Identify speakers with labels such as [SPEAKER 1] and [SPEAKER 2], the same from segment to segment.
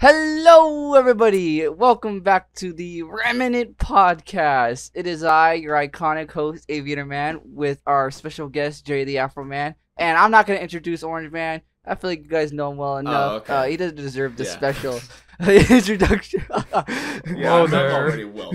[SPEAKER 1] Hello, everybody. Welcome back to the Remanent Podcast. It is I, your iconic host, Aviator Man, with our special guest, Jerry the Afro Man. And I'm not going to introduce Orange Man. I feel like you guys know him well enough.
[SPEAKER 2] okay.
[SPEAKER 1] uh, he doesn't deserve the
[SPEAKER 2] Yeah.
[SPEAKER 1] special introduction.
[SPEAKER 2] Yeah,
[SPEAKER 3] Oh,
[SPEAKER 2] I'm
[SPEAKER 3] there.
[SPEAKER 2] already well.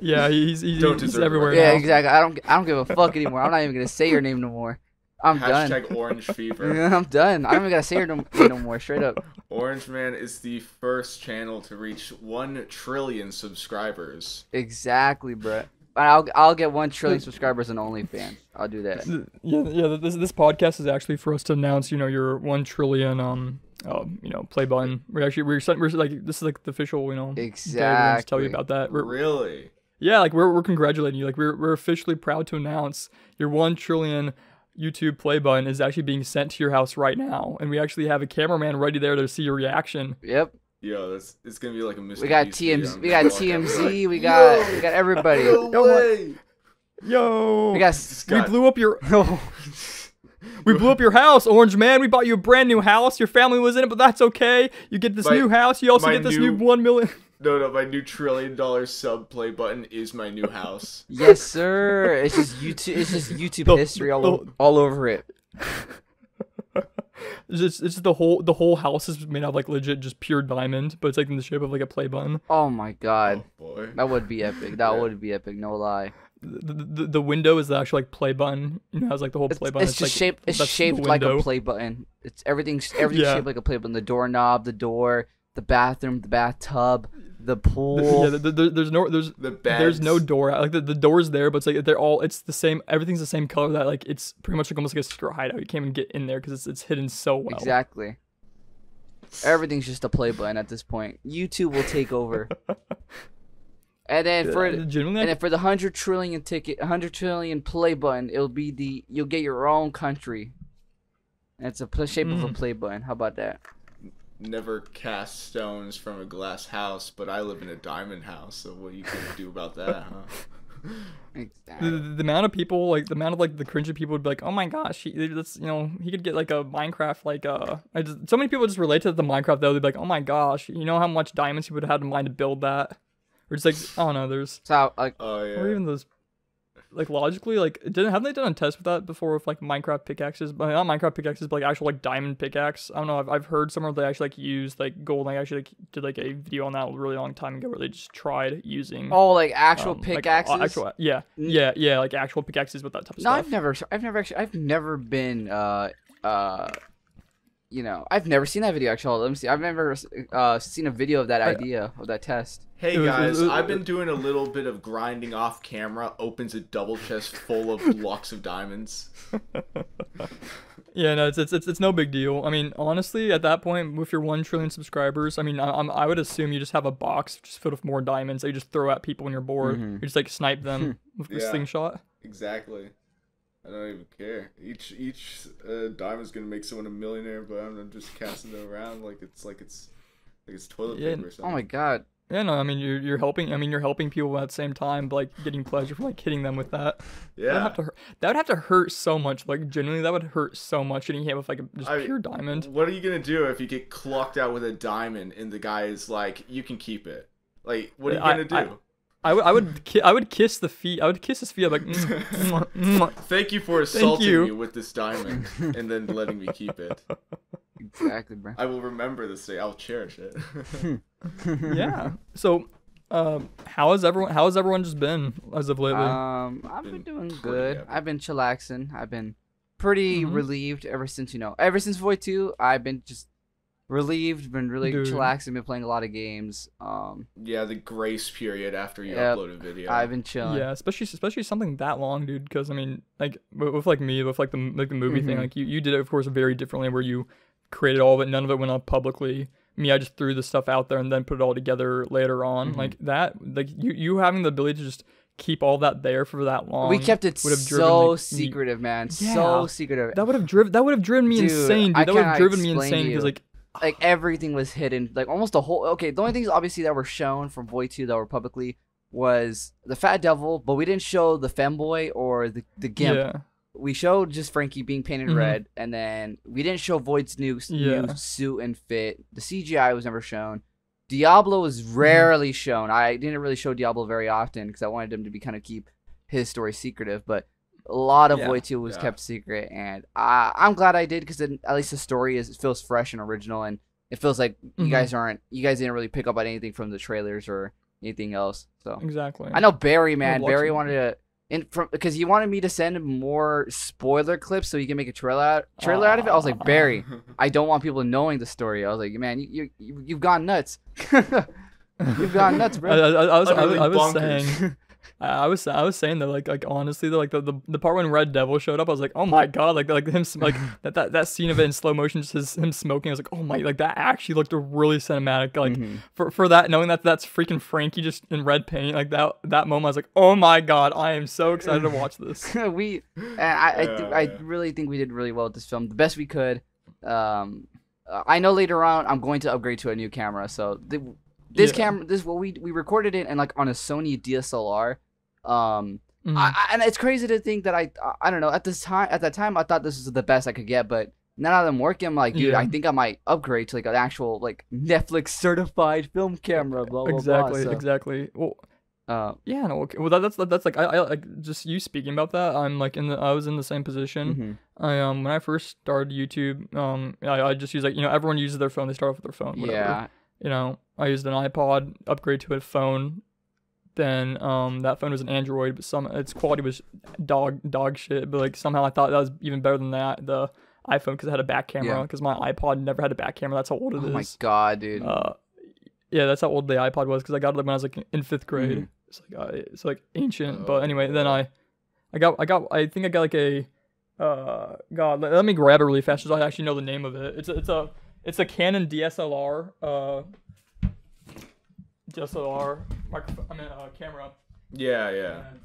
[SPEAKER 3] Yeah, he's he's,
[SPEAKER 2] Don't
[SPEAKER 3] he's
[SPEAKER 2] deserve
[SPEAKER 3] everywhere
[SPEAKER 1] yeah,
[SPEAKER 3] now.
[SPEAKER 1] exactly. I don't. I don't give a fuck anymore. I'm not even gonna say your name no more. I'm done.
[SPEAKER 2] Hashtag Orange Fever.
[SPEAKER 1] I'm done. I don't even gotta say your name no more. Straight up.
[SPEAKER 2] Orange Man is the first channel to reach one trillion subscribers.
[SPEAKER 1] Exactly, bro. I'll I'll get one trillion subscribers on OnlyFans. I'll do that.
[SPEAKER 3] Yeah, yeah. This this podcast is actually for us to announce, you know, your one trillion um, um you know, play button. We're actually we're, sent- we're like this is like the official, you know, day we're gonna tell you about that. We're,
[SPEAKER 2] Really?
[SPEAKER 3] yeah, like we're we're congratulating you. Like we're we're officially proud to announce your one trillion YouTube play button is actually being sent to your house right now, and we actually have a cameraman ready there to see your reaction.
[SPEAKER 1] Yep.
[SPEAKER 2] Yo, that's it's gonna be like a mystery.
[SPEAKER 1] We got
[SPEAKER 2] Beast.
[SPEAKER 1] TMZ. We got
[SPEAKER 2] walk out and be
[SPEAKER 1] TMZ.
[SPEAKER 2] like,
[SPEAKER 1] We got
[SPEAKER 2] "Yo,
[SPEAKER 1] we got everybody.
[SPEAKER 2] No
[SPEAKER 3] Yo, what-
[SPEAKER 2] way.
[SPEAKER 3] Yo,
[SPEAKER 1] We got.
[SPEAKER 2] This
[SPEAKER 3] we blew up your we blew up your house, Orange Man. We bought you a brand new house. Your family was in it, but that's okay. You get this
[SPEAKER 2] My-
[SPEAKER 3] new house. You also get this new,
[SPEAKER 2] new-
[SPEAKER 3] one million.
[SPEAKER 2] No, no, my new trillion dollar sub play button is my new house.
[SPEAKER 1] Yes, sir. It's just YouTube. It's just YouTube
[SPEAKER 3] The-
[SPEAKER 1] history all,
[SPEAKER 3] the-
[SPEAKER 1] o- all over it.
[SPEAKER 3] It's just, it's just the whole the whole house is made out of like legit just pure diamond, but it's like in the shape of like a play button.
[SPEAKER 1] Oh my god,
[SPEAKER 2] Oh boy.
[SPEAKER 1] that would be epic. That
[SPEAKER 2] Yeah.
[SPEAKER 1] would be epic. No lie.
[SPEAKER 3] The, the, the window is the actual like play button. You know, it has like the whole
[SPEAKER 1] It's,
[SPEAKER 3] play button.
[SPEAKER 1] it's just
[SPEAKER 3] like,
[SPEAKER 1] shaped. It's shaped like a play button. It's everything's everything's
[SPEAKER 3] Yeah.
[SPEAKER 1] shaped like a play button. The doorknob, the door, the bathroom, the bathtub, the pool.
[SPEAKER 3] Yeah, the, the, there's no there's
[SPEAKER 2] The beds.
[SPEAKER 3] there's no door. Like the, the door's there, but it's like they're all it's the same. Everything's the same color. That like it's pretty much like almost like a secret hideout. You can't even get in there because it's it's hidden so well.
[SPEAKER 1] Exactly. Everything's just a play button at this point. YouTube will take over. and then for and then for the hundred trillion ticket, hundred trillion play button, it'll be the you'll get your own country. And it's a pl- shape of a
[SPEAKER 3] Mm.
[SPEAKER 1] play button. How about that?
[SPEAKER 2] Never cast stones from a glass house, but I live in a diamond house. So what you gonna do about that, huh?
[SPEAKER 1] Exactly.
[SPEAKER 3] the, the amount of people like the amount of like the cringy people would be like oh my gosh he, that's you know he could get like a minecraft like uh I just, so many people just relate to the minecraft though they'd be like oh my gosh you know how much diamonds he would have had in mind to build that or just like i don't know there's
[SPEAKER 1] So like
[SPEAKER 2] Oh yeah.
[SPEAKER 3] or even those like logically like didn't haven't they done a test with that before with like minecraft pickaxes but not minecraft pickaxes but like actual like diamond pickaxe i don't know i've, I've heard somewhere they actually like used like gold like actually like did like a video on that a really long time ago where they just tried using
[SPEAKER 1] oh, like actual
[SPEAKER 3] um, like, uh,
[SPEAKER 1] pickaxes.
[SPEAKER 3] actual, yeah, yeah, yeah, like actual pickaxes with that type of
[SPEAKER 1] no,
[SPEAKER 3] stuff.
[SPEAKER 1] No, I've never, I've never actually, I've never been, uh, uh, you know, I've never seen that video. Actually, let me see. I've never, uh, seen a video of that idea of that test.
[SPEAKER 2] Hey
[SPEAKER 3] It was- it
[SPEAKER 2] guys, I've been doing a little bit of grinding off camera. Opens a double chest full of blocks of diamonds.
[SPEAKER 3] Yeah, no, it's, it's it's it's no big deal. I mean, honestly, at that point, with your one trillion subscribers, I mean, I, I'm, I would assume you just have a box just filled with more diamonds that you just throw at people when you're bored.
[SPEAKER 1] Mhm.
[SPEAKER 3] You just like snipe them with a
[SPEAKER 2] Yeah.
[SPEAKER 3] slingshot.
[SPEAKER 2] Exactly. I don't even care. Each each uh, diamond's gonna make someone a millionaire, but I'm, just casting it around like it's like it's like it's toilet
[SPEAKER 3] Yeah,
[SPEAKER 2] paper or something.
[SPEAKER 1] Oh my god.
[SPEAKER 3] Yeah, no, I mean, you're you're helping. I mean, you're helping people at the same time, like getting pleasure from like hitting them with that. That would
[SPEAKER 2] yeah.
[SPEAKER 3] have to hurt. That would have to hurt so much. Like genuinely, that would hurt so much getting hit with like a just
[SPEAKER 2] I-
[SPEAKER 3] pure diamond.
[SPEAKER 2] What are you gonna do if you get clocked out with a diamond and the guy is like, "You can keep it"? Like, what are you
[SPEAKER 3] I-
[SPEAKER 2] gonna do?
[SPEAKER 3] I would I would ki- I would kiss the feet. I would kiss his feet. I'm like, "Mm, mwah, mwah."
[SPEAKER 2] Thank you for assaulting
[SPEAKER 3] you.
[SPEAKER 2] me with this diamond and then letting me keep it.
[SPEAKER 1] Exactly, bro.
[SPEAKER 2] I will remember this day. I'll cherish it.
[SPEAKER 3] yeah. So, um, how has everyone? How has everyone just been as of lately?
[SPEAKER 1] Um, I've been
[SPEAKER 2] Been
[SPEAKER 1] doing good.
[SPEAKER 2] epic.
[SPEAKER 1] I've been chillaxing. I've been pretty
[SPEAKER 3] Mhm.
[SPEAKER 1] relieved ever since you know, ever since Void Two. I've been just relieved. Been really
[SPEAKER 3] Dude.
[SPEAKER 1] chillaxing. Been playing a lot of games. Um,
[SPEAKER 2] yeah, the grace period after you
[SPEAKER 1] Yep.
[SPEAKER 2] upload a video.
[SPEAKER 1] I've been chilling.
[SPEAKER 3] yeah, especially especially something that long, dude. Because I mean, like with, with like me, with like the like the movie thing,
[SPEAKER 1] Mhm.
[SPEAKER 3] like you you did it of course very differently, where you created all of it. None of it went up publicly. Me, I just threw the stuff out there and then put it all together later on.
[SPEAKER 1] Mhm.
[SPEAKER 3] Like that, like you you having the ability to just keep all that there for that long.
[SPEAKER 1] we kept it
[SPEAKER 3] would have driven,
[SPEAKER 1] so
[SPEAKER 3] like,
[SPEAKER 1] secretive, man.
[SPEAKER 3] Yeah.
[SPEAKER 1] So secretive.
[SPEAKER 3] That would have driven. That would have driven me
[SPEAKER 1] Dude,
[SPEAKER 3] insane, dude.
[SPEAKER 1] I
[SPEAKER 3] that would have driven me insane because like
[SPEAKER 1] like everything was hidden. Like almost the whole. Okay, the only things obviously that were shown from Void Two that were publicly was the Fat Devil, but we didn't show the Femboy or the the Gimp.
[SPEAKER 3] yeah.
[SPEAKER 1] we showed just Frankie being painted
[SPEAKER 3] Mhm.
[SPEAKER 1] red, and then we didn't show Void's new, s- new suit and fit. The CGI was never shown. Diablo was
[SPEAKER 3] Mm-hmm.
[SPEAKER 1] rarely shown. I didn't really show Diablo very often because I wanted him to be kind of keep his story secretive, but a lot of
[SPEAKER 3] Yeah.
[SPEAKER 1] Void 2 was
[SPEAKER 2] Yeah.
[SPEAKER 1] kept secret, and I, I'm glad I did because at least the story is feels fresh and original, and it feels like you
[SPEAKER 3] Mhm.
[SPEAKER 1] guys aren't you guys didn't really pick up on anything from the trailers or anything else. So
[SPEAKER 3] Exactly.
[SPEAKER 1] I know Barry, man. Barry wanted to, in from because he wanted me to send him more spoiler clips so he can make a trailer out trailer out of it. I was like, Barry, I don't want people knowing the story. I was like, man, you you you've gone nuts. you've gone nuts,
[SPEAKER 3] I,
[SPEAKER 1] bro.
[SPEAKER 3] I, I was, I, was-
[SPEAKER 2] Utterly
[SPEAKER 3] I was saying, I I was, I was saying that, like, like honestly, though, like the, the, the part when Red Devil showed up, I was like, oh my god, like, like him, like that, that, that scene of it in slow motion, just his, him smoking. I was like, oh my, like that actually looked really cinematic. Like
[SPEAKER 1] Mhm.
[SPEAKER 3] for, for that, knowing that that's freaking Frankie just in red paint, like that, that moment, I was like, oh my god, I am so excited to watch this.
[SPEAKER 1] we and I I, th- I really think we did really well with this film, the best we could. Um, uh, I know later on I'm going to upgrade to a new camera, so the, this
[SPEAKER 3] Yeah.
[SPEAKER 1] camera, this what we we recorded it and like on a Sony DSLR. Um,
[SPEAKER 3] Mhm.
[SPEAKER 1] I, and it's crazy to think that I, I don't know at this time at that time I thought this was the best I could get, but now that I'm working, I'm like, dude,
[SPEAKER 3] Yeah.
[SPEAKER 1] I think I might upgrade to like an actual like Netflix certified film camera. Blah blah
[SPEAKER 3] exactly,
[SPEAKER 1] blah. So,
[SPEAKER 3] exactly. Well,
[SPEAKER 1] uh,
[SPEAKER 3] yeah, no, okay. Well, that, that's that's like I, I like just you speaking about that. I'm like in the I was in the same position.
[SPEAKER 1] mhm.
[SPEAKER 3] I um when I first started YouTube, um I, I just use like you know everyone uses their phone. They start off with their phone. Whatever.
[SPEAKER 1] yeah,
[SPEAKER 3] You know, I used an iPod, upgrade to a phone. Then um that phone was an Android, but some its quality was dog dog shit. But like somehow I thought that was even better than that the iPhone because it had a back camera.
[SPEAKER 1] Yeah.
[SPEAKER 3] Because my iPod never had a back camera. That's how old it is.
[SPEAKER 1] oh my god, dude.
[SPEAKER 3] Uh, yeah, that's how old the iPod was because I got it when I was like in fifth grade.
[SPEAKER 1] Mhm.
[SPEAKER 3] It's like uh, it's like ancient,
[SPEAKER 2] Oh,
[SPEAKER 3] but anyway, then. I, I got I got I think I got like a, uh, God, let, let me grab it really fast so I actually know the name of it. It's a, it's a it's a Canon DSLR, uh, DSLR microphone. I mean, uh, camera.
[SPEAKER 2] Yeah, yeah.
[SPEAKER 3] And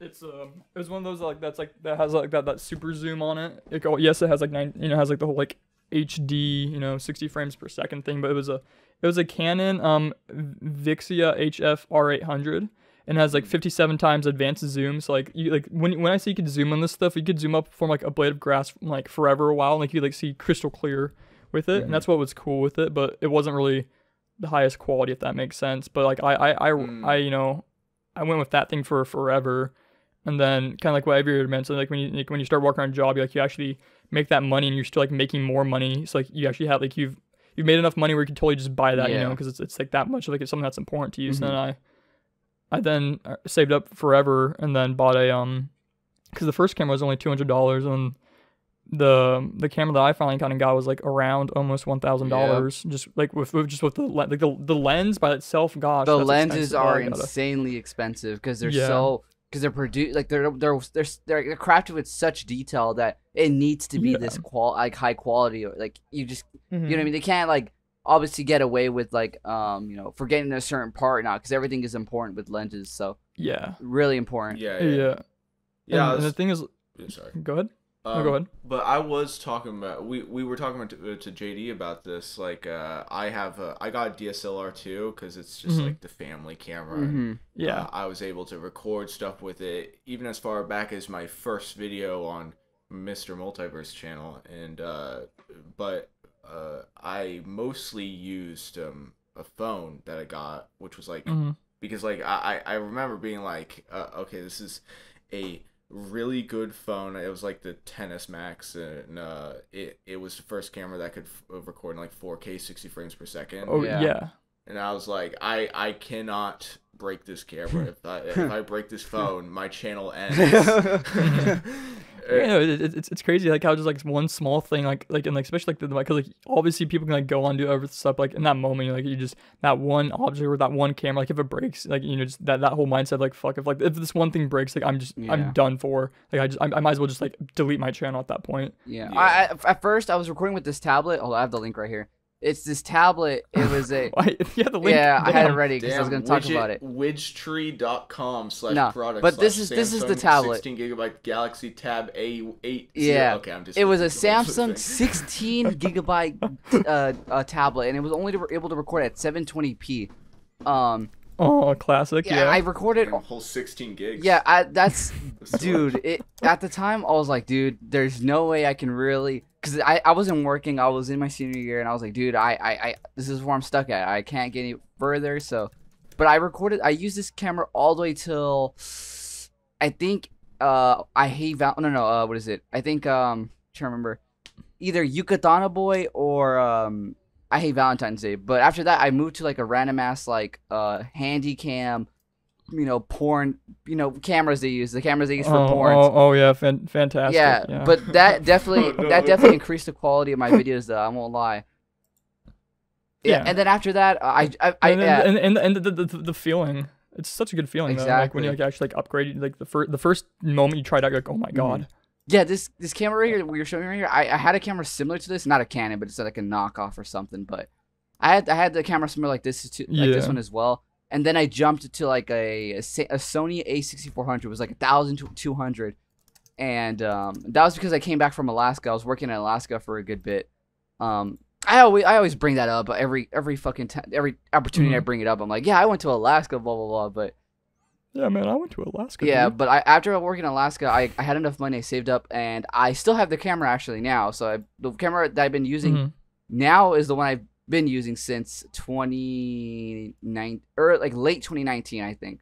[SPEAKER 3] It's um, it was one of those like that's like that has like that that super zoom on it. It go, yes, it has like nine, you know, has like the whole like HD, you know, 60 frames per second thing. But it was a it was a Canon um Vixia HF R800 and has like 57 times advanced zoom. So like you like when when I say you could zoom on this stuff, you could zoom up from like a blade of grass from, like forever a while, and like you could, like see crystal clear with it,
[SPEAKER 1] Mhm.
[SPEAKER 3] and that's what was cool with it. But it wasn't really the highest quality, if that makes sense. But like I I I,
[SPEAKER 2] Mm.
[SPEAKER 3] I you know I went with that thing for forever. And then kind of like what Avery had mentioned, like when you like, when you start working on a job, you like you actually make that money and you're still like making more money. So like you actually have like you've you've made enough money where you can totally just buy that, you know, because it's it's like that much like it's something that's important to you. So
[SPEAKER 1] Mhm.
[SPEAKER 3] then I I then uh, saved up forever and then bought a um because the first camera was only two hundred dollars and the the camera that I finally kind of got was like around almost one thousand dollars just like with, with just with the le- like the, the lens by itself. Gosh,
[SPEAKER 1] the lenses
[SPEAKER 3] expensive. Oh,
[SPEAKER 1] are
[SPEAKER 3] gotta-
[SPEAKER 1] insanely expensive because they're
[SPEAKER 3] Yeah.
[SPEAKER 1] so because they're produced like they're they're they're they're they're crafted with such detail that it needs to be
[SPEAKER 3] Yeah.
[SPEAKER 1] this qual like high quality or like you just you know what I
[SPEAKER 3] Mhm.
[SPEAKER 1] mean they can't like obviously get away with like um you know forgetting a certain part now because everything is important with lenses so
[SPEAKER 3] Yeah,
[SPEAKER 1] really important
[SPEAKER 2] Yeah,
[SPEAKER 3] yeah.
[SPEAKER 2] yeah.
[SPEAKER 3] yeah.
[SPEAKER 2] Yeah, I
[SPEAKER 3] and, and the thing is,
[SPEAKER 2] yeah, sorry.
[SPEAKER 3] go ahead.
[SPEAKER 2] Um,
[SPEAKER 3] No, go ahead.
[SPEAKER 2] But I was talking about we we were talking about to, uh, to JD about this. Like, uh, I have a, I got a DSLR too because it's just
[SPEAKER 3] Mhm.
[SPEAKER 2] like the family camera. and,
[SPEAKER 1] Mhm.
[SPEAKER 3] Yeah.
[SPEAKER 2] uh, I was able to record stuff with it, even as far back as my first video on Mr. Multiverse channel. And uh, but uh, I mostly used um, a phone that I got, which was like
[SPEAKER 3] Mhm.
[SPEAKER 2] because like I I I remember being like, uh, okay, this is a really good phone. It was like the XS Max, and uh, it it was the first camera that could f- uh, record in like 4K 60 frames per second.
[SPEAKER 3] Oh
[SPEAKER 1] Yeah.
[SPEAKER 3] yeah.
[SPEAKER 2] And I was like, I I cannot break this camera. if I if I break this phone, my channel ends.
[SPEAKER 3] Uh, yeah, no, it, it, it's it's crazy like how just like one small thing like like and like especially like the because like obviously people can like go on do other stuff like in that moment like you just that one object or that one camera like if it breaks like you know just that that whole mindset like fuck if like if this one thing breaks like I'm just
[SPEAKER 1] Yeah.
[SPEAKER 3] I'm done for like I just I, I might as well just like delete my channel at that point.
[SPEAKER 1] yeah,
[SPEAKER 2] Yeah.
[SPEAKER 1] I, I at first I was recording with this tablet oh I have the link right here it's this tablet it was a
[SPEAKER 3] I, yeah, the link.
[SPEAKER 1] yeah I had it ready because I was gonna talk about it
[SPEAKER 2] Widgetree.com slash
[SPEAKER 1] No,
[SPEAKER 2] product.
[SPEAKER 1] but this
[SPEAKER 2] slash
[SPEAKER 1] is- this is the tablet.
[SPEAKER 2] 16 gigabyte Galaxy Tab A8.
[SPEAKER 1] Yeah,
[SPEAKER 2] Okay, I'm just.
[SPEAKER 1] It was a
[SPEAKER 2] repeating the whole
[SPEAKER 1] Samsung 16 gigabyte uh, uh, tablet, and it was only to, able to record at 720p. Um,
[SPEAKER 3] Oh, classic.
[SPEAKER 1] Yeah,
[SPEAKER 3] Yeah.
[SPEAKER 1] I recorded.
[SPEAKER 2] A whole 16 gigs.
[SPEAKER 1] Yeah, I, that's
[SPEAKER 2] That's
[SPEAKER 1] dude. It at the time I was like, dude, there's no way I can really, cause I I wasn't working. I was in my senior year, and I was like, dude, I I, I this is where I'm stuck at. I can't get any further. So, but I recorded. I used this camera all the way till, I think, uh, I hate Val. No, no, uh, what is it? I think um, to remember, either Yucatana Boy or um. I hate Valentine's Day, but after that, I moved to like a random ass like uh handy cam, you know, porn, you know, cameras they use, the cameras they use for
[SPEAKER 3] oh, oh
[SPEAKER 1] porn.
[SPEAKER 3] oh, oh, yeah, fan- fantastic.
[SPEAKER 1] yeah,
[SPEAKER 3] Yeah,
[SPEAKER 1] but that definitely
[SPEAKER 2] Oh, no.
[SPEAKER 1] that definitely increased the quality of my videos though. I won't lie. Yeah,
[SPEAKER 3] Yeah.
[SPEAKER 1] and then after that, I I, I
[SPEAKER 3] and, then-
[SPEAKER 1] yeah,
[SPEAKER 3] and, and, and the, the, the, the feeling. It's such a good feeling though. Like when you like actually like upgrade like the first the first moment you tried out, you're like, oh my mm-hmm. god.
[SPEAKER 1] yeah, this this camera right here, what you're showing me right here, I, I had a camera similar to this, not a Canon, but it's like a knockoff or something. But I had I had the camera similar like this to like this one as well. And then I jumped to like a a, a Sony A6400. It was like a thousand two hundred, and um, that was because I came back from Alaska. I was working in Alaska for a good bit. Um, I always I always bring that up every every fucking ti every opportunity I
[SPEAKER 3] Mhm.
[SPEAKER 1] bring it up. I'm like, yeah, I went to Alaska, blah blah blah. But
[SPEAKER 3] Yeah, man, I went to Alaska.
[SPEAKER 1] yeah,
[SPEAKER 3] dude.
[SPEAKER 1] but I after working in Alaska, I, I had enough money I saved up, and I still have the camera actually now. So I, the camera that I've been using
[SPEAKER 3] Mhm.
[SPEAKER 1] now is the one I've been using since 2019 or like late 2019, I think.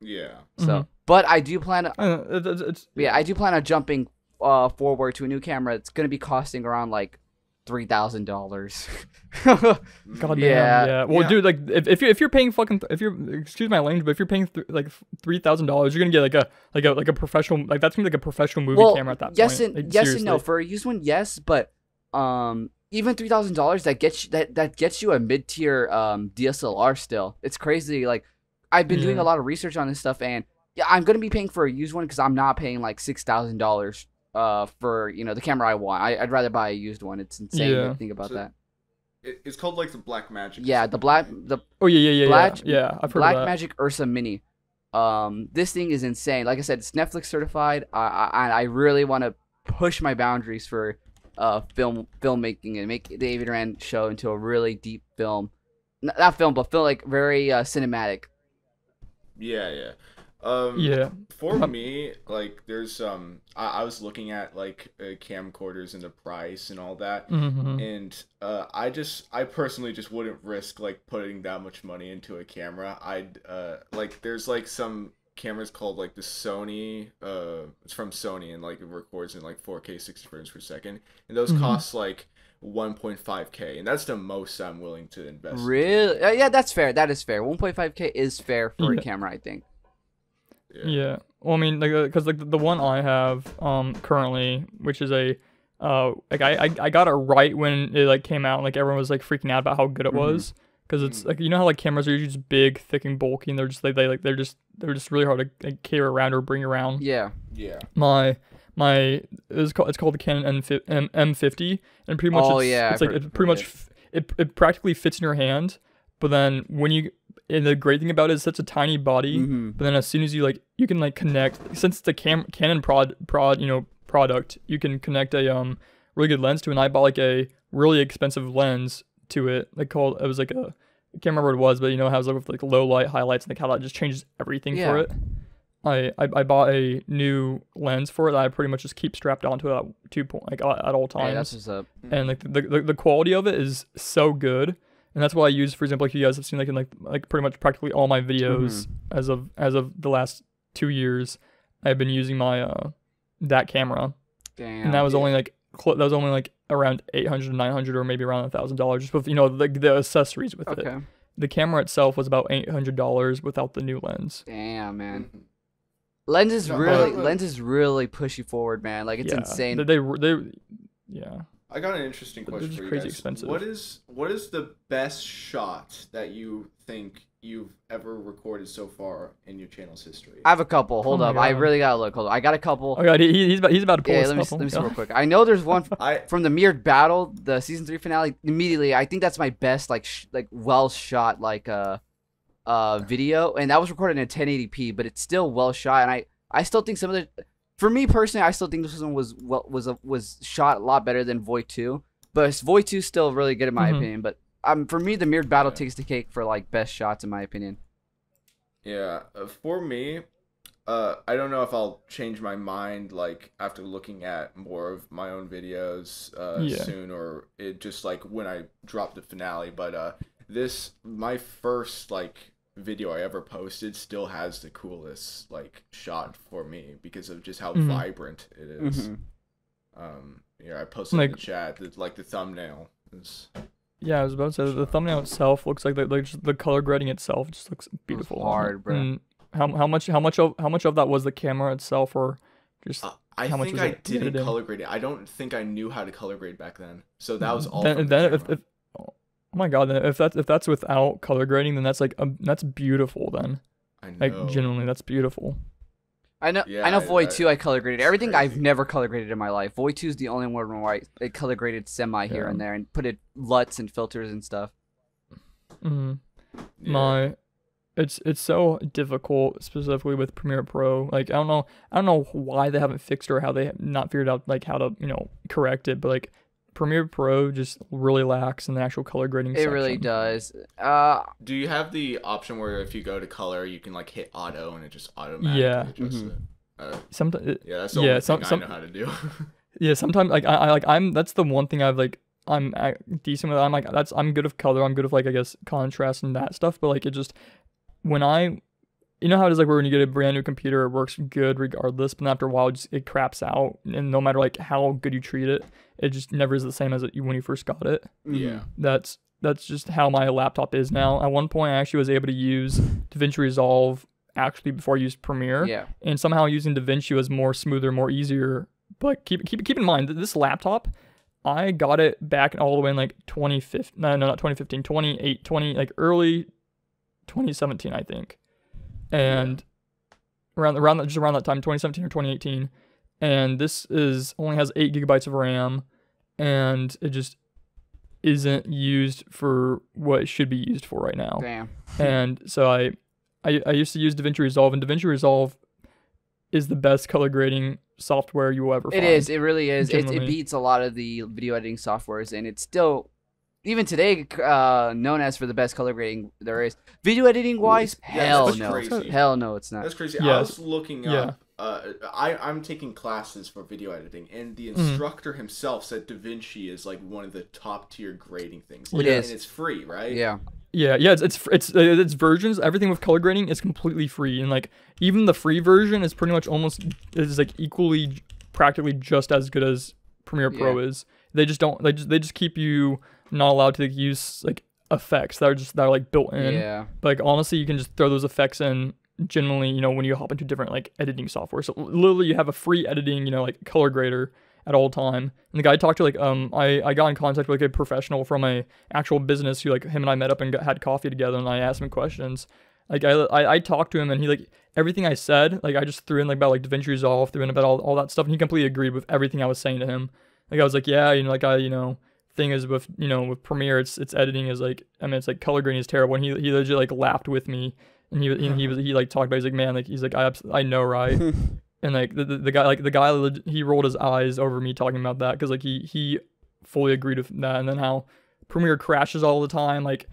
[SPEAKER 2] Yeah.
[SPEAKER 1] So,
[SPEAKER 3] Mhm.
[SPEAKER 1] but I do plan.
[SPEAKER 3] I don't know, it- it's, it's
[SPEAKER 1] Yeah, I do plan on jumping uh forward to a new camera. It's gonna be costing around like three thousand dollars.
[SPEAKER 3] God damn,
[SPEAKER 1] Yeah.
[SPEAKER 3] yeah. Well,
[SPEAKER 2] Yeah.
[SPEAKER 3] dude, like if, if you're if you're paying fucking if you're excuse my language, but if you're paying th- like three thousand dollars, you're gonna get like a like a like a professional like that's gonna be like a professional movie
[SPEAKER 1] well,
[SPEAKER 3] camera at that
[SPEAKER 1] yes
[SPEAKER 3] point.
[SPEAKER 1] and
[SPEAKER 3] like,
[SPEAKER 1] yes and no. For a used one, yes, but um, even three thousand dollars that gets you, that that gets you a mid tier um DSLR. Still, it's crazy. Like I've been doing a lot of research on this stuff, and yeah, I'm gonna be paying for a used one because I'm not paying like six thousand dollars uh for you know the camera I want. I, I'd rather buy a used one. It's insane
[SPEAKER 3] Yeah.
[SPEAKER 1] to think about
[SPEAKER 2] So-
[SPEAKER 1] that.
[SPEAKER 2] It, it's called like the Black Magic.
[SPEAKER 1] Yeah, the black the
[SPEAKER 3] Oh yeah, yeah, yeah,
[SPEAKER 1] Black-
[SPEAKER 3] yeah. Yeah, I've heard
[SPEAKER 1] Black
[SPEAKER 3] of that.
[SPEAKER 1] Magic Ursa Mini. Um, this thing is insane. Like I said, it's Netflix certified. I I, I really want to push my boundaries for uh film filmmaking and make the Avian Rand show into a really deep film. N- not film, but feel like very uh, cinematic.
[SPEAKER 2] Yeah, yeah. Um,
[SPEAKER 3] Yeah.
[SPEAKER 2] For me, like, there's um, I, I was looking at like uh, camcorders and the price and all that,
[SPEAKER 3] Mm-hmm.
[SPEAKER 2] and uh, I just, I personally just wouldn't risk like putting that much money into a camera. I'd uh, like, there's like some cameras called like the Sony, uh, it's from Sony and like it records in like 4K 60 frames per second, and those
[SPEAKER 3] Mhm.
[SPEAKER 2] cost like 1.5k, and that's the most I'm willing to invest. in.
[SPEAKER 1] Really? Uh, yeah, that's fair. That is fair. 1.5k is fair for a camera, I think.
[SPEAKER 3] Yeah. Well, I mean, like, because like the one I have um currently, which is a uh like I, I I got it right when it like came out, and, like everyone was like freaking out about how good it
[SPEAKER 1] Mhm.
[SPEAKER 3] was. Because it's like you know how like cameras are usually just big, thick, and bulky, and they're just like they like they're just they're just really hard to like, carry around or bring around.
[SPEAKER 1] Yeah.
[SPEAKER 2] Yeah.
[SPEAKER 3] My my it's called it's called the Canon M M M50, and pretty much
[SPEAKER 1] Oh,
[SPEAKER 3] it's,
[SPEAKER 1] yeah,
[SPEAKER 3] it's
[SPEAKER 1] I've
[SPEAKER 3] like
[SPEAKER 1] heard-
[SPEAKER 3] it pretty much
[SPEAKER 1] it.
[SPEAKER 3] it it practically fits in your hand, but then when you and the great thing about it is such a tiny body.
[SPEAKER 1] hmm
[SPEAKER 3] But then as soon as you like you can like connect since it's a cam Canon prod prod you know product you can connect a um really good lens to it. And I bought like a really expensive lens to it like called it was like a I can't remember what it was but you know how it was like with like low light highlights and the how that just changes everything
[SPEAKER 1] Yeah.
[SPEAKER 3] for it. I, I I bought a new lens for it that I pretty much just keep strapped onto it at two point like at at all
[SPEAKER 1] Hey,
[SPEAKER 3] times
[SPEAKER 1] that's what's up.
[SPEAKER 3] and like the, the the quality of it is so good and that's what i use for example like you guys have seen like in like like pretty much practically all my videos as of as of the last two years i've been using my uh that camera
[SPEAKER 1] Damn.
[SPEAKER 3] and that was
[SPEAKER 2] yeah.
[SPEAKER 3] only like cl- that was only like around 800 900 or maybe around a thousand dollars just with you know like the accessories with it
[SPEAKER 1] okay.
[SPEAKER 3] the camera itself was about 800 dollars without the new lens
[SPEAKER 1] Damn, man. Lenses
[SPEAKER 2] No,
[SPEAKER 1] really,
[SPEAKER 2] but-
[SPEAKER 1] lenses really push you forward, man. Like it's
[SPEAKER 3] yeah.
[SPEAKER 1] insane.
[SPEAKER 3] they, they they yeah
[SPEAKER 2] I got an interesting question
[SPEAKER 3] just
[SPEAKER 2] for you
[SPEAKER 3] crazy
[SPEAKER 2] guys.
[SPEAKER 3] expensive.
[SPEAKER 2] What is what is the best shot that you think you've ever recorded so far in your channel's history?
[SPEAKER 1] I have a couple. Hold
[SPEAKER 3] Oh
[SPEAKER 1] up, I really gotta look. Hold on. I got a couple.
[SPEAKER 3] oh god he, he's about he's about to pull
[SPEAKER 1] yeah, let me let me see real quick. I know there's one
[SPEAKER 2] I
[SPEAKER 1] from the mirrored battle, the season three finale. Immediately, I think that's my best like sh- like well shot like uh uh video, and that was recorded in 1080p, but it's still well shot, and I I still think some of the for me personally, I still think this one was well was a, was shot a lot better than Void two, but Void two still really good in my
[SPEAKER 3] Mhm.
[SPEAKER 1] opinion. But um, for me, the mirrored battle
[SPEAKER 2] Yeah.
[SPEAKER 1] takes the cake for like best shots in my opinion.
[SPEAKER 2] Yeah, uh, for me, uh, I don't know if I'll change my mind like after looking at more of my own videos uh,
[SPEAKER 3] Yeah.
[SPEAKER 2] soon, or it just like when I drop the finale. But uh, this my first like video I ever posted still has the coolest like shot for me because of just how
[SPEAKER 3] Mhm.
[SPEAKER 2] vibrant it is.
[SPEAKER 1] Mhm.
[SPEAKER 2] Um, yeah, I posted in
[SPEAKER 3] Like-
[SPEAKER 2] the chat that like the thumbnail is.
[SPEAKER 3] Yeah, I was about to say the thumbnail itself looks like the, like just the color grading itself just looks beautiful.
[SPEAKER 1] hard, bro.
[SPEAKER 3] And how how much how much of how much of that was the camera itself or just
[SPEAKER 2] Uh, I
[SPEAKER 3] How much
[SPEAKER 2] think
[SPEAKER 3] was
[SPEAKER 2] I didn't color grade it. I don't think I knew how to color grade back then. So that was all.
[SPEAKER 3] then,
[SPEAKER 2] from the
[SPEAKER 3] if, if oh my god then if that's if that's without color grading then that's like um, that's beautiful then
[SPEAKER 2] I know.
[SPEAKER 3] like genuinely that's beautiful.
[SPEAKER 1] I know.
[SPEAKER 2] Yeah,
[SPEAKER 1] I know.
[SPEAKER 2] I-
[SPEAKER 1] Void
[SPEAKER 2] I-
[SPEAKER 1] two, I color graded.
[SPEAKER 2] it's
[SPEAKER 1] Everything I've never color graded in my life. Void two is the only one where I, I color graded semi here and there and put it LUTs and filters and stuff.
[SPEAKER 3] Mm.
[SPEAKER 2] Yeah.
[SPEAKER 3] My it's it's so difficult specifically with Premiere Pro. Like I don't know I don't know why they haven't fixed or how they have not figured out like how to, you know, correct it, but like Premiere Pro just really lacks in the actual color grading
[SPEAKER 1] It really does. Uh,
[SPEAKER 2] Do you have the option where if you go to color, you can like hit auto and it just automatically
[SPEAKER 3] Yeah.
[SPEAKER 2] adjusts
[SPEAKER 1] Mhm.
[SPEAKER 2] it? Uh,
[SPEAKER 3] Sometimes
[SPEAKER 2] yeah, that's the
[SPEAKER 3] Yeah,
[SPEAKER 2] only
[SPEAKER 3] some-
[SPEAKER 2] thing
[SPEAKER 3] some-
[SPEAKER 2] I know how to do.
[SPEAKER 3] Yeah, sometimes like I, I like I'm that's the one thing I've like I'm a- decent with. I'm like that's I'm good with color. I'm good with like I guess contrast and that stuff. But like it just when I you know how it is like when you get a brand new computer it works good regardless. But then after a while it just it craps out and no matter like how good you treat it, it just never is the same as it, when you first got it.
[SPEAKER 1] mhm.
[SPEAKER 2] yeah.
[SPEAKER 3] That's that's just how my laptop is now. At one point I actually was able to use DaVinci Resolve actually before I used Premiere
[SPEAKER 1] Yeah.
[SPEAKER 3] and somehow using DaVinci was more smoother, more easier. But keep keep keep in mind that this laptop, I got it back all the way in like 2015. No, no, not 2015. 28, 20 like early 2017, I think. And around around that, just around that time, 2017 or 2018. And this is only has eight gigabytes of RAM, and it just isn't used for what it should be used for right now
[SPEAKER 1] Damn.
[SPEAKER 3] and so I, I I used to use DaVinci Resolve, and DaVinci Resolve is the best color grading software you will ever
[SPEAKER 1] It
[SPEAKER 3] find.
[SPEAKER 1] is. It really is. It, it beats a lot of the video editing softwares, and it's still, even today, uh, known as for the best color grading there is. Video editing wise,
[SPEAKER 2] Yeah,
[SPEAKER 1] hell no,
[SPEAKER 2] crazy.
[SPEAKER 1] hell no, it's not.
[SPEAKER 2] That's crazy.
[SPEAKER 3] Yeah.
[SPEAKER 2] I was looking
[SPEAKER 3] Yeah.
[SPEAKER 2] up. Uh, I I'm taking classes for video editing, and the
[SPEAKER 3] Mhm.
[SPEAKER 2] instructor himself said DaVinci is like one of the top tier grading things.
[SPEAKER 1] It
[SPEAKER 2] and,
[SPEAKER 1] is.
[SPEAKER 2] and it's free, right?
[SPEAKER 1] Yeah.
[SPEAKER 3] Yeah, yeah, it's it's it's uh, it's versions. Everything with color grading is completely free, and like even the free version is pretty much almost is like equally practically just as good as Premiere Pro is. They just don't they just they just keep you not allowed to use like effects that are just that are like built in.
[SPEAKER 1] Yeah.
[SPEAKER 3] But like honestly, you can just throw those effects in generally, you know, when you hop into different like editing software. So literally you have a free editing, you know, like color grader at all time. And the guy I talked to like um I, I got in contact with like a professional from a actual business who like him and I met up and got, had coffee together and I asked him questions. Like I, I I talked to him and he like everything I said, like I just threw in like about like DaVinci Resolve, threw in about all, all that stuff and he completely agreed with everything I was saying to him. Like I was like, yeah, you know, like I, you know, thing is with you know with Premiere, it's it's editing is like I mean it's like color grading is terrible. And he he legit like laughed with me, and he and he was he like talked about he's like man like he's like I I know right, and like the, the, the guy like the guy he rolled his eyes over me talking about that because like he he fully agreed with that, and then how Premiere crashes all the time like.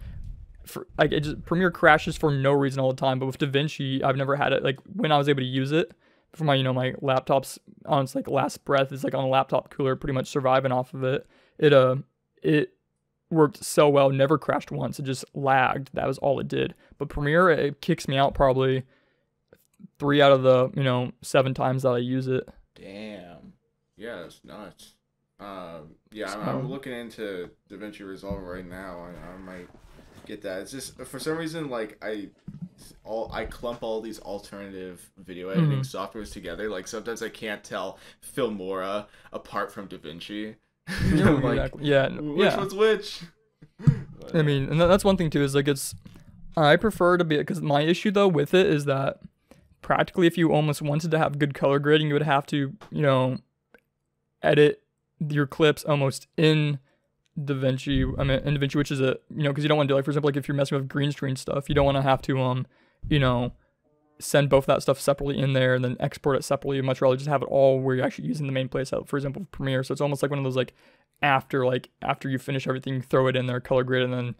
[SPEAKER 3] For, like it just Premiere crashes for no reason all the time, but with DaVinci, I've never had it. Like when I was able to use it for my, you know, my laptop's on its like last breath is like on a laptop cooler, pretty much surviving off of it. It uh, it worked so well, never crashed once. It just lagged. That was all it did. But Premiere, it kicks me out probably three out of the you know seven times that I use it.
[SPEAKER 2] Damn. Yeah, that's nuts. Um, yeah, I'm, I'm looking into DaVinci Resolve right now. I, I might get that. It's just for some reason like I all I clump all these alternative video editing
[SPEAKER 3] Mhm.
[SPEAKER 2] softwares together. Like sometimes I can't tell Filmora apart from DaVinci.
[SPEAKER 3] Yeah,
[SPEAKER 2] like,
[SPEAKER 3] exactly. yeah, n-
[SPEAKER 2] which
[SPEAKER 3] yeah.
[SPEAKER 2] one's which? But,
[SPEAKER 3] I mean, and that's one thing too. Is like it's, I prefer to be because my issue though with it is that practically if you almost wanted to have good color grading, you would have to you know edit your clips almost in DaVinci. I mean, in DaVinci, which is a you know because you don't want to do like for example like if you're messing with green screen stuff, you don't want to have to um you know send both that stuff separately in there and then export it separately. You'd much rather just have it all where you're actually using the main place. For example, Premiere. So it's almost like one of those like after like after you finish everything, throw it in there, color grade, and then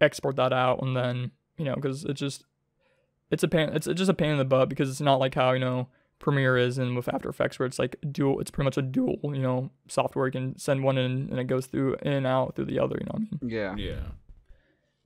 [SPEAKER 3] export that out, and then you know because it's just it's a pain. It's just a pain in the butt because it's not like how you know Premiere is and with After Effects where it's like dual. It's pretty much a dual you know software. You can send one in and it goes through in and out through the other. You know what I mean?
[SPEAKER 1] Yeah.
[SPEAKER 2] Yeah.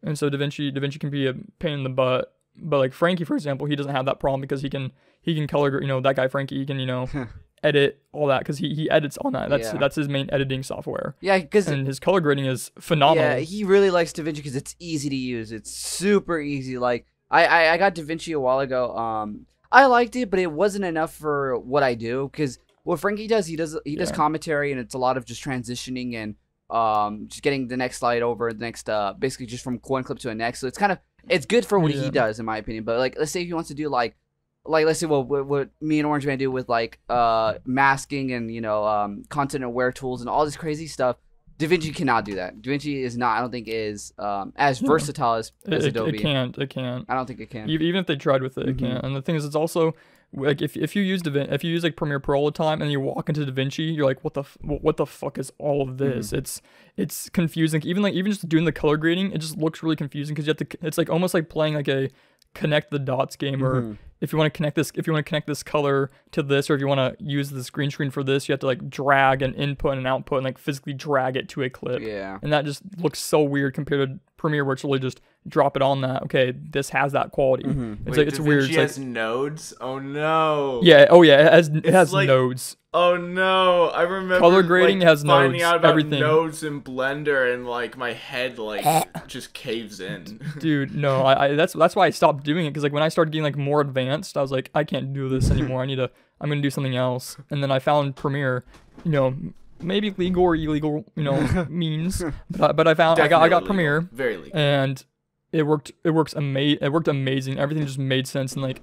[SPEAKER 3] And so DaVinci DaVinci can be a pain in the butt. But like Frankie, for example, he doesn't have that problem because he can he can color. You know that guy Frankie. He can you know edit all that because he, he edits on that. That's
[SPEAKER 1] Yeah.
[SPEAKER 3] that's his main editing software.
[SPEAKER 1] Yeah, because
[SPEAKER 3] And his color grading is phenomenal.
[SPEAKER 1] yeah, he really likes DaVinci because it's easy to use. It's super easy. Like I, I, I got DaVinci a while ago. Um, I liked it, but it wasn't enough for what I do. Because what Frankie does, he does he does commentary, and it's a lot of just transitioning and um just getting the next slide over the next uh basically just from one clip to the next. So it's kind of it's good for what
[SPEAKER 3] Yeah.
[SPEAKER 1] he does in my opinion. But like let's say if he wants to do like like let's say what, what what me and Orange Man do with like uh masking and you know um content aware tools and all this crazy stuff. DaVinci cannot do that. DaVinci is not. I don't think is um as
[SPEAKER 3] No.
[SPEAKER 1] versatile as,
[SPEAKER 3] it,
[SPEAKER 1] as
[SPEAKER 3] it,
[SPEAKER 1] Adobe.
[SPEAKER 3] it can't. It can't.
[SPEAKER 1] I don't think it can.
[SPEAKER 3] Even if they tried with it, it
[SPEAKER 1] Mhm.
[SPEAKER 3] can't. And the thing is, it's also like if, if you use DaVin- if you use like Premiere Pro all the time and you walk into DaVinci, you're like, what the f- what the fuck is all of this? It's it's confusing. Even like even just doing the color grading, it just looks really confusing because you have to. It's like almost like playing like a connect the dots game or
[SPEAKER 1] Mhm.
[SPEAKER 3] if you want to connect this if you want to connect this color to this or if you want to use the screen screen for this you have to like drag an input and an output and like physically drag it to a clip
[SPEAKER 1] Yeah.
[SPEAKER 3] and that just looks so weird compared to Premiere, where it's really just drop it on that. Okay, this has that quality.
[SPEAKER 1] Mhm.
[SPEAKER 3] It's
[SPEAKER 2] Wait,
[SPEAKER 3] like it's weird.
[SPEAKER 2] DaVinci
[SPEAKER 3] It's
[SPEAKER 2] has nodes. Oh no.
[SPEAKER 3] yeah, oh yeah, it has it has
[SPEAKER 2] like-
[SPEAKER 3] nodes.
[SPEAKER 2] Oh no! I remember
[SPEAKER 3] Color grading
[SPEAKER 2] like,
[SPEAKER 3] has
[SPEAKER 2] finding
[SPEAKER 3] nodes,
[SPEAKER 2] out about
[SPEAKER 3] everything.
[SPEAKER 2] nodes in Blender, and like my head like just caves in.
[SPEAKER 3] Dude, no, I, I that's that's why I stopped doing it because like when I started getting like more advanced, I was like, I can't do this anymore. I need to, I'm gonna do something else. And then I found Premiere, you know, maybe legal or illegal, you know, means, but I, but I found I got I got
[SPEAKER 2] Definitely
[SPEAKER 3] Premiere.
[SPEAKER 2] Very legal.
[SPEAKER 3] and it worked it works ama- it worked amazing everything just made sense and like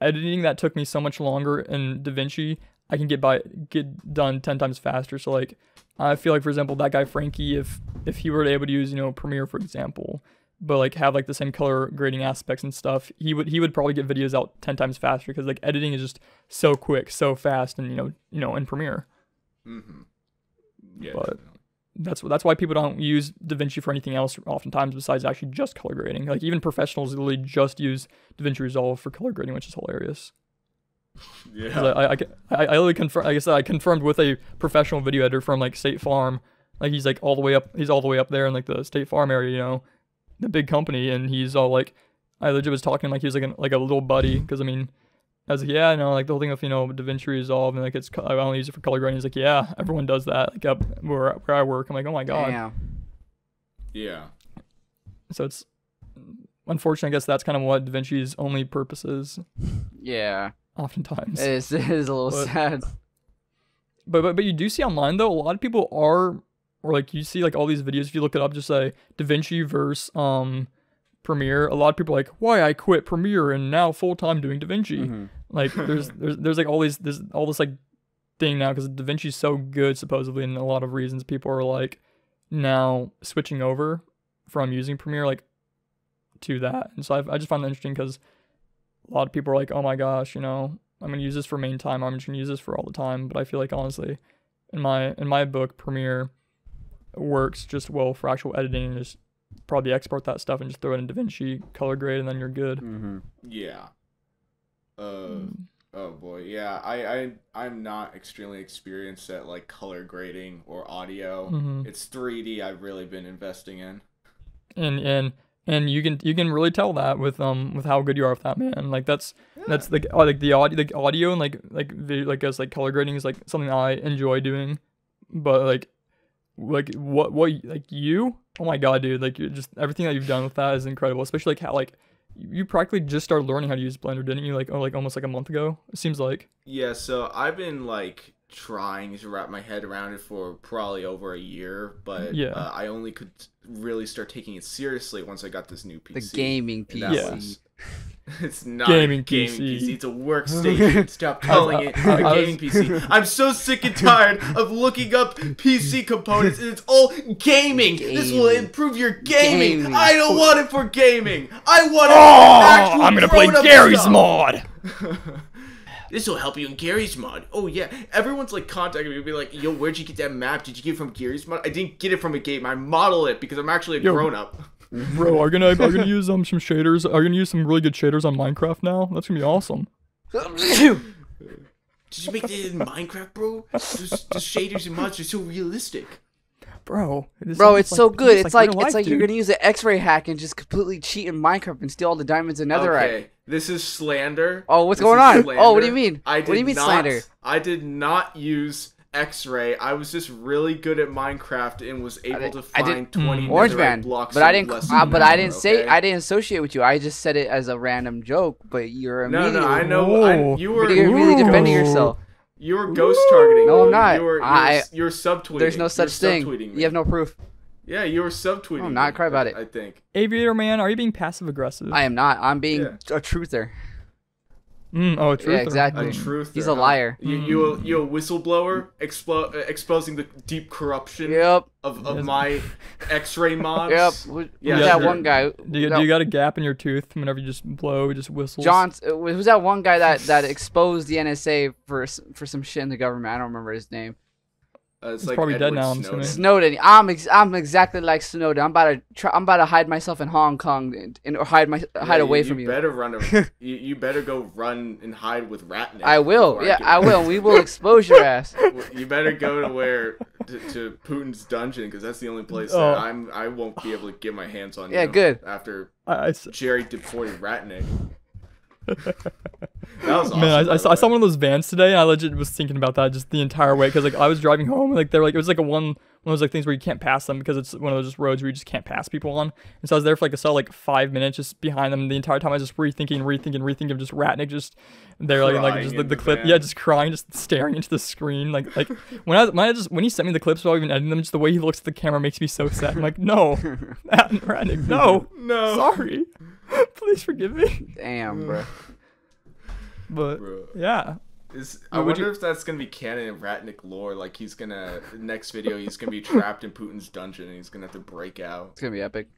[SPEAKER 3] editing that took me so much longer in davinci i can get by get done 10 times faster so like i feel like for example that guy frankie if if he were able to use you know premiere for example but like have like the same color grading aspects and stuff he would he would probably get videos out 10 times faster because like editing is just so quick so fast and you know you know in premiere
[SPEAKER 2] Mm-hmm. Yeah.
[SPEAKER 3] but-
[SPEAKER 2] definitely.
[SPEAKER 3] that's that's why people don't use DaVinci for anything else oftentimes besides actually just color grading. Like even professionals literally just use DaVinci Resolve for color grading, which is hilarious.
[SPEAKER 2] Yeah.
[SPEAKER 3] I, I, I, I, literally confirm, like I said, I confirmed with a professional video editor from like State Farm. Like he's like all the way up, he's all the way up there in like the State Farm area, you know, the big company, and he's all like, I legit was talking like he was like an, like a little buddy, because I mean. I was like, yeah, no, like the whole thing with you know DaVinci Resolve and like it's I only use it for color grading. He's like, yeah, everyone does that. Like up where where I work, I'm like, oh my god.
[SPEAKER 1] Yeah.
[SPEAKER 2] yeah.
[SPEAKER 3] So it's unfortunate. I guess that's kind of what Da Vinci's only purpose is,
[SPEAKER 1] Yeah.
[SPEAKER 3] oftentimes.
[SPEAKER 1] It is, it is a little
[SPEAKER 3] But-
[SPEAKER 1] sad.
[SPEAKER 3] But but but you do see online though, a lot of people are, or like you see like all these videos. If you look it up, just say Da Vinci versus um Premiere. A lot of people are like, why I quit Premiere and now full time doing Da Vinci.
[SPEAKER 1] Mhm.
[SPEAKER 3] Like there's there's there's like all these there's all this like thing now because Da Vinci's so good supposedly, and a lot of reasons people are like now switching over from using Premiere like to that. And so I've, I just find that interesting because a lot of people are like, oh my gosh, you know, I'm gonna use this for main time. I'm just gonna use this for all the time. But I feel like honestly, in my in my book, Premiere works just well for actual editing and just probably export that stuff and just throw it in DaVinci, color grade, and then you're good.
[SPEAKER 1] Mhm.
[SPEAKER 2] Yeah. Uh.
[SPEAKER 3] Mm.
[SPEAKER 2] Oh boy. Yeah. I. I. I'm not extremely experienced at like color grading or audio.
[SPEAKER 3] Mhm.
[SPEAKER 2] It's 3D. I've really been investing in.
[SPEAKER 3] and and and you can you can really tell that with um with how good you are with that man like that's that's like uh, like the audio like audio and like like video like as like color grading is like something I enjoy doing but like like what what like you oh my god dude like you just everything that you've done with that is incredible especially like how like you practically just started learning how to use blender didn't you like oh like almost like a month ago it seems like
[SPEAKER 2] Yeah, so I've been like trying to wrap my head around it for probably over a year, but
[SPEAKER 3] Yeah.
[SPEAKER 2] uh, I only could really start taking it seriously once I got this new PC.
[SPEAKER 1] The gaming
[SPEAKER 2] And
[SPEAKER 1] PC.
[SPEAKER 3] Yeah.
[SPEAKER 2] was- it's not
[SPEAKER 3] Gaming
[SPEAKER 2] a gaming
[SPEAKER 3] PC.
[SPEAKER 2] PC. It's a workstation. Stop calling it
[SPEAKER 3] I- I
[SPEAKER 2] a
[SPEAKER 3] was-
[SPEAKER 2] gaming PC. I'm so sick and tired of looking up PC components and it's all gaming. This will improve your gaming.
[SPEAKER 1] Gaming.
[SPEAKER 2] I don't want it for gaming. I want it
[SPEAKER 3] oh
[SPEAKER 2] for actual
[SPEAKER 3] i'm gonna play garry's
[SPEAKER 2] stuff.
[SPEAKER 3] mod
[SPEAKER 2] this will help you in Garry's mod. Oh yeah, everyone's like contacting me, be like, yo, where'd you get that map? Did you get it from Garry's mod? I didn't get it from a game. I model it because I'm actually a
[SPEAKER 3] Yo.
[SPEAKER 2] grown up.
[SPEAKER 3] Bro, are gonna are gonna use um some shaders. Are gonna use some really good shaders on Minecraft now. That's gonna be awesome.
[SPEAKER 2] Did you make that in Minecraft, bro? The, those shaders and mods are so realistic.
[SPEAKER 3] Bro, it's
[SPEAKER 1] Bro,
[SPEAKER 3] like-
[SPEAKER 1] it's so good. It's like
[SPEAKER 3] real
[SPEAKER 1] it's
[SPEAKER 3] life,
[SPEAKER 1] like you're gonna use an X-ray hack and just completely cheat in Minecraft and steal all the diamonds and netherite.
[SPEAKER 2] Okay, this is slander.
[SPEAKER 1] Oh, what's
[SPEAKER 2] This
[SPEAKER 1] going
[SPEAKER 2] is
[SPEAKER 1] on? Oh, what do you mean?
[SPEAKER 2] I
[SPEAKER 1] What do you mean
[SPEAKER 2] not-
[SPEAKER 1] slander?
[SPEAKER 2] I did not use X-ray. I was just really good at Minecraft and was able
[SPEAKER 1] did-
[SPEAKER 2] to
[SPEAKER 1] I did-
[SPEAKER 2] find 20
[SPEAKER 1] Orange
[SPEAKER 2] netherite
[SPEAKER 1] man,
[SPEAKER 2] blocks.
[SPEAKER 1] but I didn't. Uh, but
[SPEAKER 2] an
[SPEAKER 1] I didn't say.
[SPEAKER 2] okay?
[SPEAKER 1] I didn't associate with you. I just said it as a random joke. But you're
[SPEAKER 2] No,
[SPEAKER 1] immediately.
[SPEAKER 2] no, I know. I, you were
[SPEAKER 1] You're immediately defending yourself.
[SPEAKER 2] you were ghost targeting.
[SPEAKER 1] No, I'm not.
[SPEAKER 2] You were, you're,
[SPEAKER 1] I-
[SPEAKER 2] you're subtweeting.
[SPEAKER 1] There's no such thing.
[SPEAKER 2] me.
[SPEAKER 1] You have no proof.
[SPEAKER 2] Yeah, you were subtweeting.
[SPEAKER 1] Oh, not
[SPEAKER 2] me,
[SPEAKER 1] cry about
[SPEAKER 2] I-
[SPEAKER 1] it.
[SPEAKER 2] I think.
[SPEAKER 3] Aviator man, are you being passive aggressive?
[SPEAKER 1] I am not. I'm being
[SPEAKER 2] Yeah.
[SPEAKER 1] a truther.
[SPEAKER 3] Mm, oh, true.
[SPEAKER 1] exactly.
[SPEAKER 2] A truth.
[SPEAKER 1] He's a liar.
[SPEAKER 2] You, you, a, you a whistleblower expo- uh, exposing the deep corruption
[SPEAKER 1] Yep.
[SPEAKER 2] of, of
[SPEAKER 3] Yes.
[SPEAKER 2] my X-ray mods.
[SPEAKER 1] Yep. Who-
[SPEAKER 2] Yeah,
[SPEAKER 1] that
[SPEAKER 2] sure.
[SPEAKER 1] one guy?
[SPEAKER 3] Do you,
[SPEAKER 1] that-
[SPEAKER 3] do you got a gap in your tooth whenever you just blow, it just whistles?
[SPEAKER 1] John, who's that one guy that, that exposed the NSA for for some shit in the government? I don't remember his name.
[SPEAKER 2] Uh, it's
[SPEAKER 3] He's
[SPEAKER 2] like
[SPEAKER 3] probably dead
[SPEAKER 2] Edward
[SPEAKER 3] now, I'm
[SPEAKER 2] Snowden.
[SPEAKER 1] I'm ex- I'm exactly like Snowden. I'm about to try. I'm about to hide myself in Hong Kong and, and or hide my
[SPEAKER 2] Yeah,
[SPEAKER 1] hide away from
[SPEAKER 2] you.
[SPEAKER 1] you.
[SPEAKER 2] better run. A, you, you better go run and hide with Ratnik.
[SPEAKER 1] I will. Yeah,
[SPEAKER 2] get
[SPEAKER 1] I will. We will expose your ass.
[SPEAKER 2] You better go to where to, to Putin's dungeon because that's the only place
[SPEAKER 3] Oh.
[SPEAKER 2] that I'm. I won't be able to get my hands on.
[SPEAKER 1] Yeah,
[SPEAKER 2] you
[SPEAKER 1] good.
[SPEAKER 2] After
[SPEAKER 3] I, I s-
[SPEAKER 2] Jerry deported Ratnik. that was awesome.
[SPEAKER 3] Man, I, I, saw, I saw one of those vans today, and I legit was thinking about that just the entire way because like I was driving home, and like they're like it was like a one one of those like things where you can't pass them because it's one of those just roads where you just can't pass people on. And so I was there for like a solid like five minutes just behind them. The entire time I was just rethinking, rethinking, rethinking of just Ratnik just there like like just the, the
[SPEAKER 2] the
[SPEAKER 3] clip,
[SPEAKER 2] van.
[SPEAKER 3] yeah, just crying, just staring into the screen. Like like when I when I just when he sent me the clips while even editing them, just the way he looks at the camera makes me so sad. I'm like, no, Ratnik, no,
[SPEAKER 2] No.
[SPEAKER 3] sorry, please forgive me.
[SPEAKER 1] Damn, bro.
[SPEAKER 3] But
[SPEAKER 2] Bro.
[SPEAKER 3] yeah.
[SPEAKER 2] Is, I
[SPEAKER 3] would
[SPEAKER 2] wonder
[SPEAKER 3] you-
[SPEAKER 2] if that's gonna be canon in Ratnik lore. Like he's gonna next video, he's gonna be trapped in Putin's dungeon and he's gonna have to break out.
[SPEAKER 1] It's gonna be epic.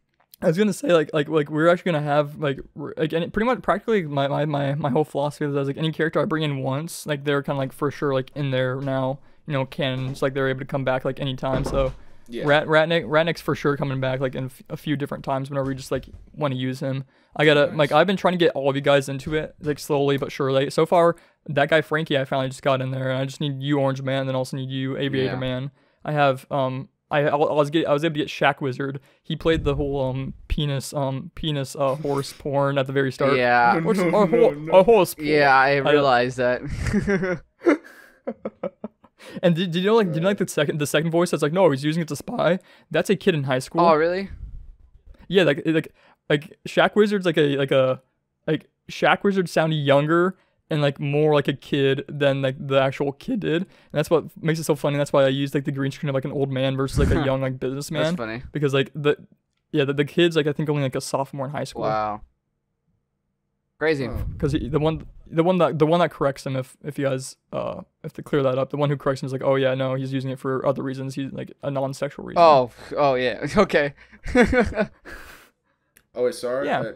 [SPEAKER 3] I was gonna say like like like we're actually gonna have like we're- like any, pretty much practically my, my my my whole philosophy is like any character I bring in once like they're kind of like for sure like in there now you know canon it's like they're able to come back like anytime so
[SPEAKER 2] Yeah.
[SPEAKER 3] Rat Ratnik Ratnik's for sure coming back like in f- a few different times whenever we just like want to use him. I gotta
[SPEAKER 2] Nice.
[SPEAKER 3] like I've been trying to get all of you guys into it like slowly but surely. So far that guy Frankie I finally just got in there and I just need you Orange Man and then also need you Aviator
[SPEAKER 1] Yeah.
[SPEAKER 3] Man. I have um I, I was get I was able to get Shack Wizard. He played the whole um penis um penis uh horse porn at the very start.
[SPEAKER 1] Yeah.
[SPEAKER 2] No,
[SPEAKER 3] a,
[SPEAKER 2] no,
[SPEAKER 3] ho-
[SPEAKER 2] no.
[SPEAKER 3] a horse porn.
[SPEAKER 1] Yeah, I realized that.
[SPEAKER 3] And did, did you know like did you know like the second the second voice that's like no he's using it to spy? That's a kid in high school.
[SPEAKER 1] oh, really?
[SPEAKER 3] Yeah, like like like Shack Wizard's like a like a like Shack Wizard sounded younger and like more like a kid than like the actual kid did. And that's what makes it so funny. That's why I used like the green screen of like an old man versus like a young like businessman.
[SPEAKER 1] That's funny.
[SPEAKER 3] Because like the yeah, the, the kid's like I think only like a sophomore in high school.
[SPEAKER 1] Wow. Crazy.
[SPEAKER 2] Oh.
[SPEAKER 3] Because the one the one that the one that corrects him if if you guys uh if to clear that up, the one who corrects him is like, Oh yeah, no, he's using it for other reasons. He's like a non sexual reason.
[SPEAKER 1] Oh, oh yeah. Okay.
[SPEAKER 2] Oh wait, sorry.
[SPEAKER 3] Yeah.
[SPEAKER 2] I,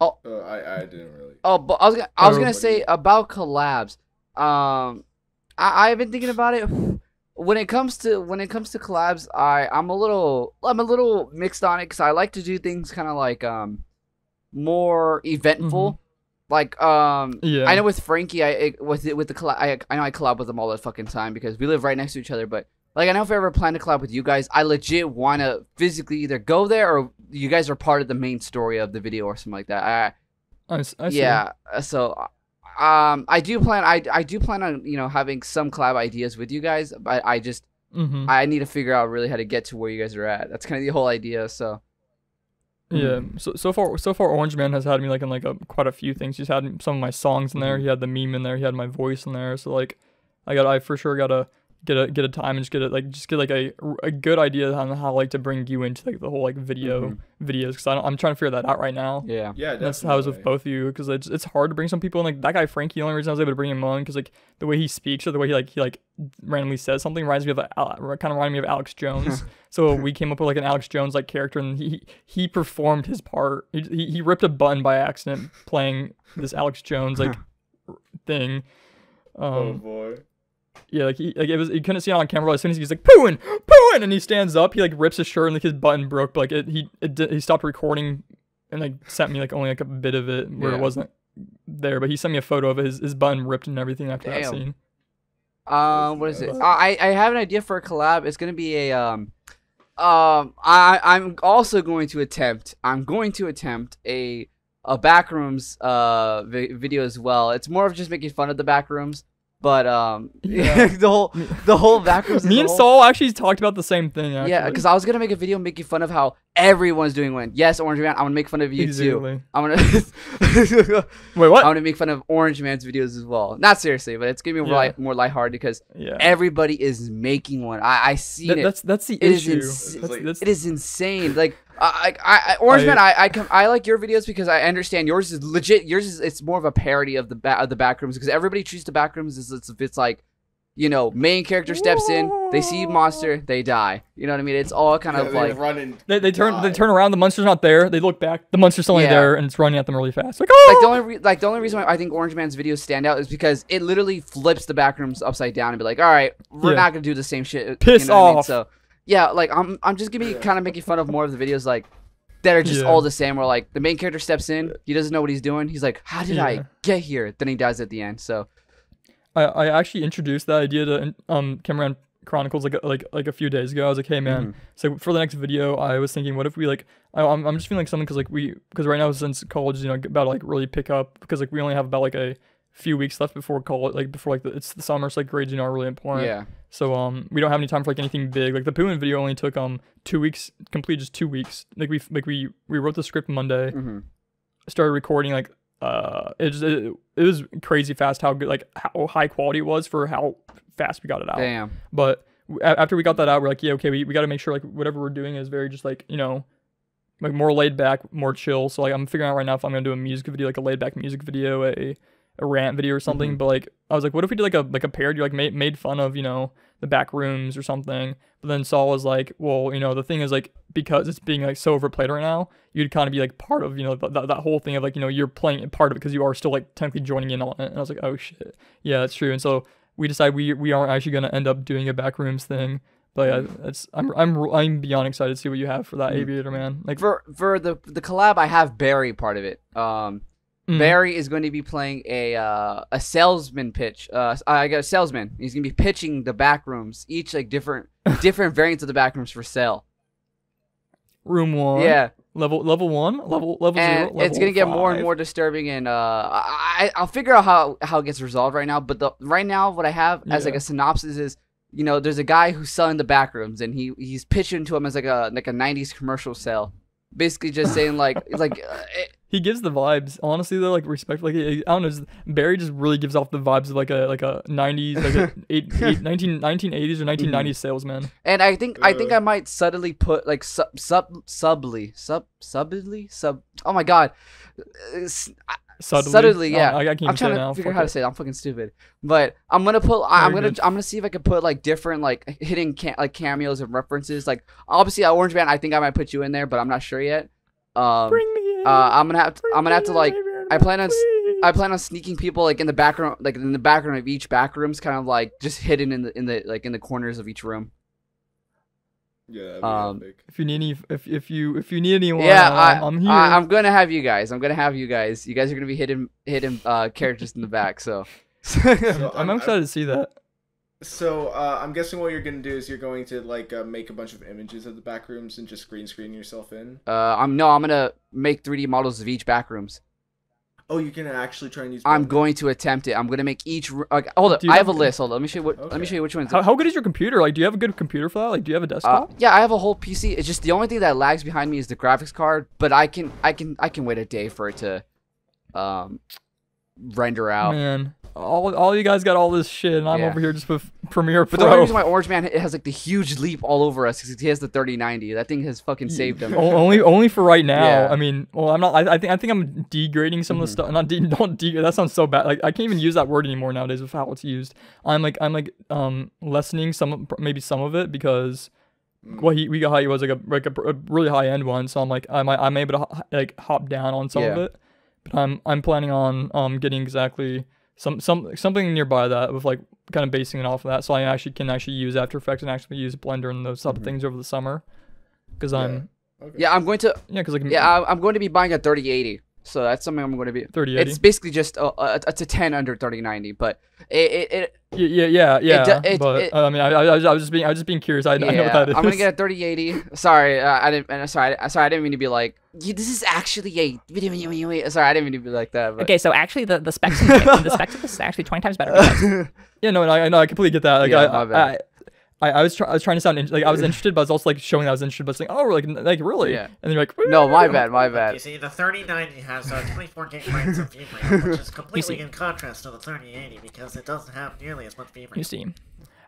[SPEAKER 1] Oh.
[SPEAKER 2] uh, I I didn't really.
[SPEAKER 1] Oh, but I was gonna, I was
[SPEAKER 3] Oh.
[SPEAKER 1] gonna say about collabs. Um, I I've been thinking about it. When it comes to when it comes to collabs, I I'm a little I'm a little mixed on it because I like to do things kind of like um more eventful. Like um,
[SPEAKER 3] Yeah.
[SPEAKER 1] I know with Frankie, I it, with it, with the collab, I I know I collab with them all the fucking time because we live right next to each other. But like I know if I ever plan to collab with you guys, I legit want to physically either go there or you guys are part of the main story of the video or something like that. I
[SPEAKER 3] I, I
[SPEAKER 1] yeah so um i do plan i i do plan on you know having some collab ideas with you guys but i just
[SPEAKER 3] Mm-hmm.
[SPEAKER 1] i need to figure out really how to get to where you guys are at that's kind of the whole idea so
[SPEAKER 3] Yeah. So so far so far Orange Man has had me like in like a, quite a few things. He's had some of my songs in there.
[SPEAKER 1] Mhm.
[SPEAKER 3] He had the meme in there. He had my voice in there. So like I got I for sure gotta get a get a time and just get it like just get like a, a good idea on how like to bring you into like the whole like video
[SPEAKER 1] Mhm.
[SPEAKER 3] videos because I'm trying to figure that out right now.
[SPEAKER 1] yeah
[SPEAKER 2] Yeah,
[SPEAKER 3] That's how it was with both of you because it's, it's hard to bring some people in like that guy Frankie. The only reason I was able to bring him on because like the way he speaks or the way he like he like randomly says something reminds me of kind of reminded me of Alex Jones. so we came up with like an Alex Jones like character and he he performed his part. He, he he ripped a button by accident playing this Alex Jones like thing. Um,
[SPEAKER 2] oh boy.
[SPEAKER 3] Yeah, like he like it was you couldn't see it on camera. But as soon as he's like pooing, pooing, and he stands up, he like rips his shirt and like his button broke. But like it, he it, di- he stopped recording and like sent me like only like a bit of it where
[SPEAKER 1] Yeah.
[SPEAKER 3] it wasn't there. But he sent me a photo of his his button ripped and everything after that scene.
[SPEAKER 1] Um, what is it?
[SPEAKER 2] Uh,
[SPEAKER 1] I I have an idea for a collab. It's gonna be a um, um. I I'm also going to attempt. I'm going to attempt a a backrooms uh vi- video as well. It's more of just making fun of the backrooms, but um,
[SPEAKER 3] Yeah.
[SPEAKER 1] the whole the whole backrooms. as
[SPEAKER 3] Me and
[SPEAKER 1] whole-
[SPEAKER 3] Saul actually talked about the same thing. Actually.
[SPEAKER 1] Yeah, because I was gonna make a video making fun of how everyone's doing one. Yes, Orange Man, I'm gonna make fun of you too. I'm gonna
[SPEAKER 3] Wait, what?
[SPEAKER 1] I'm gonna make fun of Orange Man's videos as well. Not seriously, but it's gonna be more,
[SPEAKER 3] Yeah.
[SPEAKER 1] light, more lighthearted because
[SPEAKER 3] yeah.
[SPEAKER 1] everybody is making one. I I seen
[SPEAKER 3] That-
[SPEAKER 1] it.
[SPEAKER 3] that's that's the
[SPEAKER 1] It is
[SPEAKER 3] issue.
[SPEAKER 1] ins-
[SPEAKER 3] That's- that's-
[SPEAKER 1] It is insane. Like I, I, I Orange
[SPEAKER 3] I-
[SPEAKER 1] Man, I, I, com- I like your videos because I understand yours is legit. Yours is it's more of a parody of the ba- of the backrooms because everybody treats the backrooms as it's, it's like, you know, main character steps in, they see monster, they die. You know what I mean? It's all kind
[SPEAKER 2] Yeah,
[SPEAKER 1] of
[SPEAKER 2] they
[SPEAKER 1] like
[SPEAKER 2] run and
[SPEAKER 3] They, they turn they turn around. The monster's not there. They look back. The monster's only
[SPEAKER 1] Yeah.
[SPEAKER 3] there, and it's running at them really fast. Like oh,
[SPEAKER 1] like the oh! only re- like the only reason why I think Orange Man's videos stand out is because it literally flips the backrooms upside down and be like, all right, we're
[SPEAKER 3] Yeah.
[SPEAKER 1] not gonna do the same shit.
[SPEAKER 3] Piss
[SPEAKER 1] you know what I mean?
[SPEAKER 3] off.
[SPEAKER 1] So yeah, like I'm I'm just gonna be kind of making fun of more of the videos like that are just
[SPEAKER 3] Yeah.
[SPEAKER 1] all the same. Where like the main character steps in, he doesn't know what he's doing. He's like, how did
[SPEAKER 3] Yeah.
[SPEAKER 1] I get here? Then he dies at the end. So
[SPEAKER 3] I, I actually introduced that idea to um Cameron Chronicles like a- like like a few days ago. I was like, hey man,
[SPEAKER 1] Mhm.
[SPEAKER 3] so for the next video, I was thinking, what if we like, I, I'm I'm just feeling like something because like we because right now since college, you know, about to like really pick up because like we only have about like a few weeks left before college, like before like the, it's the summer, so like grades you know are really important.
[SPEAKER 1] yeah,
[SPEAKER 3] So um we don't have any time for like anything big. Like the Poohin video only took um two weeks, complete just two weeks. Like we like we we wrote the script Monday
[SPEAKER 1] hmm
[SPEAKER 3] started recording like uh it just it, it was crazy fast how good like how high quality it was for how fast we got it out
[SPEAKER 1] damn,
[SPEAKER 3] but after we got that out we're like yeah okay we, we got to make sure like whatever we're doing is very just like you know like more laid back more chill so like i'm figuring out right now if i'm gonna do a music video like a laid back music video a a rant video or something but like i was like what if we did like a like a parody like made, made fun of you know the back rooms or something? But then saul was like well you know the thing is like because it's being like so overplayed right now you'd kind of be like part of you know th- that that whole thing of like you know you're playing part of it because you are still like technically joining in on it. And i was like oh shit. Yeah that's true. And so we decided we we aren't actually going to end up doing a back rooms thing. But yeah it's i'm i'm i'm beyond excited to see what you have for that
[SPEAKER 1] Mm.
[SPEAKER 3] aviator man. Like
[SPEAKER 1] for for the the collab, I have Barry part of it. Um,
[SPEAKER 3] mm,
[SPEAKER 1] Barry is going to be playing a uh, a salesman pitch. Uh, I got a salesman. He's going to be pitching the back rooms, each like different different variants of the back rooms for sale.
[SPEAKER 3] room one
[SPEAKER 1] Yeah,
[SPEAKER 3] level level one level level
[SPEAKER 1] and
[SPEAKER 3] zero
[SPEAKER 1] it's gonna get more and more disturbing. And uh, I I'll figure out how how it gets resolved right now. But the right now, what I have as like a synopsis is, you know, there's a guy who's selling the back rooms, and he he's pitching to him as like a like a '90s commercial sale. Basically, just saying like like uh, it,
[SPEAKER 3] he gives the vibes honestly though like respect like i don't know just, barry just really gives off the vibes of like a like a 90s like a eight, eight, 19, 1980s or 1990s
[SPEAKER 1] Mm-hmm.
[SPEAKER 3] salesman
[SPEAKER 1] And I think I think
[SPEAKER 2] Uh.
[SPEAKER 1] I might subtly put like sub sub subly sub subtly sub. Oh my god, Uh, s-
[SPEAKER 3] subtly,
[SPEAKER 1] Subtly, yeah.
[SPEAKER 3] I, I even say
[SPEAKER 1] trying to
[SPEAKER 3] now
[SPEAKER 1] figure out how to say it. I'm fucking stupid. But I'm gonna put. I- I'm gonna.
[SPEAKER 3] good.
[SPEAKER 1] I'm gonna see if I can put like different like hidden ca- like cameos and references. Like obviously, at Orange Man. I think I might put you in there, but I'm not sure yet. Um,
[SPEAKER 3] Bring me in,
[SPEAKER 1] uh, I'm gonna have. To,
[SPEAKER 3] bring
[SPEAKER 1] I'm gonna have to like. I plan on
[SPEAKER 3] please.
[SPEAKER 1] I plan on sneaking people like in the background, like in the background of each back rooms, kind of like just hidden in the in the like in the corners of each room.
[SPEAKER 2] Yeah,
[SPEAKER 1] Um,
[SPEAKER 2] epic.
[SPEAKER 3] if you need any if if you if you need anyone
[SPEAKER 1] yeah,
[SPEAKER 3] um,
[SPEAKER 1] I,
[SPEAKER 3] i'm here
[SPEAKER 1] I, am gonna have you guys. I'm gonna have you guys. You guys are gonna be hidden hidden uh, characters in the back. So.
[SPEAKER 3] I'm,
[SPEAKER 2] I'm-
[SPEAKER 3] I'm excited to see that
[SPEAKER 2] So uh, I'm guessing what you're gonna do is you're going to like uh, make a bunch of images of the back rooms and just green screen yourself in.
[SPEAKER 1] Uh, I'm no, I'm gonna make 3D models of each back rooms.
[SPEAKER 2] Oh, you can actually try and use.
[SPEAKER 1] I'm
[SPEAKER 2] both?
[SPEAKER 1] going to attempt it. I'm gonna make each. Like, hold up, I have a list. Hold on, let me show you what. Let me show you which ones.
[SPEAKER 3] how, how good is your computer like do you have a good computer for that like do you have a
[SPEAKER 1] Uh,
[SPEAKER 3] desktop
[SPEAKER 1] yeah, I have a whole PC. It's just the only thing that lags behind me is the graphics card. But I can, I can, I can wait a day for it to, um, render out.
[SPEAKER 3] man all all you guys got all this shit and i'm
[SPEAKER 1] Yeah.
[SPEAKER 3] over here just with premiere
[SPEAKER 1] But the only
[SPEAKER 3] pro
[SPEAKER 1] reason why Orange Man it has like the huge leap all over us is he has the 3090. That thing has fucking saved him.
[SPEAKER 3] Only only for right now.
[SPEAKER 1] Yeah.
[SPEAKER 3] I mean, well, I'm not. I, I think I think I'm degrading some of the
[SPEAKER 1] Mhm.
[SPEAKER 3] stuff. Not de- don't degrade. That sounds so bad. Like I can't even use that word anymore nowadays with how it's used. I'm like I'm like um lessening some of- maybe some of it because what he we got high was like a like a, a really high end one. So I'm like I'm I'm able to like hop down on some of it. But I'm I'm planning on um getting exactly some some something nearby that with like kind of basing it off of that, so I actually can actually use After Effects and actually use Blender and those type of
[SPEAKER 2] Mhm.
[SPEAKER 3] things over the summer. Because I'm
[SPEAKER 2] Okay.
[SPEAKER 1] Yeah, I'm going to.
[SPEAKER 3] yeah, because like
[SPEAKER 1] Yeah, I- I'm going to be buying a 3080. So that's something I'm going to be.
[SPEAKER 3] 3080.
[SPEAKER 1] It's basically just a, a, it's a 10 under 3090, but it, it, it
[SPEAKER 3] Yeah, yeah, yeah, yeah.
[SPEAKER 1] do- it-
[SPEAKER 3] but
[SPEAKER 1] it-
[SPEAKER 3] I mean, I, I, I was- I was just being, I was just being curious. I, I know what
[SPEAKER 1] yeah,
[SPEAKER 3] that is.
[SPEAKER 1] I'm gonna get a 3080. Sorry, uh, I didn't. Uh, sorry, I, sorry, I didn't mean to be like. "Yeah, this is actually a video. Sorry, I didn't mean to be like that. But.
[SPEAKER 4] Okay, so actually the, the specs the specs of this is actually 20 times better. Because
[SPEAKER 3] Yeah, no, and I, I know, I completely get that. Like,
[SPEAKER 1] Yeah,
[SPEAKER 3] I,
[SPEAKER 1] my bad.
[SPEAKER 3] I, I, I was, try, I was trying to sound in, like I was interested, but I was also like showing that I was interested, but saying, oh, like, like really?
[SPEAKER 1] Yeah.
[SPEAKER 3] And then you're like,
[SPEAKER 1] no, my bad, my bad.
[SPEAKER 5] You see, the 3090 has uh, 24 gigabytes of VRAM, which is completely in contrast to the 3080 because it doesn't have nearly as much VRAM.
[SPEAKER 3] You see,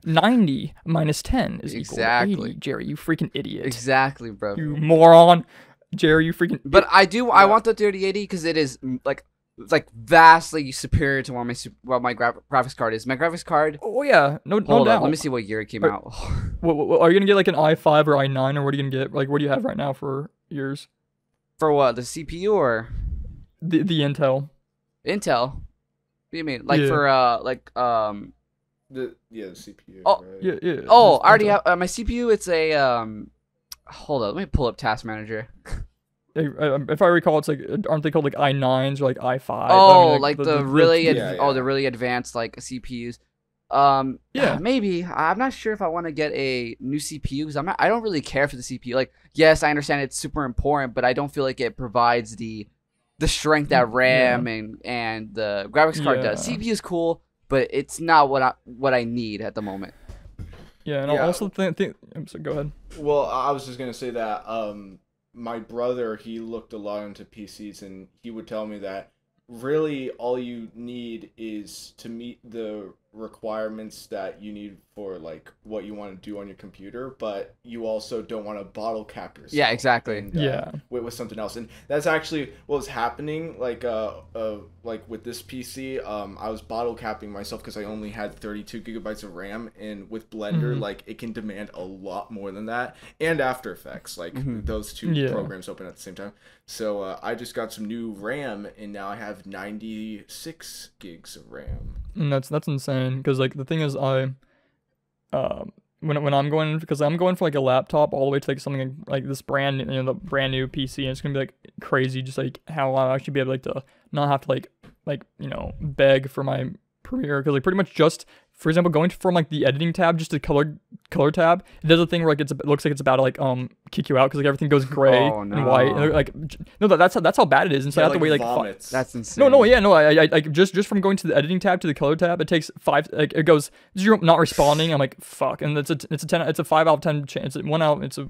[SPEAKER 3] 90 minus 10 is equal to
[SPEAKER 1] Exactly.
[SPEAKER 3] 80. Jerry, you freaking idiot.
[SPEAKER 1] Exactly, bro.
[SPEAKER 3] You moron. Jerry, you freaking.
[SPEAKER 1] But I do. I want the 3080 because it is like, it's like vastly superior to what my sup- what my gra- graphics card is. My graphics card.
[SPEAKER 3] Oh yeah, no, no
[SPEAKER 1] Hold
[SPEAKER 3] doubt.
[SPEAKER 1] on, let me see what year it came
[SPEAKER 3] Are-
[SPEAKER 1] out.
[SPEAKER 3] What, what, are you gonna get like an i5 or i9 or what are you gonna get? Like, what do you have right now for yours?
[SPEAKER 1] For what? The CPU or
[SPEAKER 3] The the Intel.
[SPEAKER 1] Intel? What do you mean? Like
[SPEAKER 3] Yeah.
[SPEAKER 1] for uh, like um.
[SPEAKER 2] The, yeah, the CPU.
[SPEAKER 1] Oh,
[SPEAKER 2] right?
[SPEAKER 3] Yeah, yeah.
[SPEAKER 1] Oh, I already
[SPEAKER 3] Intel.
[SPEAKER 1] have uh, my CPU. It's a um. Hold on, let me pull up Task Manager.
[SPEAKER 3] Hey, uh, If I recall, it's like aren't they called like i9s or like i5? I mean,
[SPEAKER 1] Oh, like the, really, ad-
[SPEAKER 2] Yeah,
[SPEAKER 1] oh, the really advanced like CPUs. Um,
[SPEAKER 3] Yeah.
[SPEAKER 1] maybe I'm not sure if I want to get a new CPU because I'm not, I don't really care for the CPU. Like, yes, I understand it's super important, but I don't feel like it provides the the strength that RAM and and the graphics card does.
[SPEAKER 3] Yeah.
[SPEAKER 1] CPU is cool, but it's not what I what I need at the moment.
[SPEAKER 3] yeah, and I also think. think I'm sorry, go ahead.
[SPEAKER 2] Well, I was just gonna say that um, my brother he looked a lot into PCs, and he would tell me that really all you need is to meet the requirements that you need for like what you want to do on your computer, but you also don't want to bottle cap yourself.
[SPEAKER 1] Yeah, exactly.
[SPEAKER 2] and, uh,
[SPEAKER 3] Yeah.
[SPEAKER 2] with, with something else, and that's actually what was happening. Like uh, uh like with this PC, um, I was bottle capping myself because I only had 32 gigabytes of RAM, and with Blender,
[SPEAKER 3] Mhm.
[SPEAKER 2] like it can demand a lot more than that, and After Effects, like
[SPEAKER 1] Mhm.
[SPEAKER 2] those two
[SPEAKER 3] Yeah.
[SPEAKER 2] programs open at the same time. So uh, I just got some new RAM, and now I have 96 gigs of RAM.
[SPEAKER 3] And that's that's insane because like the thing is I, um, when when I'm going because I'm going for like a laptop all the way to like something like, this brand you know the brand new PC and it's gonna be like crazy just like how I'll actually be able like to not have to like like you know beg for my Premiere because like pretty much just for example going from like the editing tab just to color color tab it does a thing where like it's it looks like it's about to like um kick you out because like everything goes gray
[SPEAKER 1] Oh,
[SPEAKER 3] and white and,
[SPEAKER 1] no.
[SPEAKER 3] like no that, that's how that's how bad it is and so I
[SPEAKER 2] Yeah,
[SPEAKER 3] have to wait like fi-
[SPEAKER 2] vomits.
[SPEAKER 1] That's insane.
[SPEAKER 3] no, no, yeah, no. I, I, like just, just from going to the editing tab to the color tab, it takes five. Like it goes zero, not responding. I'm like, fuck, and it's a, it's a ten, it's a five out of ten chance. It's one out, it's a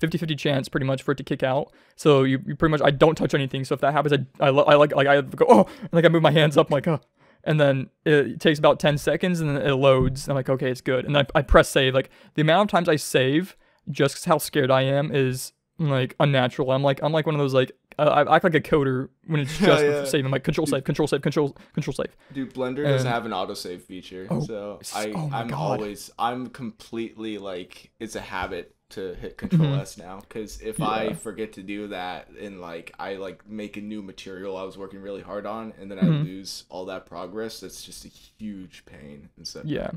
[SPEAKER 3] 50-50 chance pretty much for it to kick out. So you, you pretty much, I don't touch anything. So if that happens, I, I, I like, like I go, oh, and, like I move my hands up, I'm like, oh, and then it takes about ten seconds, and then it loads. I'm like, okay, it's good, and I, I press save. Like the amount of times I save, just how scared I am is like unnatural. I'm like, I'm like one of those like. Uh, I act like a coder when it's just
[SPEAKER 2] yeah.
[SPEAKER 3] saving. I'm like control save, control save, control, control save.
[SPEAKER 2] Dude, Blender doesn't have an autosave feature,
[SPEAKER 3] Oh,
[SPEAKER 2] so I
[SPEAKER 3] oh
[SPEAKER 2] I'm
[SPEAKER 3] God.
[SPEAKER 2] always I'm completely like it's a habit to hit Control
[SPEAKER 3] Mhm.
[SPEAKER 2] S now because if I forget to do that and like I like make a new material I was working really hard on and then I
[SPEAKER 3] Mhm.
[SPEAKER 2] lose all that progress, that's just a huge pain. And so
[SPEAKER 3] Yeah.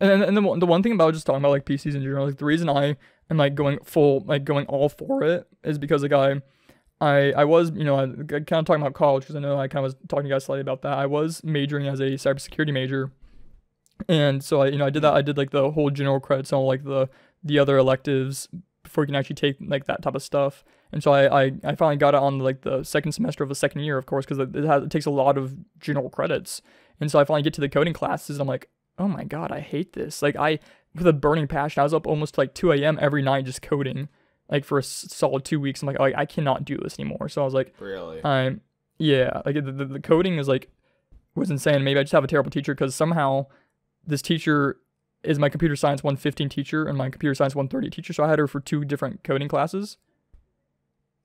[SPEAKER 3] And then, and the one, the one thing about just talking about like PCs in general, like the reason I am like going full like going all for it is because like I I I was you know I, kind of talking about college because I know I kind of was talking to you guys slightly about that. I was majoring as a cybersecurity major, and so I you know I did that. I did like the whole general credits and all like the the other electives before you can actually take like that type of stuff. And so I I, I finally got it on like the second semester of the second year, of course, because it, it has it takes a lot of general credits. And so I finally get to the coding classes, and I'm like, oh my god, I hate this. Like I, with a burning passion, I was up almost like 2 a.m. every night just coding, like for a solid two weeks. I'm like, oh, I cannot do this anymore. So I was like,
[SPEAKER 2] really,
[SPEAKER 3] I'm, yeah, like the, the, the coding is like was insane. Maybe I just have a terrible teacher because somehow this teacher is my computer science 115 teacher and my computer science 130 teacher. So I had her for two different coding classes.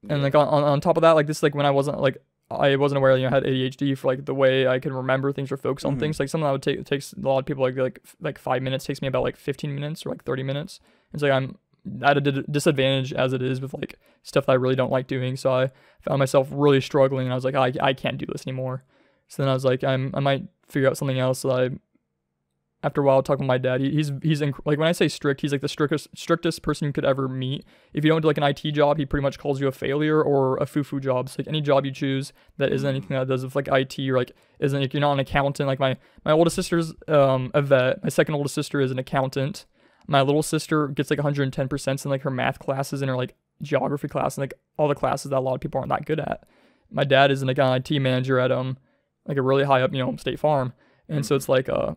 [SPEAKER 3] And like on, on, top of that, like this, like when I wasn't like I wasn't aware, you know, I had ADHD for like the way I can remember things or focus on
[SPEAKER 2] Mhm.
[SPEAKER 3] things. Like something that would take takes a lot of people like like like five minutes takes me about like 15 minutes or like 30 minutes. It's like I'm at a disadvantage as it is with like stuff that I really don't like doing. So I found myself really struggling, and I was like, I I can't do this anymore. So then I was like, I'm I might figure out something else. So I, after a while, talking with my dad. He, he's he's inc- like when I say strict, he's like the strictest strictest person you could ever meet. If you don't do like an IT job, he pretty much calls you a failure or a foo-foo job. So like any job you choose that isn't anything that does with like IT or like isn't like you're not an accountant. Like my my oldest sister's um a vet. My second oldest sister is an accountant. My little sister gets like 110% in like her math classes and her like geography class and like all the classes that a lot of people aren't that good at. My dad is like an IT manager at um like a really high up, you know, State Farm. And so it's like uh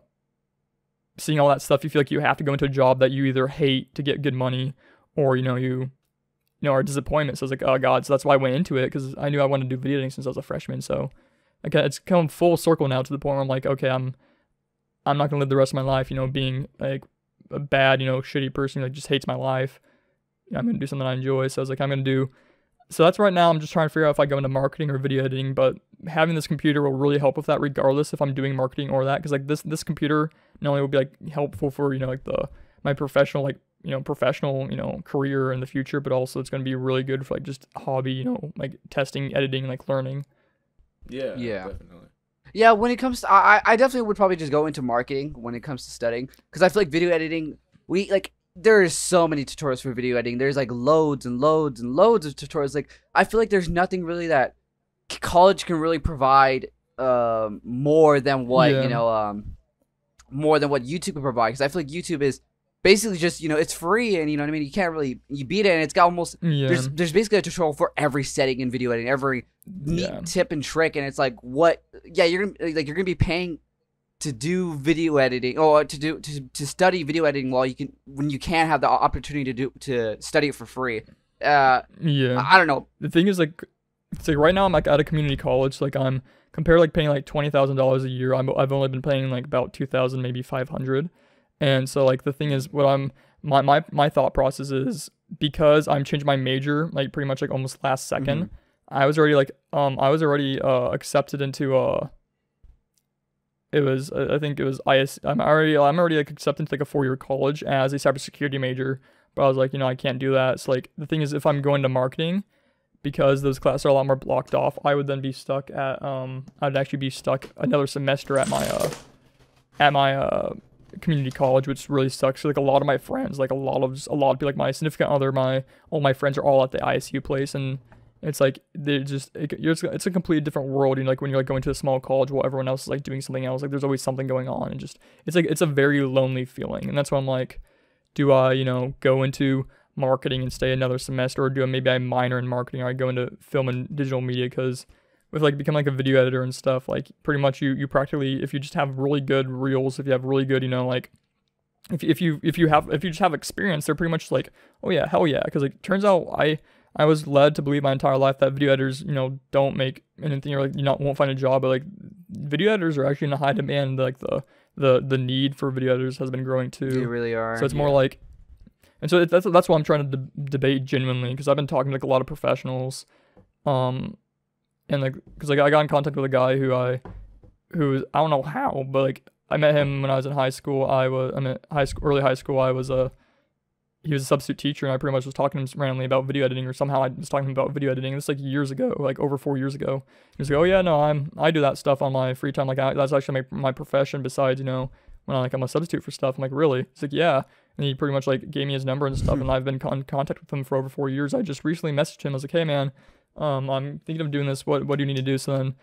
[SPEAKER 3] seeing all that stuff, you feel like you have to go into a job that you either hate to get good money or, you know, you you know, are disappointment. So I was like, oh god, so that's why I went into it because I knew I wanted to do video editing since I was a freshman. So okay, it's come full circle now to the point where I'm like, okay, I'm I'm not gonna live the rest of my life, you know, being like a bad, you know, shitty person that just hates my life. I'm gonna do something I enjoy. So I was like, I'm gonna do. So that's right now. I'm just trying to figure out if I go into marketing or video editing. But having this computer will really help with that, regardless if I'm doing marketing or that. Because like this this computer not only will be like helpful for you know like the my professional like you know professional you know career in the future, but also it's gonna be really good for like just hobby you know like testing, editing, like learning.
[SPEAKER 2] Yeah.
[SPEAKER 1] Yeah.
[SPEAKER 2] Definitely.
[SPEAKER 1] Yeah, when it comes to, I, I- I definitely would probably just go into marketing when it comes to studying because I feel like video editing, we like there is so many tutorials for video editing. There's like loads and loads and loads of tutorials. Like I feel like there's nothing really that college can really provide um more than what
[SPEAKER 3] Yeah.
[SPEAKER 1] you know um more than what YouTube can provide because I feel like YouTube is basically just you know it's free and you know what I mean you can't really you beat it and it's got almost
[SPEAKER 3] Yeah.
[SPEAKER 1] there's there's basically a tutorial for every setting in video editing, every neat
[SPEAKER 3] Yeah.
[SPEAKER 1] tip and trick, and it's like what? Yeah, you're gonna like you're gonna be paying to do video editing or to do to, to study video editing while you can when you can have the opportunity to do to study it for free. Uh,
[SPEAKER 3] yeah.
[SPEAKER 1] I, I don't know.
[SPEAKER 3] the thing is like it's like right now I'm like at a community college like I'm compared to, like paying like twenty thousand dollars a year I'm I've only been paying like about two thousand maybe five hundred and so like the thing is what I'm my my my thought process is because I'm changing my major like pretty much like almost last 2nd I was already like um I was already uh accepted into uh it was I think it was IS I'm already I'm already like accepted to like a four year college as a cybersecurity major but I was like you know I can't do that so like the thing is if I'm going to marketing because those classes are a lot more blocked off, I would then be stuck at um I'd actually be stuck another semester at my uh at my uh community college, which really sucks. Like a lot of my friends, like a lot of a lot of like my significant other, my all my friends are all at the ISU place, and it's like they're just it, it's a completely different world. You know, like when you're like going to a small college while everyone else is like doing something else, like there's always something going on, and just it's like it's a very lonely feeling, and that's why I'm like, do I you know go into marketing and stay another semester or do a, maybe I minor in marketing or I go into film and digital media because with like become like a video editor and stuff like pretty much you you practically if you just have really good reels if you have really good you know like if, if you if you have if you just have experience they're pretty much like oh yeah hell yeah because like turns out I I was led to believe my entire life that video editors you know don't make anything or like you not won't find a job but like video editors are actually in a high demand like the the the need for video editors has been growing too
[SPEAKER 1] They really are.
[SPEAKER 3] so it's more like, and so it- that's that's why I'm trying to de- debate genuinely because I've been talking to like a lot of professionals, um, and like because like I got in contact with a guy who I, who I don't know how, but like I met him when I was in high school. I was I'm at high school, early high school. I was a, he was a substitute teacher, and I pretty much was talking to him randomly about video editing, or somehow I was talking about video editing. This like years ago, like over four years ago. He was like, "Oh yeah, no, I'm I do that stuff on my free time. Like I, that's actually my my profession. Besides, you know, when I like I'm a substitute for stuff. I'm like, really? He's like, yeah. And he pretty much like gave me his number and stuff, and I've been con- in contact with him for over four years. I just recently messaged him. I was like, hey man, um, I'm thinking of doing this. What what do you need to do? So then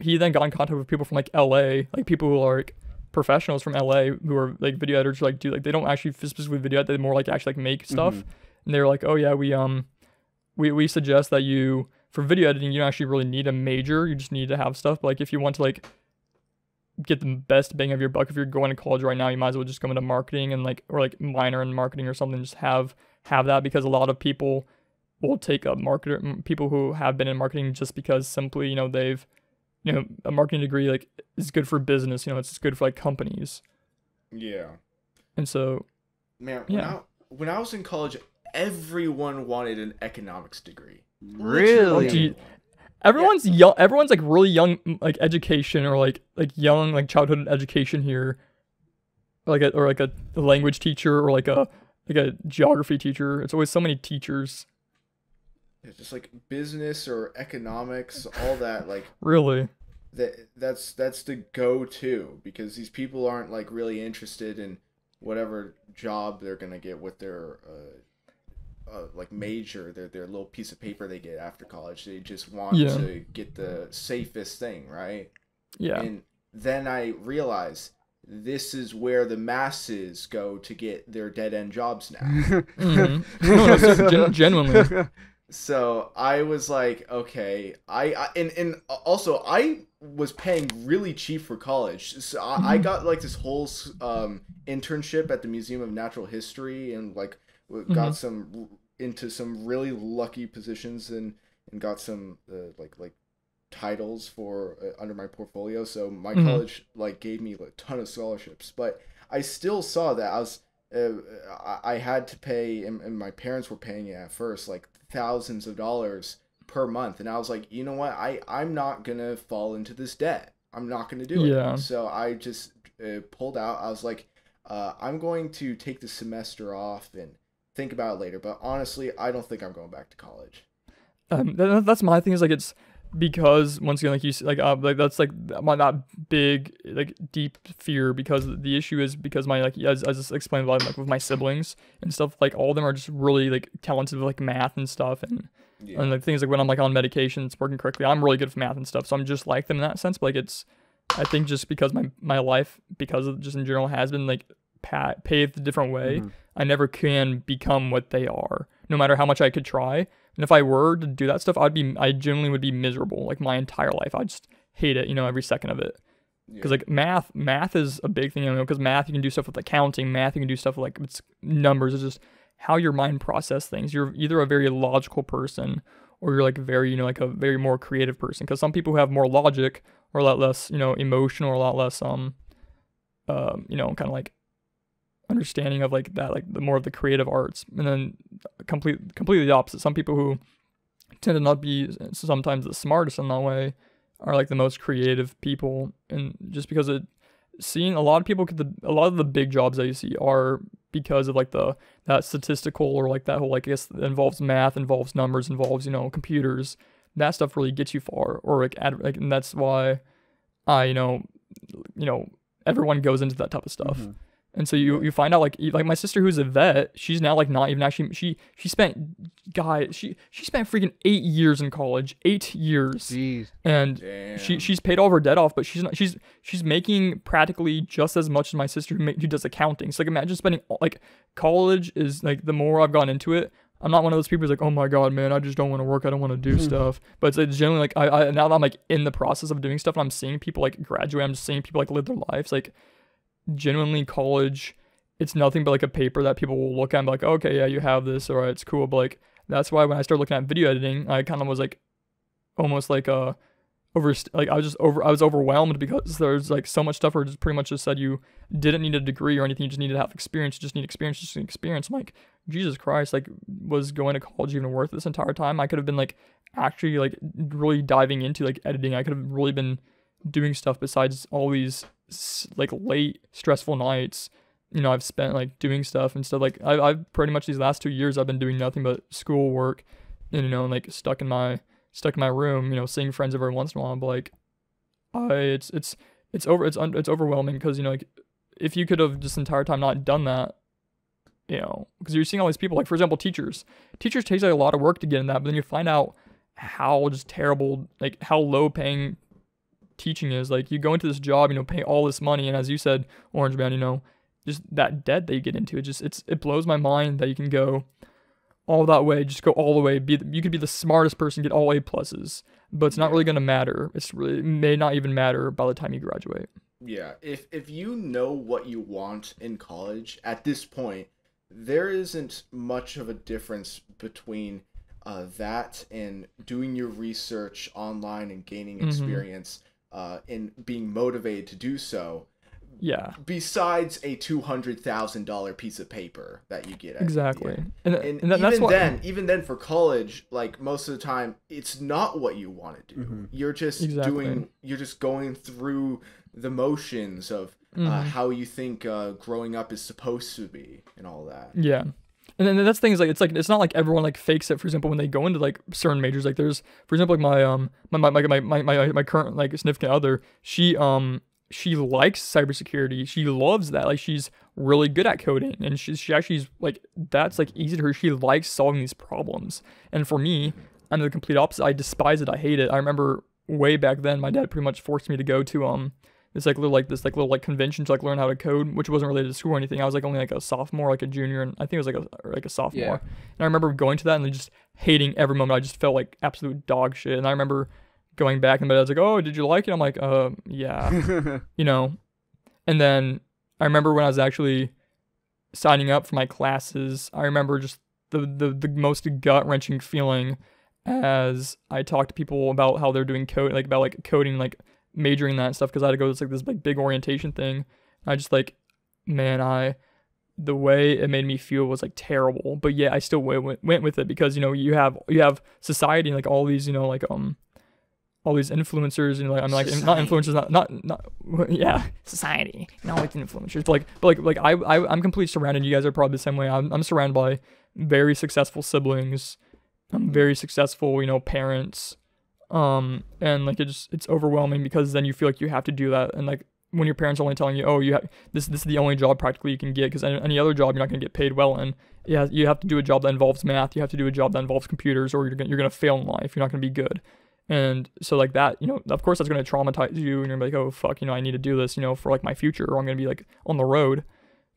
[SPEAKER 3] he then got in contact with people from like LA, like people who are like professionals from LA who are like video editors, like do like they don't actually specifically video edit, they more like actually like make stuff. And they're like, oh yeah, we um we we suggest that you for video editing you don't actually really need a major, you just need to have stuff. But like if you want to like get the best bang of your buck if you're going to college right now you might as well just go into marketing and like or like minor in marketing or something just have have that because a lot of people will take a marketer people who have been in marketing just because simply you know they've you know a marketing degree like is good for business you know it's good for like companies
[SPEAKER 2] Yeah.
[SPEAKER 3] and so
[SPEAKER 2] Man, when,
[SPEAKER 3] Yeah.
[SPEAKER 2] I, when I was in college, everyone wanted an economics degree.
[SPEAKER 1] Really?
[SPEAKER 3] Do you- everyone's young everyone's like really young like education or like like young like childhood education here like a or like a, a language teacher or like a like a geography teacher it's always so many teachers
[SPEAKER 2] It's just like business or economics, all that. Like,
[SPEAKER 3] really
[SPEAKER 2] that that's that's the go-to because these people aren't like really interested in whatever job they're gonna get with their uh, uh, like major their their little piece of paper they get after college. They just want
[SPEAKER 3] Yeah.
[SPEAKER 2] to get the safest thing, right?
[SPEAKER 3] Yeah.
[SPEAKER 2] And then I realize this is where the masses go to get their dead end jobs now.
[SPEAKER 3] Mhm. No, no, gen- genuinely.
[SPEAKER 2] So I was like, okay, I, I and and also I was paying really cheap for college. So I, I got like this whole um internship at the Museum of Natural History and like got
[SPEAKER 3] Mhm.
[SPEAKER 2] some into some really lucky positions and and got some uh, like like titles for uh, under my portfolio. So my
[SPEAKER 3] Mhm.
[SPEAKER 2] college like gave me like, a ton of scholarships, but I still saw that I was uh, I- I had to pay, and, and my parents were paying it at first, like thousands of dollars per month, and I was like, you know what, I I'm not gonna fall into this debt. I'm not gonna do it.
[SPEAKER 3] Yeah.
[SPEAKER 2] So I just uh, pulled out. I was like, uh, I'm going to take the semester off and think about it later. But honestly, I don't think I'm going back to college.
[SPEAKER 3] um, that, that's my thing is like it's because once again like you like uh, like that's like my that big like deep fear because the issue is because my like as as I just explained about like with my siblings and stuff like all of them are just really like talented with like math and stuff and
[SPEAKER 2] Yeah.
[SPEAKER 3] and like things like when I'm like on medication it's working correctly I'm really good with math and stuff so I'm just like them in that sense but like it's I think just because my my life because of just in general has been like pa- paved a different way
[SPEAKER 1] Mhm.
[SPEAKER 3] I never can become what they are, no matter how much I could try. And if I were to do that stuff, I'd be, I genuinely would be miserable, like my entire life. I just hate it, you know, every second of it. Because
[SPEAKER 2] Yeah.
[SPEAKER 3] like math, math is a big thing, you know. Because math, you can do stuff with accounting. Math, you can do stuff with like it's numbers. It's just how your mind process things. You're either a very logical person, or you're like very, you know, like a very more creative person. Because some people who have more logic or a lot less, you know, emotional or a lot less, um, um, you know, kind of like understanding of like that, like the more of the creative arts, and then complete completely the opposite. Some people who tend to not be sometimes the smartest in that way are like the most creative people, and just because it seeing a lot of people get the a lot of the big jobs that you see are because of like the that statistical or like that whole like I guess involves math, involves numbers, involves you know computers. That stuff really gets you far, or like, ad, like and that's why I you know you know everyone goes into that type of stuff.
[SPEAKER 1] Mhm.
[SPEAKER 3] And so you you find out like like my sister who's a vet, she's now like not even actually she she spent guy she she spent freaking eight years in college, eight years,
[SPEAKER 1] Jeez.
[SPEAKER 3] and
[SPEAKER 2] Damn.
[SPEAKER 3] she she's paid all of her debt off, but she's not she's she's making practically just as much as my sister who, ma- who does accounting. So like imagine spending like college is like the more I've gone into it. I'm not one of those people who's like, oh my god, man, I just don't want to work. I don't want to do hmm. stuff. But it's, it's generally like I, I now that I'm like in the process of doing stuff and I'm seeing people like graduate. I'm just seeing people like live their lives. Like genuinely college, it's nothing but like a paper that people will look at and be like, okay, yeah, you have this, right, it's cool. But like that's why when I started looking at video editing, I kind of was like almost like uh, a over like I was just over I was overwhelmed because there's like so much stuff where just pretty much just said you didn't need a degree or anything, you just needed to have experience, you just need experience, just need experience. I'm like, Jesus Christ, like was going to college even worth this entire time? I could have been like actually like really diving into like editing. I could have really been doing stuff besides all these like late stressful nights. You know, I've spent like doing stuff and stuff. Like I, I've pretty much these last two years, I've been doing nothing but school work, and you know, like stuck in my stuck in my room. You know, seeing friends every once in a while. But like, I it's it's it's over it's un, it's overwhelming because you know like if you could have this entire time not done that, you know, because you're seeing all these people like for example teachers. Teachers takes like a lot of work to get in that, but then you find out how just terrible like how low paying teaching is. Like you go into this job, you know, pay all this money, and as you said, Orange Man, you know, just that debt that you get into. It just it's it blows my mind that you can go all that way, just go all the way. Be you could be the smartest person, get all A pluses, but it's not really gonna matter. It's really it may not even matter by the time you graduate.
[SPEAKER 2] Yeah, if if you know what you want in college at this point, there isn't much of a difference between uh, that and doing your research online and gaining
[SPEAKER 3] Mhm.
[SPEAKER 2] experience uh, and being motivated to do so.
[SPEAKER 3] Yeah,
[SPEAKER 2] Besides a two hundred thousand dollar piece of paper that you get at
[SPEAKER 3] exactly. And,
[SPEAKER 2] And
[SPEAKER 3] and that, that's
[SPEAKER 2] even
[SPEAKER 3] what
[SPEAKER 2] then, even then for college, like most of the time, it's not what you want to do.
[SPEAKER 1] Mhm.
[SPEAKER 2] You're just
[SPEAKER 3] Exactly.
[SPEAKER 2] doing, you're just going through the motions of uh,
[SPEAKER 3] Mhm.
[SPEAKER 2] how you think uh, growing up is supposed to be and all that.
[SPEAKER 3] Yeah. And then that's the thing is like it's like it's not like everyone like fakes it. For example, when they go into like certain majors, like there's for example like my um my my my my my, my current like significant other, she um she likes cybersecurity. She loves that. Like she's really good at coding, and she's she actually is like that's like easy to her. She likes solving these problems. And for me, I'm the complete opposite. I despise it. I hate it. I remember way back then, my dad pretty much forced me to go to um this like little like this like little like convention to like learn how to code, which wasn't related to school or anything. I was like only like a sophomore, like a junior, and I think it was like a like a sophomore.
[SPEAKER 1] Yeah.
[SPEAKER 3] And I remember going to that and just hating every moment. I just felt like absolute dog shit. And I remember going back and but I was like, "Oh, did you like it?" I'm like, "Uh, yeah." you know. And then I remember when I was actually signing up for my classes, I remember just the the, the most gut wrenching feeling as I talked to people about how they're doing code, like about like coding, like majoring in that and stuff, because I had to go to this, like this like big orientation thing. I just like, man, I the way it made me feel was like terrible, but yeah, I still went, went with it because you know you have you have society and like all these you know like um all these influencers and like I'm like not influencers not not not yeah
[SPEAKER 4] Society.
[SPEAKER 3] not like influencers, but like, but like, like I, I, I'm completely surrounded. You guys are probably the same way. I'm, I'm surrounded by very successful siblings. I'm very successful, you know, parents. Um, and like it just, it's overwhelming because then you feel like you have to do that, and like when your parents are only telling you, oh, you have this, this is the only job practically you can get because any, other job you're not gonna get paid well in. Yeah, you have to do a job that involves math. You have to do a job that involves computers, or you're gonna, you're gonna fail in life. You're not gonna be good. And so like that, you know, of course that's gonna traumatize you, and you're like, oh fuck, you know, I need to do this, you know, for like my future, or I'm gonna be like on the road.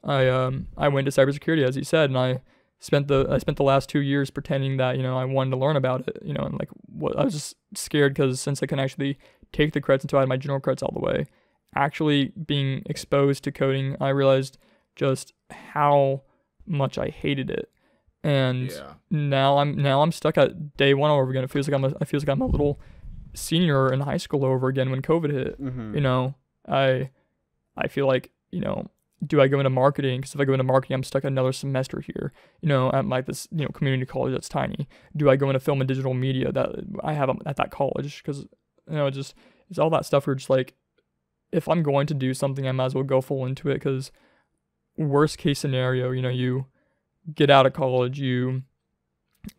[SPEAKER 3] I um I went to cybersecurity as you said, and I spent the I spent the last two years pretending that you know I wanted to learn about it, you know, and like what I was just scared because since I can actually take the credits until I had my general credits all the way, actually being exposed to coding, I realized just how much I hated it, and
[SPEAKER 2] Yeah.
[SPEAKER 3] now I'm now I'm stuck at day one over again. It feels like I'm a, I feels like I'm a little senior in high school over again when COVID hit.
[SPEAKER 1] Mhm.
[SPEAKER 3] You know, I I feel like you know, do I go into marketing? Because if I go into marketing, I'm stuck another semester here. You know, at like this you know community college that's tiny. Do I go into film and digital media that I have at that college? Because you know, just it's all that stuff. Where just like, if I'm going to do something, I might as well go full into it. Because worst case scenario, you know, you get out of college, you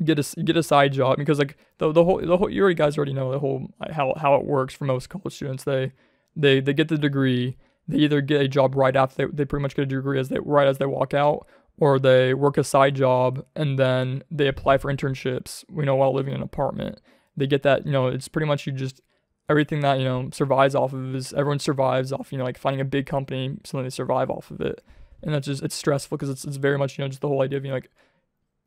[SPEAKER 3] get a get a side job because like the the whole the whole you already guys already know the whole how how it works for most college students. They they they get the degree. They either get a job right after they, they pretty much get a degree as they right as they walk out, or they work a side job and then they apply for internships. You know, while living in an apartment, they get that. You know, it's pretty much you just everything that you know survives off of is everyone survives off you know like finding a big company so they survive off of it and that's just it's stressful because it's, it's very much you know just the whole idea of you know like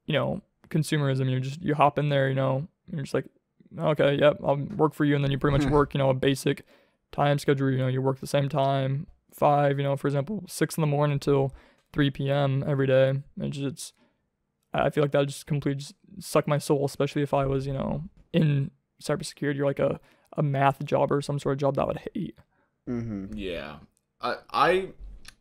[SPEAKER 3] you know consumerism you just you hop in there you know and you're just like okay yep i'll work for you and then you pretty much work you know a basic time schedule you know you work the same time five you know for example six in the morning until 3 p.m every day and just it's i feel like that just completely just suck my soul especially if i was you know in cybersecurity or like a, a math job or some sort of job that I would hate
[SPEAKER 1] Mhm.
[SPEAKER 2] Yeah. I I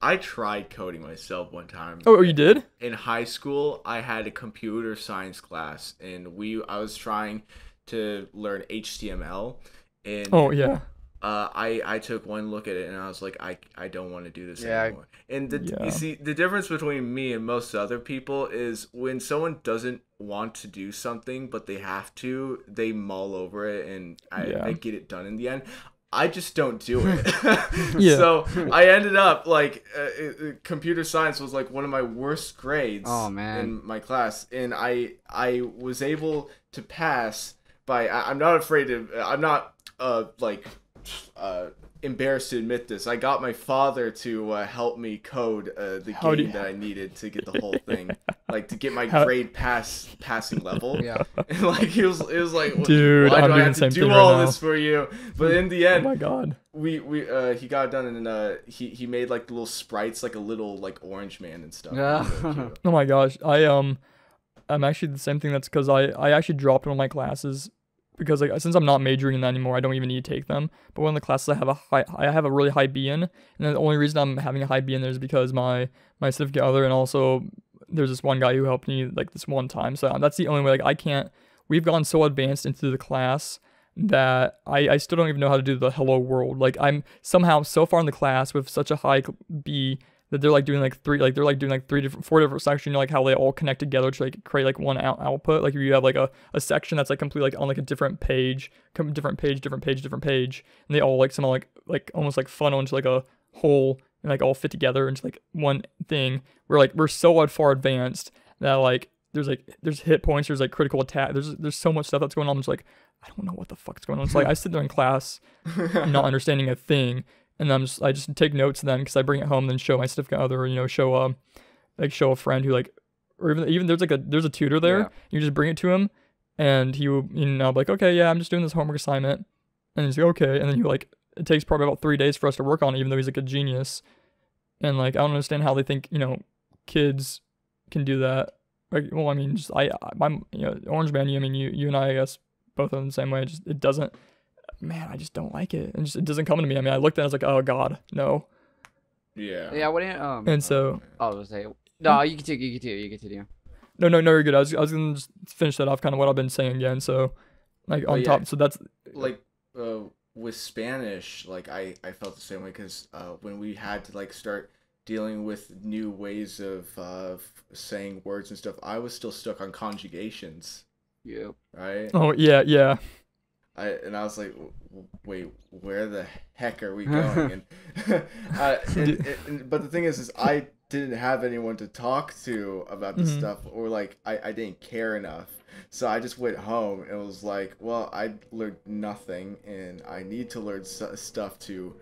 [SPEAKER 2] I tried coding myself one time.
[SPEAKER 3] oh you did
[SPEAKER 2] in high school i had a computer science class and we i was trying to learn html and
[SPEAKER 3] oh yeah
[SPEAKER 2] uh, I I took one look at it and I was like, I, I don't want to do this
[SPEAKER 1] Yeah.
[SPEAKER 2] anymore. And the
[SPEAKER 3] Yeah.
[SPEAKER 2] you see the difference between me and most other people is when someone doesn't want to do something but they have to, they mull over it and I,
[SPEAKER 3] Yeah.
[SPEAKER 2] they get it done in the end. I just don't do it.
[SPEAKER 3] Yeah.
[SPEAKER 2] So I ended up like uh, uh, computer science was like one of my worst grades
[SPEAKER 1] Oh, man.
[SPEAKER 2] in my class, and I I was able to pass by. I, I'm not afraid to. I'm not uh like uh embarrassed to admit this. I got my father to uh, help me code uh, the
[SPEAKER 3] How
[SPEAKER 2] game
[SPEAKER 3] you-
[SPEAKER 2] that I needed to get the whole thing, like to get my
[SPEAKER 3] How-
[SPEAKER 2] grade pass passing level.
[SPEAKER 1] Yeah.
[SPEAKER 2] And like he was, it was like,
[SPEAKER 3] Dude,
[SPEAKER 2] why
[SPEAKER 3] I'm
[SPEAKER 2] do I
[SPEAKER 3] doing
[SPEAKER 2] have
[SPEAKER 3] the same
[SPEAKER 2] to do
[SPEAKER 3] thing
[SPEAKER 2] all this for you? But in the
[SPEAKER 3] oh
[SPEAKER 2] end,
[SPEAKER 3] my god
[SPEAKER 2] we we uh he got it done and uh he he made like the little sprites like a little like orange man and stuff. It really
[SPEAKER 1] Yeah.
[SPEAKER 3] oh my gosh i um i'm actually the same thing that's because i i actually dropped one of my classes because like since i'm not majoring in that anymore i don't even need to take them but one of the classes i have a high i have a really high b in and the only reason i'm having a high b in there is because my my significant other and also there's this one guy who helped me like this one time so that's the only way like i can't we've gone so advanced into the class that I, I still don't even know how to do the hello world. Like I'm somehow so far in the class with such a high B that they're like doing like three like they're like doing like three different four different sections you know, like how they all connect together to like create like one out- output. Like you have like a, a section that's like completely like on like a different page come different page different page different page and they all like somehow like like almost like funnel into like a whole and like all fit together into like one thing. We're like we're so far advanced that like there's like there's hit points there's like critical attack there's there's so much stuff that's going on. It's like i don't know what the fuck's going on. It's like i sit there in class not understanding a thing and I'm just I just take notes then because I bring it home then show my significant other or you know show um like show a friend who like or even even there's like a there's a tutor there.
[SPEAKER 1] Yeah.
[SPEAKER 3] you just bring it to him and he will you know like okay yeah I'm just doing this homework assignment. And he's like okay. And then he like it takes probably about three days for us to work on it even though he's like a genius. And like I don't understand how they think you know kids can do that. Like well I mean just I I'm you know Orange Man you I mean you you and I I guess both them the same way it just it doesn't man, I just don't like it. And just it doesn't come to me. I mean, I looked at it, I was like, oh god, no.
[SPEAKER 2] Yeah.
[SPEAKER 1] Yeah, what? do you- Um,
[SPEAKER 3] And so
[SPEAKER 1] I was gonna say no. You continue. You continue. You continue.
[SPEAKER 3] no, no, no, you're good. I was I was gonna just finish that off, kind of what I've been saying again. So like
[SPEAKER 2] Oh,
[SPEAKER 3] on
[SPEAKER 2] yeah.
[SPEAKER 3] top. So that's
[SPEAKER 2] like uh, with Spanish, like I I felt the same way because uh, when we had to like start dealing with new ways of uh, saying words and stuff, I was still stuck on conjugations,
[SPEAKER 1] Yep.
[SPEAKER 2] right?
[SPEAKER 3] oh yeah, yeah.
[SPEAKER 2] I and I was like, "W- w- wait, where the heck are we going? And, uh, and, and but the thing is, is I didn't have anyone to talk to about this
[SPEAKER 3] Mhm.
[SPEAKER 2] stuff, or like I, I didn't care enough. So I just went home and was like, well, I learned nothing, and I need to learn s- stuff to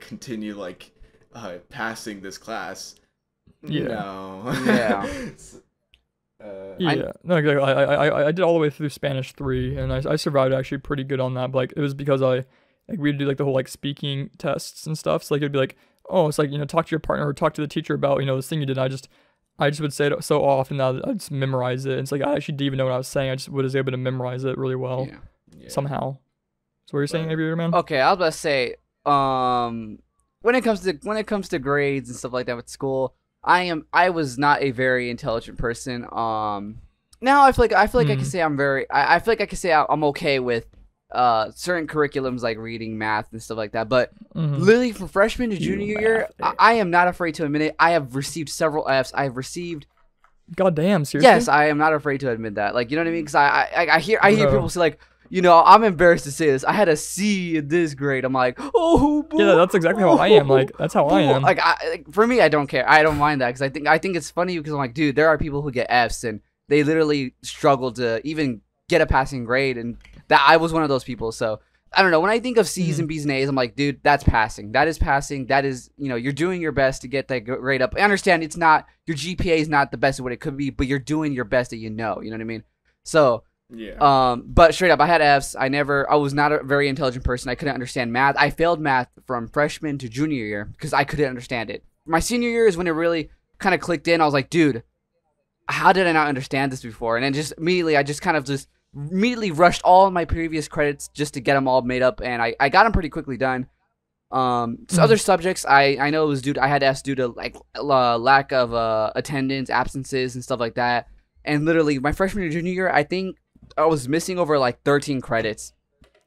[SPEAKER 2] continue like uh, passing this class.
[SPEAKER 3] Yeah.
[SPEAKER 2] No.
[SPEAKER 1] Yeah.
[SPEAKER 2] S- uh,
[SPEAKER 3] Yeah, no, exactly. I, I, I, I did all the way through Spanish three, and I, I survived actually pretty good on that. But like, it was because I, like, we'd do like the whole like speaking tests and stuff. So like, it'd be like, oh, it's like you know, talk to your partner or talk to the teacher about you know this thing you did. I just, I just would say it so often that I just memorize it. And It's like I actually didn't even know what I was saying. I just was able to memorize it really well
[SPEAKER 1] yeah.
[SPEAKER 2] yeah.
[SPEAKER 3] somehow. So what you're saying,
[SPEAKER 2] But-
[SPEAKER 3] Aviator Man?
[SPEAKER 1] Okay, I was about to say, um, when it comes to when it comes to grades and stuff like that with school, I am I was not a very intelligent person. Um, now I feel like I feel like I can
[SPEAKER 3] Hmm.
[SPEAKER 1] say I'm very I, I feel like I can say I'm okay with uh certain curriculums like reading, math, and stuff like that. But
[SPEAKER 3] Mhm.
[SPEAKER 1] literally from freshman to
[SPEAKER 3] You
[SPEAKER 1] junior year, I, I am not afraid to admit it. I have received several Fs. I have received
[SPEAKER 3] God damn, seriously?
[SPEAKER 1] Yes, I am not afraid to admit that. Like, you know what I mean? Because I, I, I hear, I hear
[SPEAKER 3] Bro.
[SPEAKER 1] people say like, you know, I'm embarrassed to say this. I had a C in this grade. I'm like, oh, boo,
[SPEAKER 3] Yeah, that's exactly how I am. Like, that's how I am.
[SPEAKER 1] Like, I, like, for me, I don't care. I don't mind that because I think, I think it's funny because I'm like, dude, there are people who get Fs and they literally struggle to even get a passing grade, and that I was one of those people. So I don't know. When I think of C's and mm-hmm. B's and A's, I'm like, dude, that's passing. That is passing. That is, you know, you're doing your best to get that grade up. I understand it's not your GPA is not the best of what it could be, but you're doing your best that you know. You know what I mean? So,
[SPEAKER 2] yeah.
[SPEAKER 1] um, but straight up, I had F's. I never, I was not a very intelligent person. I couldn't understand math. I failed math from freshman to junior year because I couldn't understand it. My senior year is when it really kind of clicked in. I was like, dude, how did I not understand this before? And then just immediately, I just kind of just immediately rushed all of my previous credits just to get them all made up, and I, I got them pretty quickly done. Um, so
[SPEAKER 3] Mhm.
[SPEAKER 1] other subjects, I, I know it was due to, I had F's due to like uh, lack of uh, attendance, absences, and stuff like that. And literally, my freshman and junior year, I think I was missing over like 13 credits.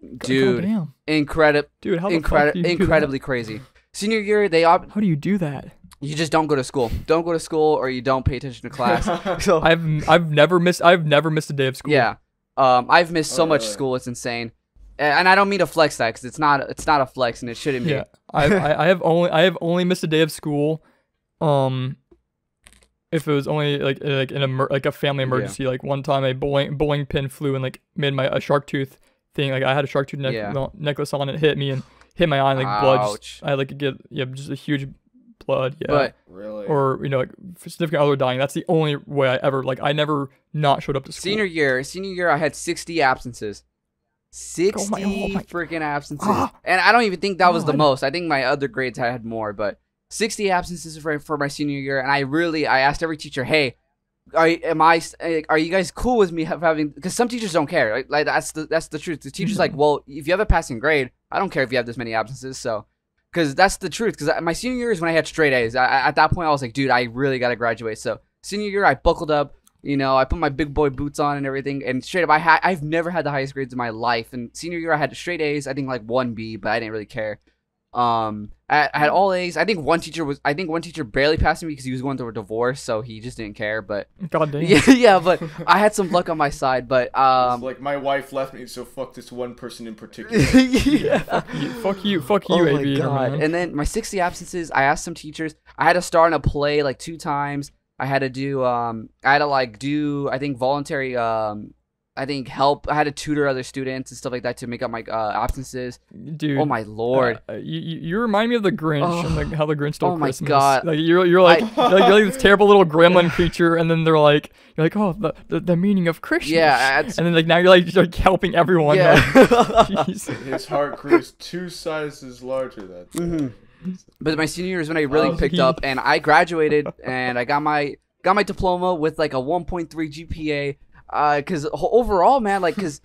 [SPEAKER 3] God
[SPEAKER 1] Dude,
[SPEAKER 3] damn.
[SPEAKER 1] incredible,
[SPEAKER 3] Dude, how the fuck
[SPEAKER 1] incredible,
[SPEAKER 3] do that?
[SPEAKER 1] incredibly crazy. Senior year, they op-
[SPEAKER 3] How do you do that?
[SPEAKER 1] you just don't go to school. Don't go to school, or you don't pay attention to class. so
[SPEAKER 3] I've I've never missed I've never missed a day of school.
[SPEAKER 1] yeah, um, I've missed so
[SPEAKER 2] Oh,
[SPEAKER 1] much
[SPEAKER 2] really?
[SPEAKER 1] school. It's insane, and, and I don't mean to flex that because it's not it's not a flex, and it shouldn't be.
[SPEAKER 3] Yeah. I, I I have only I have only missed a day of school. Um if it was only like uh, like an emer- like a family emergency, like one time a bowling bowling pin flew and like made my a shark tooth thing. Like I had a shark tooth neck-
[SPEAKER 1] Yeah.
[SPEAKER 3] no- necklace on, it hit me and hit my eye, and like blood. Just, I had, like get yeah, just a huge blood. Yeah.
[SPEAKER 1] But
[SPEAKER 2] really?
[SPEAKER 3] or you know, like significant other dying. That's the only way I ever like. I never not showed up to school.
[SPEAKER 1] senior year, senior year, I had 60 absences. 60
[SPEAKER 3] Oh my- oh my-
[SPEAKER 1] freaking absences.
[SPEAKER 3] Ah.
[SPEAKER 1] and I don't even think that was the
[SPEAKER 3] God.
[SPEAKER 1] most. I think my other grades had more, but 60 absences for, for my senior year. And I really, I asked every teacher, hey, are, am I, are you guys cool with me having, because some teachers don't care. Like, like that's the, that's the truth. The teacher's like, well, if you have a passing grade, I don't care if you have this many absences. So, because that's the truth. Because my senior year is when I had straight A's. I, at that point, I was like, dude, I really got to graduate. So, senior year, I buckled up. You know, I put my big boy boots on and everything. And straight up, I had I've never had the highest grades in my life. And senior year, I had straight A's. I think like one B, but I didn't really care. Um, I, I had all A's. I think one teacher was. I think one teacher barely passed me because he was going through a divorce, so he just didn't care. But
[SPEAKER 3] God damn.
[SPEAKER 1] yeah, yeah. But I had some luck on my side. But
[SPEAKER 2] It's
[SPEAKER 1] um,
[SPEAKER 2] like my wife left me, so fuck this one person in particular.
[SPEAKER 1] yeah.
[SPEAKER 3] You- fuck you, fuck you,
[SPEAKER 1] Oh my
[SPEAKER 3] aviator
[SPEAKER 1] god!
[SPEAKER 3] man.
[SPEAKER 1] And then my 60 absences. I asked some teachers. I had to start in a play like two times. I had to do. Um, I had to like do. I think voluntary. Um, I think help. I had to tutor other students and stuff like that to make up my uh, absences.
[SPEAKER 3] Dude.
[SPEAKER 1] oh my lord!
[SPEAKER 3] Uh, you, you you remind me of the Grinch and like how the Grinch stole
[SPEAKER 1] Oh my
[SPEAKER 3] Christmas.
[SPEAKER 1] God.
[SPEAKER 3] Like you're you're like,
[SPEAKER 1] I-
[SPEAKER 3] you're like you're like this terrible little gremlin creature, and then they're like you're like oh the the, the meaning of Christmas.
[SPEAKER 1] Yeah,
[SPEAKER 3] and then like now you're like, you're like helping everyone.
[SPEAKER 1] Yeah.
[SPEAKER 3] like.
[SPEAKER 2] His heart grew two sizes larger. That day.
[SPEAKER 1] Mhm. But my senior year is when I really
[SPEAKER 3] Oh,
[SPEAKER 1] picked
[SPEAKER 3] he-
[SPEAKER 1] up, and I graduated, and I got my got my diploma with like a 1.3 GPA. Uh, because overall, man, like, because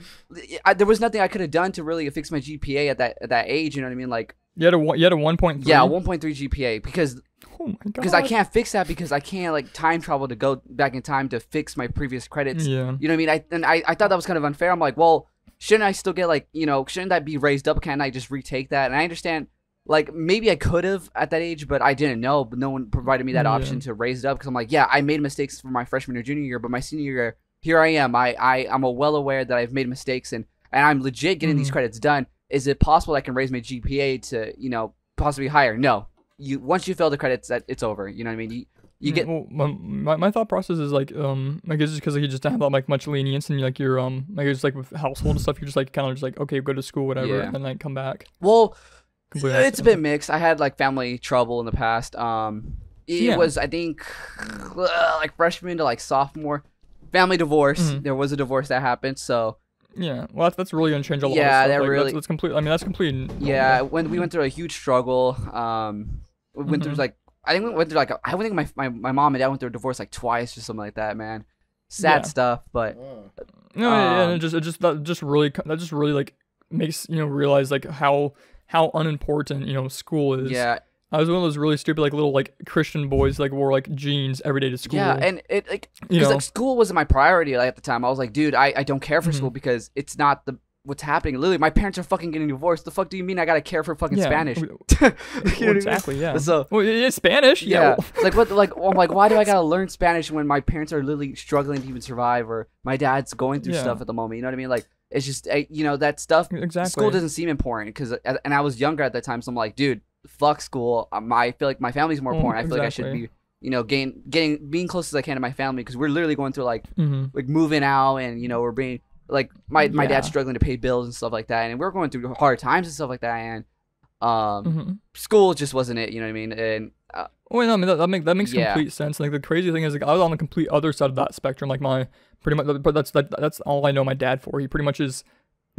[SPEAKER 1] there was nothing I could have done to really fix my GPA at that at that age. You know what I mean? Like,
[SPEAKER 3] You had a you had a one point three.
[SPEAKER 1] yeah, 1.3 GPA. Because
[SPEAKER 3] Oh
[SPEAKER 1] because I can't fix that because I can't like time travel to go back in time to fix my previous credits.
[SPEAKER 3] Yeah.
[SPEAKER 1] You know what I mean? I and I, I thought that was kind of unfair. I'm like, well, shouldn't I still get like you know shouldn't that be raised up? Can't I just retake that? And I understand like maybe I could have at that age, but I didn't know. But no one provided me that
[SPEAKER 3] Yeah.
[SPEAKER 1] option to raise it up because I'm like, yeah, I made mistakes for my freshman or junior year, but my senior year, here I am. I I I'm well aware that I've made mistakes and and I'm legit getting these
[SPEAKER 3] Mhm.
[SPEAKER 1] credits done. Is it possible I can raise my GPA to you know possibly higher? No. You once you fail the credits, that it's over. You know what I mean? You, you get
[SPEAKER 3] well, my, my, thought process is like um like it's just because like, you just don't have like much lenience and like your um like it's like with household and stuff you're just like kind of just like okay go to school whatever
[SPEAKER 1] Yeah.
[SPEAKER 3] and then like come back.
[SPEAKER 1] well. It's a bit mixed. I had like family trouble in the past. Um, it
[SPEAKER 3] Yeah.
[SPEAKER 1] was I think like freshman to like sophomore, family divorce.
[SPEAKER 3] Mhm.
[SPEAKER 1] There was a divorce that happened. So
[SPEAKER 3] Yeah, well that's, that's really gonna change a lot.
[SPEAKER 1] Yeah,
[SPEAKER 3] of stuff.
[SPEAKER 1] that
[SPEAKER 3] like,
[SPEAKER 1] really-
[SPEAKER 3] That's, that's complete. I mean that's complete.
[SPEAKER 1] yeah, when we went through a huge struggle. Um, we went through
[SPEAKER 3] Mhm.
[SPEAKER 1] like I think we went through like a, I think my, my my mom and dad went through a divorce like twice or something like that. Man, sad
[SPEAKER 3] Yeah.
[SPEAKER 1] stuff. But
[SPEAKER 2] Oh.
[SPEAKER 3] No, yeah, yeah, and
[SPEAKER 1] Um,
[SPEAKER 3] it just it just that just really that just really like makes you know realize like how how unimportant you know school is.
[SPEAKER 1] yeah,
[SPEAKER 3] I was one of those really stupid like little like Christian boys like wore like jeans every day to school.
[SPEAKER 1] yeah, and it like
[SPEAKER 3] you
[SPEAKER 1] because like school wasn't my priority like, at the time. I was like, dude, I, I don't care for
[SPEAKER 3] Mhm.
[SPEAKER 1] school because it's not the what's happening. Literally, my parents are fucking getting divorced. The fuck do you mean I gotta care for fucking
[SPEAKER 3] yeah,
[SPEAKER 1] Spanish? You know
[SPEAKER 3] well,
[SPEAKER 1] what I mean?
[SPEAKER 3] exactly. Yeah.
[SPEAKER 1] So
[SPEAKER 3] well, it- it's Spanish. Yeah.
[SPEAKER 1] yeah, like what? Like I'm like, why do I gotta learn Spanish when my parents are literally struggling to even survive, or my dad's going through
[SPEAKER 3] Yeah.
[SPEAKER 1] stuff at the moment? You know what I mean? Like it's just I, you know that stuff.
[SPEAKER 3] exactly.
[SPEAKER 1] School doesn't seem important because, and I was younger at that time, so I'm like, dude, fuck school. Um, I feel like my family's more
[SPEAKER 3] Mm,
[SPEAKER 1] important. I feel like I should be, you know, gain getting being close as I can to my family because we're literally going through like
[SPEAKER 3] hmm
[SPEAKER 1] like moving out and you know we're being like my my dad's struggling to pay bills and stuff like that and we're going through hard times and stuff like that and um
[SPEAKER 3] hmm
[SPEAKER 1] school just wasn't it you know what I mean and uh,
[SPEAKER 3] Well, no, I mean that, that makes that makes
[SPEAKER 1] Yeah.
[SPEAKER 3] complete sense. Like the crazy thing is, like I was on the complete other side of that spectrum. Like my pretty much, but that's that, that's all I know my dad for. He pretty much is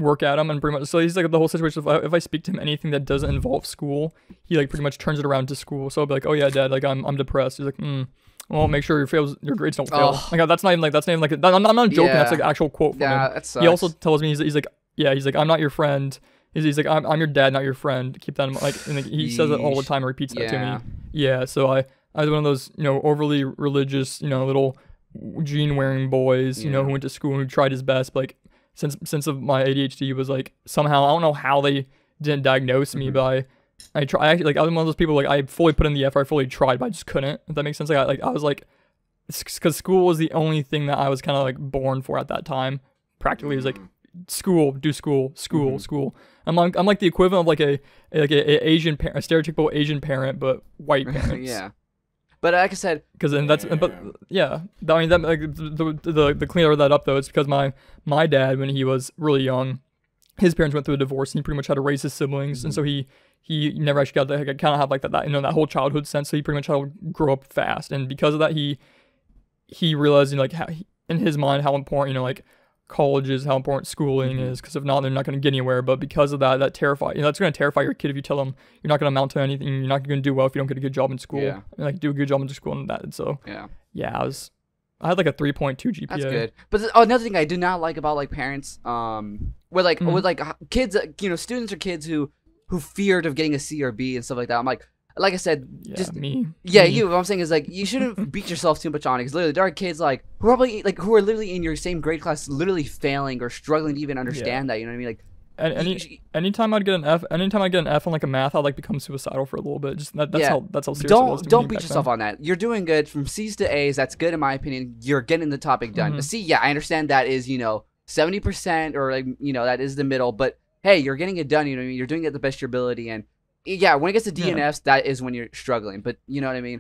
[SPEAKER 3] work at him and pretty much. So he's like the whole situation. If I, if I speak to him anything that doesn't involve school, he like pretty much turns it around to school. So I'll be like, oh yeah, dad, like I'm I'm depressed. He's like, hmm. Well, make sure your fails, your grades don't fail.
[SPEAKER 1] Oh.
[SPEAKER 3] Like that's not even like that's not even like that, I'm, I'm not joking. That's like actual quote from him.
[SPEAKER 1] yeah that sucks.
[SPEAKER 3] He also tells me he's, he's like, yeah, he's like, I'm not your friend. He's, he's like, I'm, I'm your dad, not your friend. Keep that in mind. Like, and like, he says it all the
[SPEAKER 1] Yeesh.
[SPEAKER 3] time. Repeats that to me. Yeah. So I, I was one of those, you know, overly religious, you know, little jean wearing boys, you know, who went to school and who tried his best. But like, since since of my ADHD was like somehow I don't know how they didn't diagnose me,
[SPEAKER 1] Mhm.
[SPEAKER 3] but I. I try. I actually like. I was one of those people. Like I fully put in the effort. I fully tried, but I just couldn't. If that makes sense. Like I, like I was like, because school was the only thing that I was kind of like born for at that time. Practically, it was like
[SPEAKER 2] Mm.
[SPEAKER 3] school, do school, school,
[SPEAKER 1] Mhm.
[SPEAKER 3] school. I'm like I'm like the equivalent of like a like a, a Asian parent, a stereotypical Asian parent, but white parents.
[SPEAKER 1] yeah but like I said
[SPEAKER 3] Because then that's but yeah. I mean that like the the the, the cleaner of that up though it's because my my dad when he was really young, his parents went through a divorce and he pretty much had to raise his siblings and so mm-hmm. he he never actually got to kind of have like that, that you know that whole childhood sense. So he pretty much had to grow up fast and because of that he he realized you know, like how, in his mind how important you know like college is how important schooling
[SPEAKER 1] Mhm.
[SPEAKER 3] is because if not they're not going to get anywhere but because of that that terrify you know that's going to terrify your kid if you tell them you're not going to amount to anything you're not going to do well if you don't get a good job in school
[SPEAKER 1] Yeah.
[SPEAKER 3] and like do a good job in school and that and so
[SPEAKER 1] yeah
[SPEAKER 3] yeah, I was. I had like a 3.2 GPA.
[SPEAKER 1] that's good but oh, another thing I do not like about like parents um with like
[SPEAKER 3] Mhm.
[SPEAKER 1] with like kids uh, you know students or kids who who feared of getting a C or B and stuff like that I'm like like I said
[SPEAKER 3] Yeah,
[SPEAKER 1] just
[SPEAKER 3] me.
[SPEAKER 1] Yeah,
[SPEAKER 3] me.
[SPEAKER 1] you. What I'm saying is like you shouldn't beat yourself too much on it because literally there are kids like who are probably like who are literally in your same grade class, literally failing or struggling to even understand that. You know what I mean? Like
[SPEAKER 3] any, any anytime I'd get an F, anytime I get an F on like a math, I'd like become suicidal for a little bit. Just that, that's
[SPEAKER 1] Yeah.
[SPEAKER 3] how that's how serious it was
[SPEAKER 1] don't don't beat yourself
[SPEAKER 3] then.
[SPEAKER 1] on that. You're doing good from C's to A's. That's good in my opinion. You're getting the topic done.
[SPEAKER 3] Mhm.
[SPEAKER 1] C, yeah, I understand that is you know seventy percent or like you know that is the middle, but hey, you're getting it done. You know, what I mean? you're doing it the best your ability, and yeah, when it gets to D and
[SPEAKER 3] Yeah.
[SPEAKER 1] That is when you're struggling. But you know what I mean?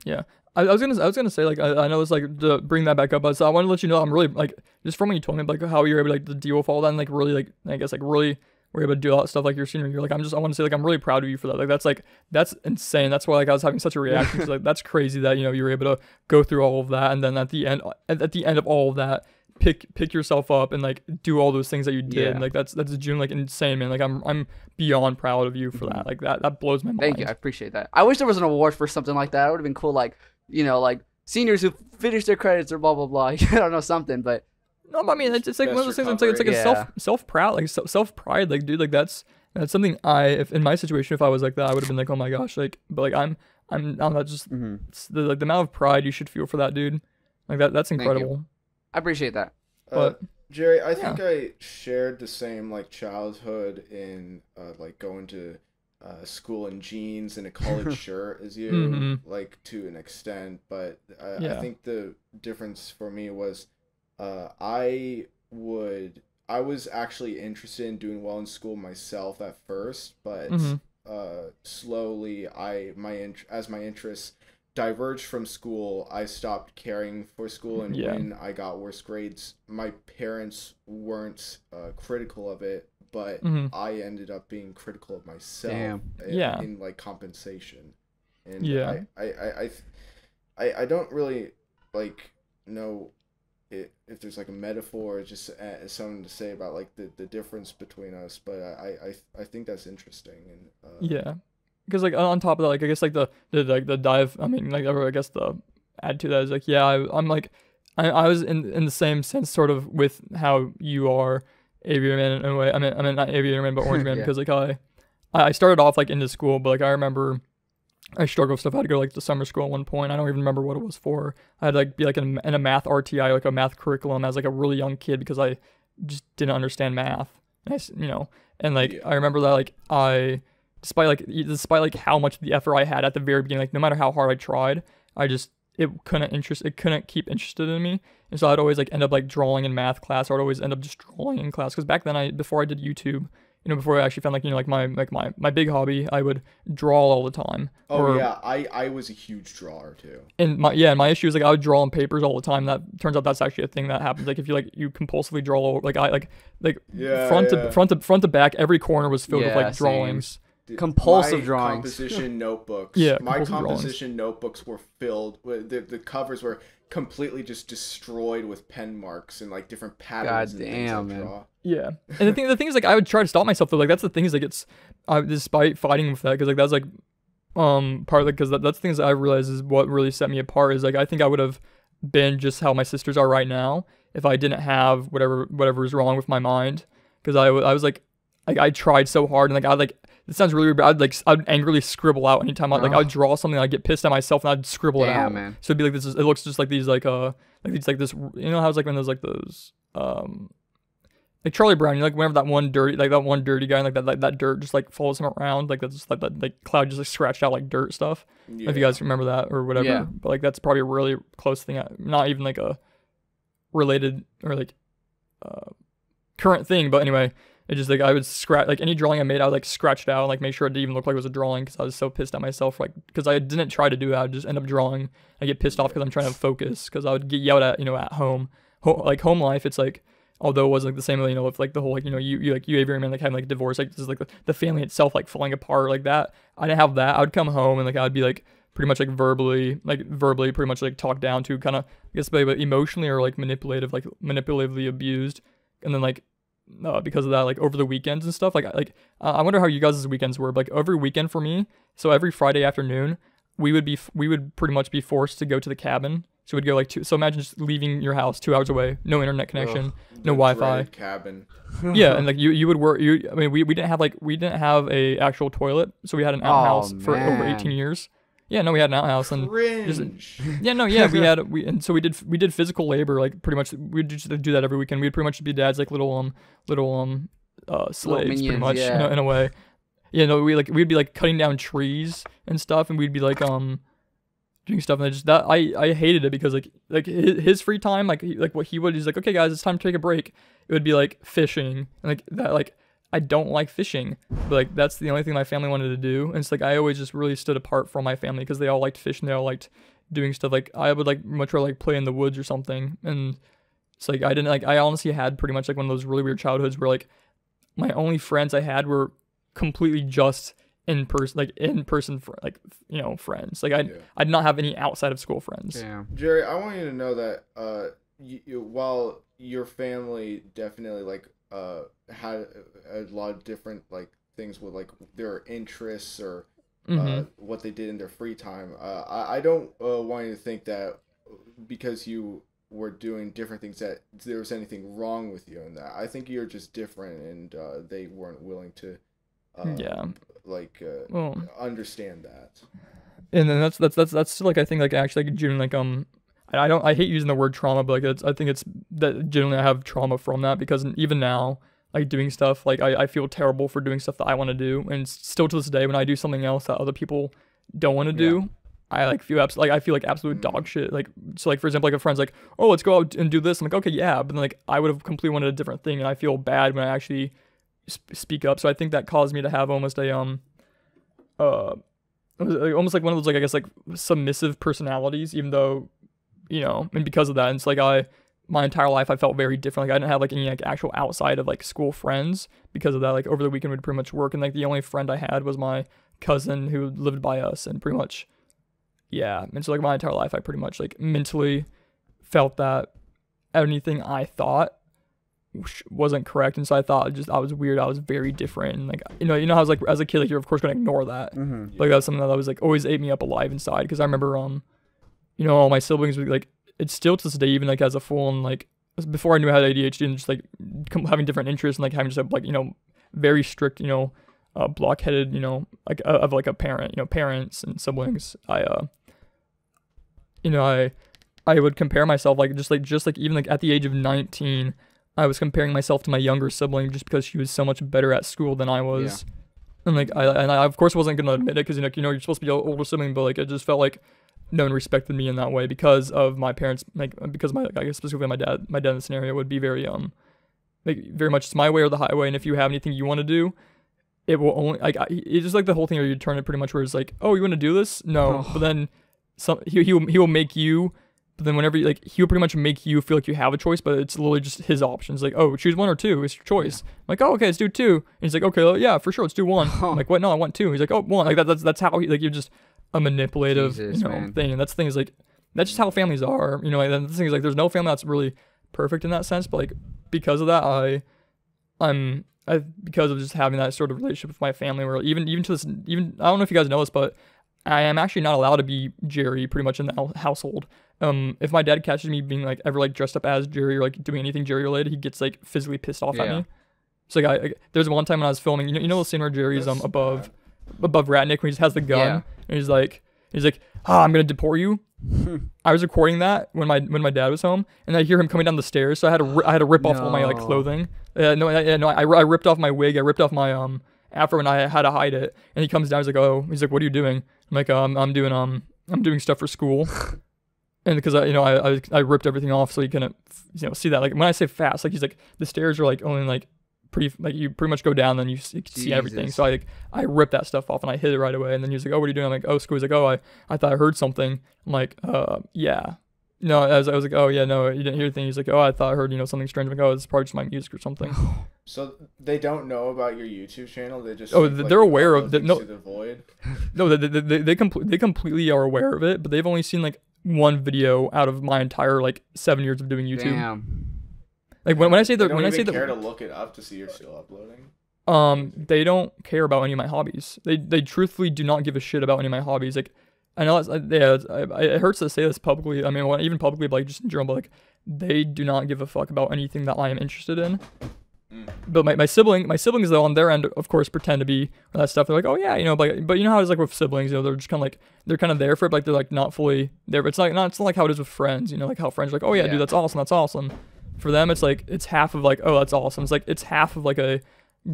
[SPEAKER 3] I, I was gonna I was gonna say like I, I know it's like to bring that back up, but so I want to let you know I'm really like just from when you told me like how you're able like to deal with all that and like really like I guess like really were able to do all that stuff like your senior year. Like I'm just I want to say like I'm really proud of you for that. Like that's like that's insane. That's why like I was having such a reaction. like that's crazy that you know you were able to go through all of that and then at the end at, at the end of all of that pick pick yourself up and like do all those things that you did.
[SPEAKER 1] Yeah.
[SPEAKER 3] Like that's that's June like insane man. Like I'm I'm beyond proud of you for that. Like that that blows my mind.
[SPEAKER 1] Mm-hmm. Thank you. I appreciate that. I wish there was an award for something like that. It would have been cool. Like you know, like seniors who finished their credits or blah blah blah. I don't know something, but
[SPEAKER 3] No, but I mean, it's, it's like one of those things. It's like it's like a self self proud, like self pride, like dude, like that's that's something I, if in my situation, if I was like that, I would have been like, oh my gosh, like, but like I'm I'm I'm not just
[SPEAKER 1] mhm.
[SPEAKER 3] the like the amount of pride you should feel for that dude, like that that's incredible.
[SPEAKER 1] I appreciate that.
[SPEAKER 2] Uh,
[SPEAKER 3] But
[SPEAKER 2] Jerry, I think I shared the same like childhood in uh, like going to uh, school in jeans and a college shirt as you,
[SPEAKER 3] Mhm.
[SPEAKER 2] like to an extent. But I, I think the difference for me was uh, I would I was actually interested in doing well in school myself at first, but
[SPEAKER 3] Mhm.
[SPEAKER 2] uh, slowly I my int- as my interests diverged from school, I stopped caring for school, and
[SPEAKER 3] Yeah.
[SPEAKER 2] when I got worse grades, my parents weren't uh, critical of it, but
[SPEAKER 3] Mhm.
[SPEAKER 2] I ended up being critical of myself.
[SPEAKER 1] Damn.
[SPEAKER 2] in-
[SPEAKER 3] Yeah.
[SPEAKER 2] in like compensation, and
[SPEAKER 3] Yeah.
[SPEAKER 2] I I I I, I, I don't really like know. It, if there's like a metaphor, or just uh, something to say about like the, the difference between us, but I, I I think that's interesting and uh,
[SPEAKER 3] yeah, because like on top of that, like I guess like the the like the dive. I mean, like I guess the add to that is like yeah, I, I'm like I, I was in in the same sense sort of with how you are aviator man in a way. I mean I mean not aviator man but orange man
[SPEAKER 1] Yeah.
[SPEAKER 3] because like I I started off like into school, but like I remember I struggled with stuff. I had to go like to summer school at one point. I don't even remember what it was for. I had to like be like in, in a math RTI, like a math curriculum as like a really young kid because I just didn't understand math. And I s you know, and like
[SPEAKER 2] Yeah.
[SPEAKER 3] I remember that like I, despite like despite like how much the effort I had at the very beginning, like no matter how hard I tried, I just it couldn't interest it couldn't keep interested in me. And so I'd always like end up like drawing in math class, or I'd always end up just drawing in class. Because back then I before I did YouTube, you know, before I actually found like you know like my like my my big hobby, I would draw all the time.
[SPEAKER 2] Oh
[SPEAKER 3] or,
[SPEAKER 2] yeah, I I was a huge drawer too.
[SPEAKER 3] And my yeah, and my issue is like I would draw on papers all the time. That turns out that's actually a thing that happens. Like if you like you compulsively draw like I like like
[SPEAKER 2] Yeah,
[SPEAKER 3] front
[SPEAKER 2] yeah.
[SPEAKER 3] to front to front to back, every corner was filled with like drawings.
[SPEAKER 2] Dude,
[SPEAKER 1] Compulsive
[SPEAKER 2] my
[SPEAKER 1] drawings.
[SPEAKER 2] Composition notebooks.
[SPEAKER 3] Yeah,
[SPEAKER 2] my
[SPEAKER 3] compulsive drawings.
[SPEAKER 2] composition notebooks were filled with the, the covers were completely just destroyed with pen marks and like different patterns. and
[SPEAKER 1] damn, man.
[SPEAKER 2] draw.
[SPEAKER 3] Yeah, and the thing the thing is like I would try to stop myself though. Like that's the thing is like it's I despite fighting with that because like that's like um partly because that, that's things that I realize is what really set me apart is like I think I would have been just how my sisters are right now if I didn't have whatever whatever is wrong with my mind because I, I was like like I tried so hard and like I like it sounds really weird but I'd like I'd angrily scribble out anytime I like
[SPEAKER 1] Oh.
[SPEAKER 3] I'd draw something I'd get pissed at myself and I'd scribble it
[SPEAKER 1] Damn,
[SPEAKER 3] out
[SPEAKER 1] man.
[SPEAKER 3] so it'd be like this is, it looks just like these like uh like these like this you know how it's like when there's like those um like Charlie Brown, you know, like whenever that one dirty, like that one dirty guy, like that, like that dirt just like follows him around, like that's just like that, like cloud just like scratched out like dirt stuff.
[SPEAKER 2] Yeah.
[SPEAKER 3] If you guys remember that or whatever,
[SPEAKER 1] Yeah.
[SPEAKER 3] but like that's probably a really close thing, uh, not even like a related or like uh current thing, but anyway, it just like I would scratch like any drawing I made, I would like scratch it out and like make sure it didn't even look like it was a drawing because I was so pissed at myself, like because I didn't try to do that, I'd just end up drawing. I get pissed off because I'm trying to focus because I would get yelled at, you know, at home. Ho- like home life, it's like although it wasn't like the same, you know, if like the whole like you know you, you like you Avery man like having like divorce, like this is like the, family itself like falling apart like that. I didn't have that. I would come home and like I'd be like pretty much like verbally like verbally pretty much like talked down to kind of I guess maybe emotionally or like manipulative like manipulatively abused and then like uh, because of that like over the weekends and stuff like like uh, I wonder how you guys' weekends were but, like every weekend for me so every Friday afternoon we would be f- we would pretty much be forced to go to the cabin so we'd go like two so imagine just leaving your house two hours away no internet connection
[SPEAKER 2] Ugh,
[SPEAKER 3] no Wi-Fi.
[SPEAKER 2] Cabin.
[SPEAKER 3] yeah, and like you, you would work. You, I mean, we, we didn't have like we didn't have a actual toilet, so we had an
[SPEAKER 1] Oh,
[SPEAKER 3] outhouse for over 18 years. Yeah, no, we had an outhouse, and
[SPEAKER 2] Cringe.
[SPEAKER 3] yeah, no, yeah, we had we and so we did we did physical labor like pretty much. We'd just do that every weekend. We'd pretty much be dad's like little um little um uh, slaves, pretty
[SPEAKER 1] minions,
[SPEAKER 3] much, you
[SPEAKER 1] yeah.
[SPEAKER 3] know, in a way. You know, we like we'd be like cutting down trees and stuff, and we'd be like um doing stuff, and I just that I I hated it because like like his, his free time, like he, like what he would, he's like, okay guys, it's time to take a break. It would be like fishing, and like that like. I don't like fishing, but like that's the only thing my family wanted to do. And it's like I always just really stood apart from my family because they all liked fishing. They all liked doing stuff. Like I would like much rather like play in the woods or something. And it's like I didn't like I honestly had pretty much like one of those really weird childhoods where like my only friends I had were completely just in person like in person fr- like you know friends. Like I
[SPEAKER 2] Yeah.
[SPEAKER 3] I did not have any outside of school friends.
[SPEAKER 1] Damn.
[SPEAKER 2] Jerry, I want you to know that uh, you, you, while your family definitely like uh had a, lot of different like things with like their interests or uh,
[SPEAKER 3] Mhm.
[SPEAKER 2] what they did in their free time, uh, I, I don't uh, want you to think that because you were doing different things that there was anything wrong with you in that. I think you're just different, and uh, they weren't willing to. Uh,
[SPEAKER 3] Yeah.
[SPEAKER 2] Like uh,
[SPEAKER 3] Well,
[SPEAKER 2] understand that.
[SPEAKER 3] and then that's that's that's that's like I think like actually like genuinely like um I don't I hate using the word trauma but like it's I think it's that generally I have trauma from that because even now like doing stuff like I, I feel terrible for doing stuff that I want to do and still to this day when I do something else that other people don't want to do I like feel abs- like I feel like absolute dog shit like so like for example like a friend's like oh let's go out and do this I'm like okay yeah but then like I would have completely wanted a different thing and I feel bad when I actually sp- speak up so I think that caused me to have almost a um uh almost like one of those like I guess like submissive personalities, even though, you know, and because of that, it's like I my entire life I felt very different. Like I didn't have like any like actual outside of like school friends because of that. Like over the weekend we'd pretty much work, and like the only friend I had was my cousin who lived by us, and pretty much, yeah. And so like my entire life I pretty much like mentally felt that anything I thought wasn't correct, and so I thought just I was weird. I was very different, and like you know, you know, I was like as a kid, like you're of course gonna ignore that.
[SPEAKER 1] Mm-hmm.
[SPEAKER 3] Like that's something that was like always ate me up alive inside because I remember um, you know, all my siblings would like it's still to this day even like as a full and like before I knew I had ADHD and just like com- having different interests and like having just a, like you know very strict you know uh, blockheaded you know like uh, of like a parent you know parents and siblings I uh you know I I would compare myself like just like just like even like at the age of 19 I was comparing myself to my younger sibling just because she was so much better at school than I was. And like I and I of course wasn't gonna admit it because you know you know you're supposed to be an older sibling, but like it just felt like no one respected me in that way because of my parents like because my I guess specifically my dad my dad in the scenario would be very um like very much it's my way or the highway and if you have anything you want to do it will only like I, it's just like the whole thing where you turn it pretty much where it's like oh you want to do this? No
[SPEAKER 1] Oh.
[SPEAKER 3] but then some he he will, he will make you but then whenever you, like he'll pretty much make you feel like you have a choice but it's literally just his options like oh choose one or two it's your choice. Like oh okay let's do two and he's like okay well, yeah for sure let's do one. I'm like what? No I want two. He's like oh one like that, that's that's how he like you're just a manipulative
[SPEAKER 1] Jesus,
[SPEAKER 3] you know thing and that's the thing is like that's just how families are you know like, and the thing is like there's no family that's really perfect in that sense but like because of that I I'm I because of just having that sort of relationship with my family where even even to this even I don't know if you guys know this but I am actually not allowed to be Jerry pretty much in the household. Um, if my dad catches me being like ever like dressed up as Jerry or like doing anything Jerry related, he gets like physically pissed off at me. So like I, I there's one time when I was filming, you know, you know the scene where Jerry's um above above Ratnik when he just has the gun
[SPEAKER 1] Yeah.
[SPEAKER 3] And he's like he's like ah I'm gonna deport you. I was recording that when my when my dad was home, and I hear him coming down the stairs. So I had to ri- I had to rip off all my like clothing. Uh, no, I, no, I, I ripped off my wig. I ripped off my um afro, and I had to hide it. And he comes down. He's like, "Oh," he's like, "What are you doing?" I'm like, um, "I'm doing um I'm doing stuff for school." and because I you know I, I I ripped everything off so he couldn't you know see that. Like when I say fast, like he's like the stairs are like only like pretty like you pretty much go down then you, s- you see everything. So I like I ripped that stuff off and I hid it right away. And then he was like, "Oh, what are you doing?" I'm like, "Oh, school." He's like, "Oh, I I thought I heard something." I'm like, "Uh, yeah." No, I was, I was like, "Oh yeah, no, you didn't hear anything." He's like, "Oh, I thought I heard you know something strange." I'm like, "Oh, it's probably just my music or something."
[SPEAKER 2] So they don't know about your YouTube channel. They just
[SPEAKER 3] Oh,
[SPEAKER 2] think,
[SPEAKER 3] they're
[SPEAKER 2] you
[SPEAKER 3] aware of
[SPEAKER 2] upload
[SPEAKER 3] the- no-
[SPEAKER 2] the void.
[SPEAKER 3] no, they they they they, comple- they completely are aware of it, but they've only seen like one video out of my entire like seven years of doing YouTube.
[SPEAKER 1] Damn.
[SPEAKER 3] Like when, when I say that when I say that
[SPEAKER 2] care to look it up to see you're still uploading.
[SPEAKER 3] um they don't care about any of my hobbies. They they truthfully do not give a shit about any of my hobbies. Like i know it's, uh, yeah it's, I, I- it hurts to say this publicly. I mean well, even publicly but like just in general but like they do not give a fuck about anything that i am interested in.
[SPEAKER 2] Mm.
[SPEAKER 3] but my, my sibling my siblings though on their end of course pretend to be that stuff. They're like oh yeah you know but but you know how it's like with siblings you know they're just kind of like they're kind of there for it but like they're like not fully there. But it's like not it's not like how it is with friends you know like how friends are like oh yeah,
[SPEAKER 1] Yeah.
[SPEAKER 3] dude that's awesome that's awesome for them it's like it's half of like oh that's awesome it's like it's half of like a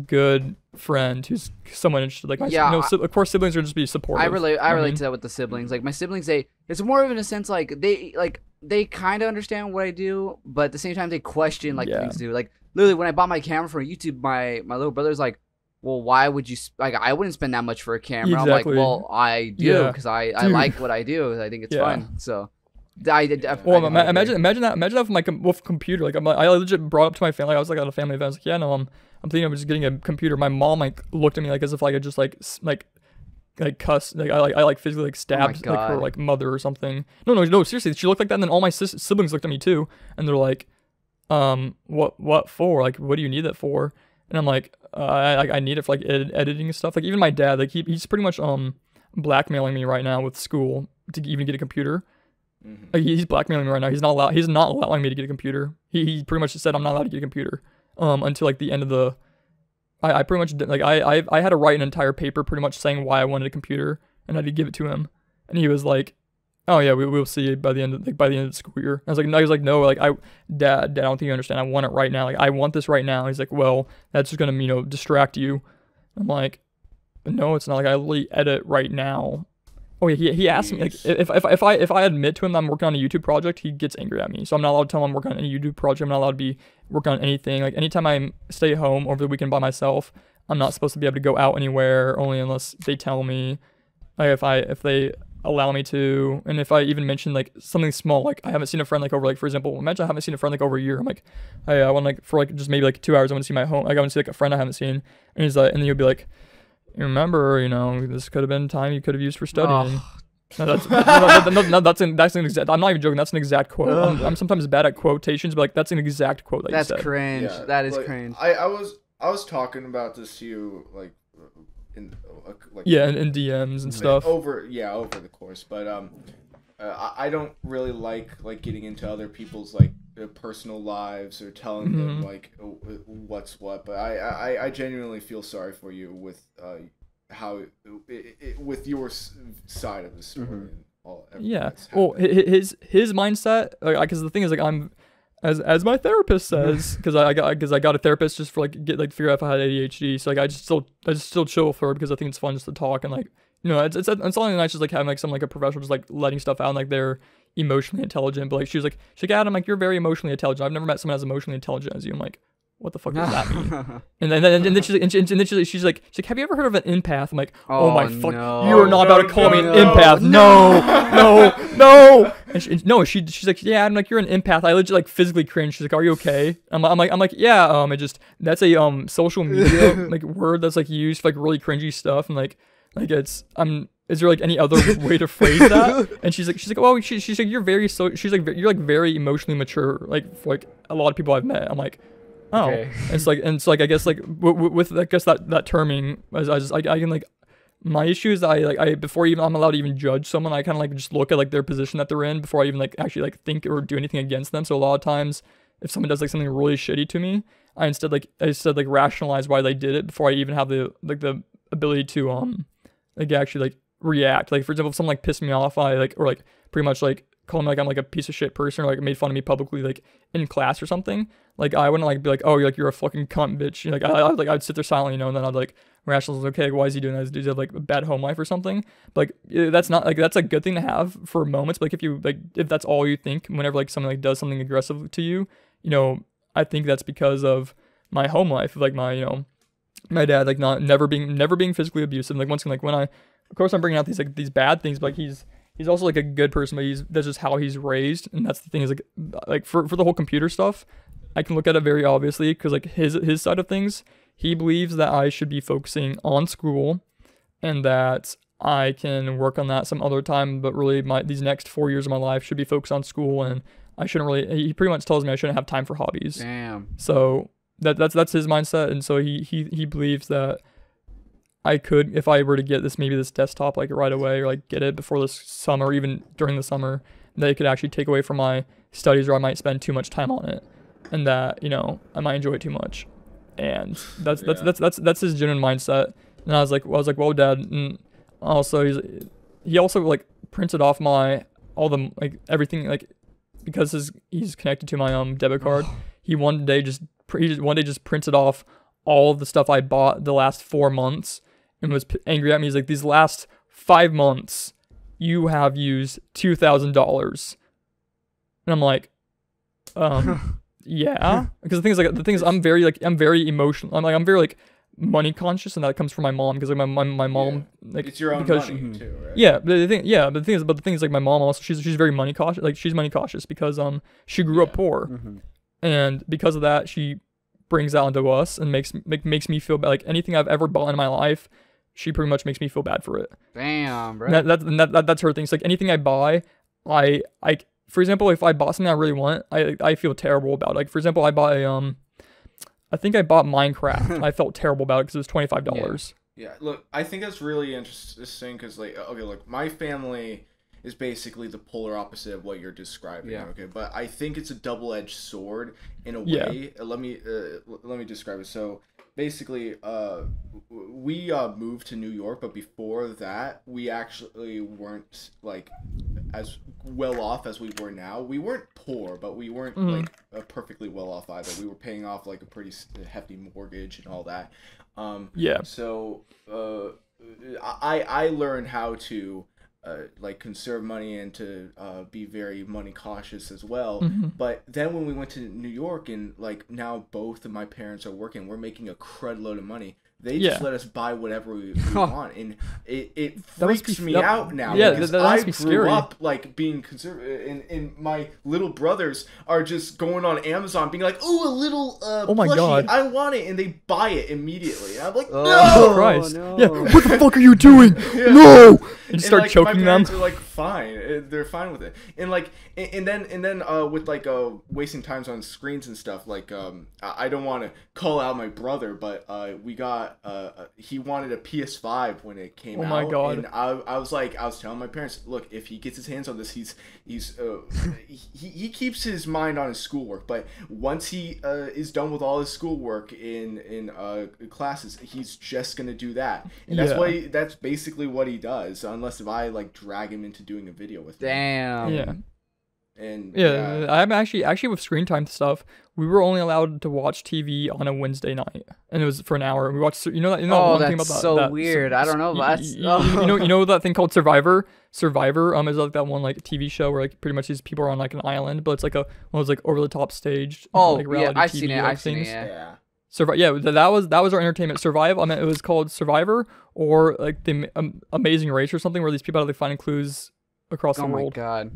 [SPEAKER 3] good friend who's somewhat interested. Like, my,
[SPEAKER 1] Yeah,
[SPEAKER 3] you know,
[SPEAKER 1] I-
[SPEAKER 3] si- of course, siblings are just be supportive.
[SPEAKER 1] I relate. I
[SPEAKER 3] you know what
[SPEAKER 1] relate
[SPEAKER 3] mean?
[SPEAKER 1] to that with the siblings. Like my siblings, they it's more of in a sense like they like they kind of understand what I do, but at the same time they question like
[SPEAKER 3] Yeah.
[SPEAKER 1] things do. Like literally, when I bought my camera for YouTube, my my little brother's like, "Well, why would you like? I wouldn't spend that much for a camera."
[SPEAKER 3] Exactly.
[SPEAKER 1] I'm like, "Well, I do
[SPEAKER 3] Yeah.
[SPEAKER 1] because I I
[SPEAKER 3] Dude.
[SPEAKER 1] like what I do. I think it's
[SPEAKER 3] Yeah.
[SPEAKER 1] fun." So. I did. I,
[SPEAKER 3] Well,
[SPEAKER 1] I,
[SPEAKER 3] ima-
[SPEAKER 1] I
[SPEAKER 3] imagine, imagine that, imagine that with my com- with computer. Like, I'm, like, I legit brought up to my family. I was like at a family event. I was like, yeah, no, I'm, I'm thinking of just getting a computer. My mom like looked at me like as if like I just like s- like like cuss like I like I like physically like stabbed like her like mother or something. No, no, no. Seriously, she looked like that, and then all my sis- siblings looked at me too, and they're like, um, what what for? Like, what do you need that for? And I'm like, uh, I I need it for like ed- editing and stuff. Like even my dad, like he, he's pretty much um blackmailing me right now with school to even get a computer.
[SPEAKER 2] Mhm.
[SPEAKER 3] Like, he's blackmailing me right now. He's not allow- He's not allowing me to get a computer. He, he pretty much said I'm not allowed to get a computer. Um, until like the end of the. I, I pretty much did, like I, I I had to write an entire paper pretty much saying why I wanted a computer and I had to give it to him, and he was like, "Oh yeah, we will see by the end of like by the end of the school year." I was like, "No," he was like, "No, like I, dad, dad, I don't think you understand. I want it right now. Like I want this right now." He's like, "Well, that's just gonna you know distract you." I'm like, "No, it's not. Like I literally edit right now." Oh yeah, he, he asked me like if, if if I if I admit to him that I'm working on a YouTube project, he gets angry at me. So I'm not allowed to tell him I'm working on any YouTube project. I'm not allowed to be working on anything. Like anytime I stay home over the weekend by myself, I'm not supposed to be able to go out anywhere only unless they tell me. Like if I if they allow me to, and if I even mention like something small, like I haven't seen a friend like over like for example, imagine I haven't seen a friend like over a year. I'm like, hey, I want like for like just maybe like two hours. I want to see my home. Like I want to see like a friend I haven't seen, and he's like, and then you'll be like, remember, you know, this could have been time you could have used for studying. No, that's no, no, no, no, that's an that's an exact. I'm not even joking. That's an exact quote. I'm, I'm sometimes bad at quotations, but like that's an exact quote that
[SPEAKER 1] That's
[SPEAKER 3] you said.
[SPEAKER 1] cringe.
[SPEAKER 2] Yeah,
[SPEAKER 1] that is
[SPEAKER 2] like,
[SPEAKER 1] cringe.
[SPEAKER 2] I, I was I was talking about this to you like in like
[SPEAKER 3] Yeah, in, and DMs and
[SPEAKER 2] like,
[SPEAKER 3] stuff.
[SPEAKER 2] over yeah over the course, but um, uh, I, I don't really like like getting into other people's like uh, personal lives or telling them
[SPEAKER 3] Mhm.
[SPEAKER 2] like what's what. But I, I I genuinely feel sorry for you with uh how it, it, it, with your side of the story
[SPEAKER 1] Mhm.
[SPEAKER 2] and all.
[SPEAKER 3] Yeah. Well,
[SPEAKER 2] happened.
[SPEAKER 3] hi- hi- his his mindset, like, because the thing is, like, I'm, as as my therapist says, because I, I got because I got a therapist just for like get like figure out if I had ADHD. So like I just still I just still chill with her because I think it's fun just to talk and like you know it's it's it's something nice just like having like some like a professional just like letting stuff out and like they're emotionally intelligent. But like she was like she's like Adam like you're very emotionally intelligent. I've never met someone as emotionally intelligent as you. I'm like. What the fuck does that mean? And then, and then, and then she's like, and, she, and then she's like, she's like, she's like, have you ever heard of an empath? I'm like, oh, my
[SPEAKER 1] Oh,
[SPEAKER 3] fuck,
[SPEAKER 1] no.
[SPEAKER 3] you are not about to
[SPEAKER 2] No,
[SPEAKER 3] call me an
[SPEAKER 2] no,
[SPEAKER 3] empath. No, no, no. And she, no, she, she's like, yeah, I'm like, you're an empath. I legit like physically cringe. She's like, are you okay? I'm, I'm like, I'm like, yeah. Um, it just that's a um social media like word that's like used for like really cringy stuff and like like it's I'm. Is there like any other way to phrase that? And she's like, she's like, well, she, she's like, you're very so. She's like, you're like very emotionally mature, like for like a lot of people I've met. I'm like, oh,
[SPEAKER 1] Okay.
[SPEAKER 3] and it's like, and it's like, I guess like with I guess that that terming, as I just I, I can like my issue is I like I before even I'm allowed to even judge someone, I kind of like just look at like their position that they're in before I even like actually like think or do anything against them. So a lot of times, if someone does like something really shitty to me, I instead like I instead like rationalize why they did it before I even have the like the ability to um like actually like react. Like for example, if someone like pissed me off, I like or like pretty much like call me like I'm like a piece of shit person or like made fun of me publicly like in class or something. Like I wouldn't like be like, oh, you're like you're a fucking cunt, bitch. You know, like I, I like I'd sit there silently, you know, and then I'd like rationalize, okay, why is he doing that? Does he have like a bad home life or something? But like that's not like that's a good thing to have for moments. But like if you like if that's all you think whenever like someone like does something aggressive to you, you know, I think that's because of my home life, like my you know, my dad like not never being never being physically abusive. Like once again, like when I, of course, I'm bringing out these like these bad things, but like he's he's also like a good person, but he's that's just how he's raised, and that's the thing is like like for for the whole computer stuff, I can look at it very obviously because like his his side of things, he believes that I should be focusing on school, and that I can work on that some other time, but really my these next four years of my life should be focused on school, and I shouldn't really. He pretty much tells me I shouldn't have time for hobbies.
[SPEAKER 1] Damn.
[SPEAKER 3] So that that's that's his mindset, and so he he he believes that I could, if I were to get this maybe this desktop like right away, or like get it before this summer, or even during the summer, that it could actually take away from my studies, or I might spend too much time on it, and that you know I might enjoy it too much, and that's that's
[SPEAKER 2] Yeah.
[SPEAKER 3] that's that's that's his genuine mindset. And I was like, I was like, well, Dad. And also, he's he also like printed off my all the like everything like because his he's connected to my um debit card. he one day just pr- he just one day just printed off all the stuff I bought the last four months and was p- angry at me. He's like, these last five months, you have used two thousand dollars, and I'm like, um, yeah, because the thing is like the thing is I'm very like I'm very emotional. I'm like I'm very like money conscious, and that comes from my mom because like my my, my mom like
[SPEAKER 2] it's your own
[SPEAKER 3] because
[SPEAKER 2] money
[SPEAKER 3] she-
[SPEAKER 2] too, right?
[SPEAKER 3] yeah, but the thing, yeah, but the thing is, but the thing is, like my mom also, she's she's very money cautious. Like she's money cautious because um she grew up
[SPEAKER 2] Yeah.
[SPEAKER 3] poor,
[SPEAKER 1] Mhm.
[SPEAKER 3] and because of that, she brings that onto us and makes make, makes me feel bad. Like anything I've ever bought in my life, she pretty much makes me feel bad for it.
[SPEAKER 1] Damn, bro.
[SPEAKER 3] That, that, that, that that's her thing. It's like anything I buy, I I for example, if I bought something I really want, I I feel terrible about. it. Like for example, I bought a um, I think I bought Minecraft. I felt terrible about it because it was twenty five dollars.
[SPEAKER 2] Yeah, look, I think that's really interesting because, like, okay, look, my family is basically the polar opposite of what you're describing.
[SPEAKER 1] Yeah.
[SPEAKER 2] Okay, but I think it's a double-edged sword in a way. Uh, Let me uh, let me describe it. So basically, uh, we uh, moved to New York, but before that, we actually weren't like as well off as we were now. We weren't poor, but we weren't
[SPEAKER 3] Mhm.
[SPEAKER 2] like uh, perfectly well off either. We were paying off like a pretty hefty mortgage and all that. Um,
[SPEAKER 3] Yeah.
[SPEAKER 2] so uh, I I learned how to uh, like conserve money and to uh, be very money cautious as well.
[SPEAKER 3] Mhm.
[SPEAKER 2] But then when we went to New York and like now both of my parents are working, we're making a crud load of money. They just
[SPEAKER 3] Yeah.
[SPEAKER 2] let us buy whatever we, we want, and it, it
[SPEAKER 3] That must
[SPEAKER 2] freaks
[SPEAKER 3] be-
[SPEAKER 2] me
[SPEAKER 3] that-
[SPEAKER 2] out now.
[SPEAKER 3] yeah,
[SPEAKER 2] because
[SPEAKER 3] that- that must
[SPEAKER 2] I
[SPEAKER 3] be
[SPEAKER 2] grew
[SPEAKER 3] scary.
[SPEAKER 2] up like being conservative, and, and my little brothers are just going on Amazon, being like, "Oh, a little uh,
[SPEAKER 3] Oh my
[SPEAKER 2] plushie,
[SPEAKER 3] God.
[SPEAKER 2] I want it," and they buy it immediately. And I'm like,
[SPEAKER 1] Oh,
[SPEAKER 2] "No!"
[SPEAKER 3] Christ.
[SPEAKER 1] no.
[SPEAKER 3] Yeah. What the fuck are you doing?
[SPEAKER 2] Yeah.
[SPEAKER 3] No. And
[SPEAKER 2] and
[SPEAKER 3] you start
[SPEAKER 2] like,
[SPEAKER 3] choking
[SPEAKER 2] my
[SPEAKER 3] them.
[SPEAKER 2] Are like fine, uh, they're fine with it. And like, and, and then and then uh, with like uh wasting times on screens and stuff. Like um, I I don't want to call out my brother, but uh, we got uh, uh, he wanted a PS5 when it came
[SPEAKER 3] Oh
[SPEAKER 2] out.
[SPEAKER 3] my God.
[SPEAKER 2] And I, I was like, I was telling my parents, look, if he gets his hands on this, he's he's uh, he he keeps his mind on his schoolwork, but once he uh, is done with all his schoolwork in in uh, classes, he's just gonna do that. And that's
[SPEAKER 3] Yeah.
[SPEAKER 2] what he, that's basically what he does, unless if I like drag him into doing a video with me.
[SPEAKER 1] Damn.
[SPEAKER 3] Yeah.
[SPEAKER 2] And
[SPEAKER 3] Yeah,
[SPEAKER 2] yeah,
[SPEAKER 3] I'm actually actually with screen time stuff. We were only allowed to watch TV on a Wednesday night, and it was for an hour. We watched, you know that you know that
[SPEAKER 1] Oh,
[SPEAKER 3] one thing
[SPEAKER 1] that's
[SPEAKER 3] about that.
[SPEAKER 1] so
[SPEAKER 3] that-
[SPEAKER 1] weird. I don't know,
[SPEAKER 3] y-
[SPEAKER 1] but
[SPEAKER 3] y-
[SPEAKER 1] that's-
[SPEAKER 3] you, know you know that thing called Survivor. Survivor um is like that one like TV show where like pretty much these people are on like an island, but it's like a one of those like over the top staged.
[SPEAKER 1] Oh,
[SPEAKER 3] like,
[SPEAKER 1] yeah,
[SPEAKER 3] reality
[SPEAKER 1] I've
[SPEAKER 3] TV,
[SPEAKER 1] seen it.
[SPEAKER 3] like,
[SPEAKER 1] I've seen it.
[SPEAKER 3] things.
[SPEAKER 1] Yeah.
[SPEAKER 2] yeah.
[SPEAKER 3] Survive. Yeah, that was that was our entertainment. Survive. I mean, it was called Survivor or like the um, Amazing Race or something where these people had to like, finding clues across
[SPEAKER 1] Oh
[SPEAKER 3] the world.
[SPEAKER 1] Oh my god.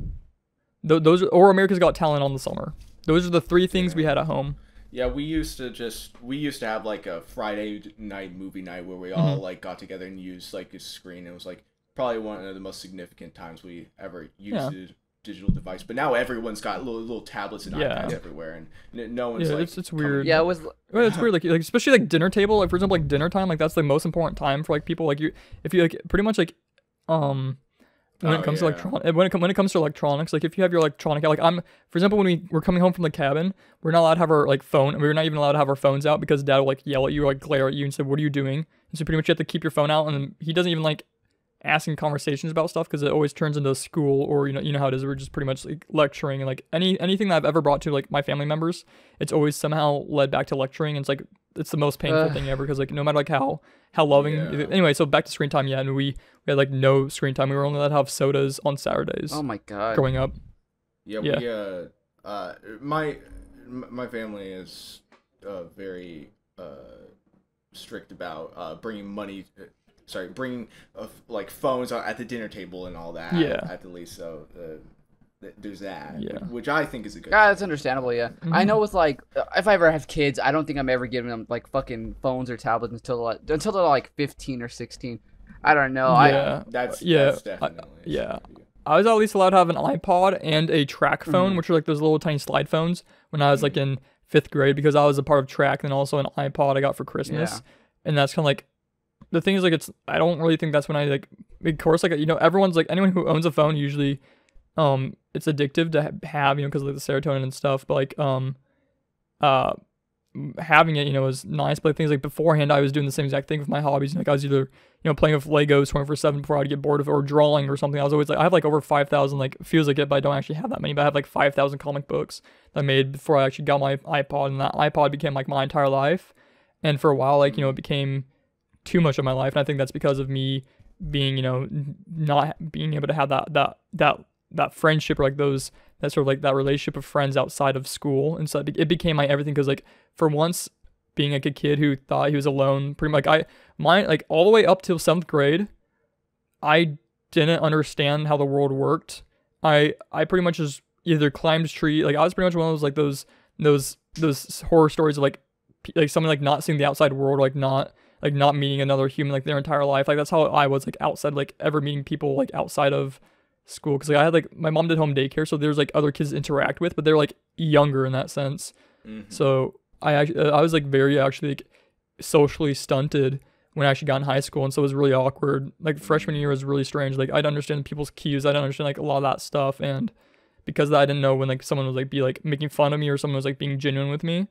[SPEAKER 3] Th- those are, or America's Got Talent on the summer. Those are the three things we had at home.
[SPEAKER 2] Yeah, we used to just we used to have like a Friday night movie night where we all
[SPEAKER 3] Mhm.
[SPEAKER 2] like got together and used like a screen. It was like probably one of the most significant times we ever used
[SPEAKER 3] Yeah.
[SPEAKER 2] a digital device. But now everyone's got little little tablets and
[SPEAKER 3] Yeah.
[SPEAKER 2] iPads everywhere, and n- no one's
[SPEAKER 3] Yeah,
[SPEAKER 2] like
[SPEAKER 3] it's- it's weird.
[SPEAKER 1] Yeah, it was.
[SPEAKER 3] Well, it's weird, like, like especially like dinner table, like for example, like dinner time, like that's the most important time for like people. Like you, if you like pretty much like, um, when
[SPEAKER 2] Oh,
[SPEAKER 3] it comes
[SPEAKER 2] yeah.
[SPEAKER 3] to electron, when it when it comes to electronics, like if you have your electronic, like I'm, for example, when we were coming home from the cabin, we're not allowed to have our like phone, and we were not even allowed to have our phones out because dad will like yell at you, or, like glare at you, and say, "What are you doing?" And so pretty much you have to keep your phone out, and he doesn't even like asking conversations about stuff because it always turns into school or you know you know how it is we're just pretty much like lecturing and like any anything that I've ever brought to like my family members it's always somehow led back to lecturing and it's like it's the most painful
[SPEAKER 1] Ugh.
[SPEAKER 3] thing ever because like no matter like how how loving
[SPEAKER 2] Yeah.
[SPEAKER 3] anyway so back to screen time yeah and we we had like no screen time we were only allowed to have sodas on Saturdays
[SPEAKER 1] Oh my god.
[SPEAKER 3] growing up
[SPEAKER 2] Yeah,
[SPEAKER 3] Yeah.
[SPEAKER 2] we uh, uh, my my family is uh, very uh, strict about uh, bringing money. Uh, sorry, bringing uh, like phones at the dinner table and all that.
[SPEAKER 3] Yeah.
[SPEAKER 2] at the least, so uh, th- there's that.
[SPEAKER 3] Yeah.
[SPEAKER 2] which I think is a good.
[SPEAKER 1] Yeah,
[SPEAKER 2] thing.
[SPEAKER 1] that's understandable. Yeah, I
[SPEAKER 3] Mhm.
[SPEAKER 1] know. With like, if I ever have kids, I don't think I'm ever giving them like fucking phones or tablets until like, until they're like 15 or 16. I don't know. I
[SPEAKER 3] yeah
[SPEAKER 2] That's
[SPEAKER 3] yeah,
[SPEAKER 2] That's
[SPEAKER 3] I- yeah. I was at least allowed to have an iPod and a track
[SPEAKER 1] Mm-hmm.
[SPEAKER 3] phone, which are like those little tiny slide phones when I was like in fifth grade because I was a part of track and also an iPod I got for Christmas.
[SPEAKER 1] Yeah.
[SPEAKER 3] And that's kind of like the thing is like it's I don't really think that's when I like of course like you know everyone's like anyone who owns a phone usually um it's addictive to have you know because of the serotonin and stuff but like um uh having it you know is nice but things like beforehand I was doing the same exact thing with my hobbies like I was either you know playing with Legos 24 7 before I'd get bored of it or drawing or something. I was always like I have like over 5,000 like feels like it but I don't actually have that many but I have like 5,000 comic books that I made before I actually got my iPod and that iPod became like my entire life. And for a while like you know it became too much of my life and i think that's because of me being you know not being able to have that that that that friendship or like those that sort of like that relationship of friends outside of school. And so it, became my everything because like for once being like a kid who thought he was alone pretty much like i my like all the way up till seventh grade i didn't understand how the world worked. I i pretty much just either climbed tree like i was pretty much one of those like those those those horror stories of like like someone like not seeing the outside world like not like not meeting another human like their entire life. Like that's how i was like outside like ever meeting people like outside of school because like i had like my mom did home daycare so there's like other kids to interact with but they're like younger in that sense
[SPEAKER 2] Mhm.
[SPEAKER 3] so i actually i was like very actually like socially stunted when I actually got in high school and so it was really awkward like freshman year was really strange like i didn't understand people's cues i didn't understand like a lot of that stuff and because that, I didn't know when like someone was like be like making fun of me or someone was like being genuine with me,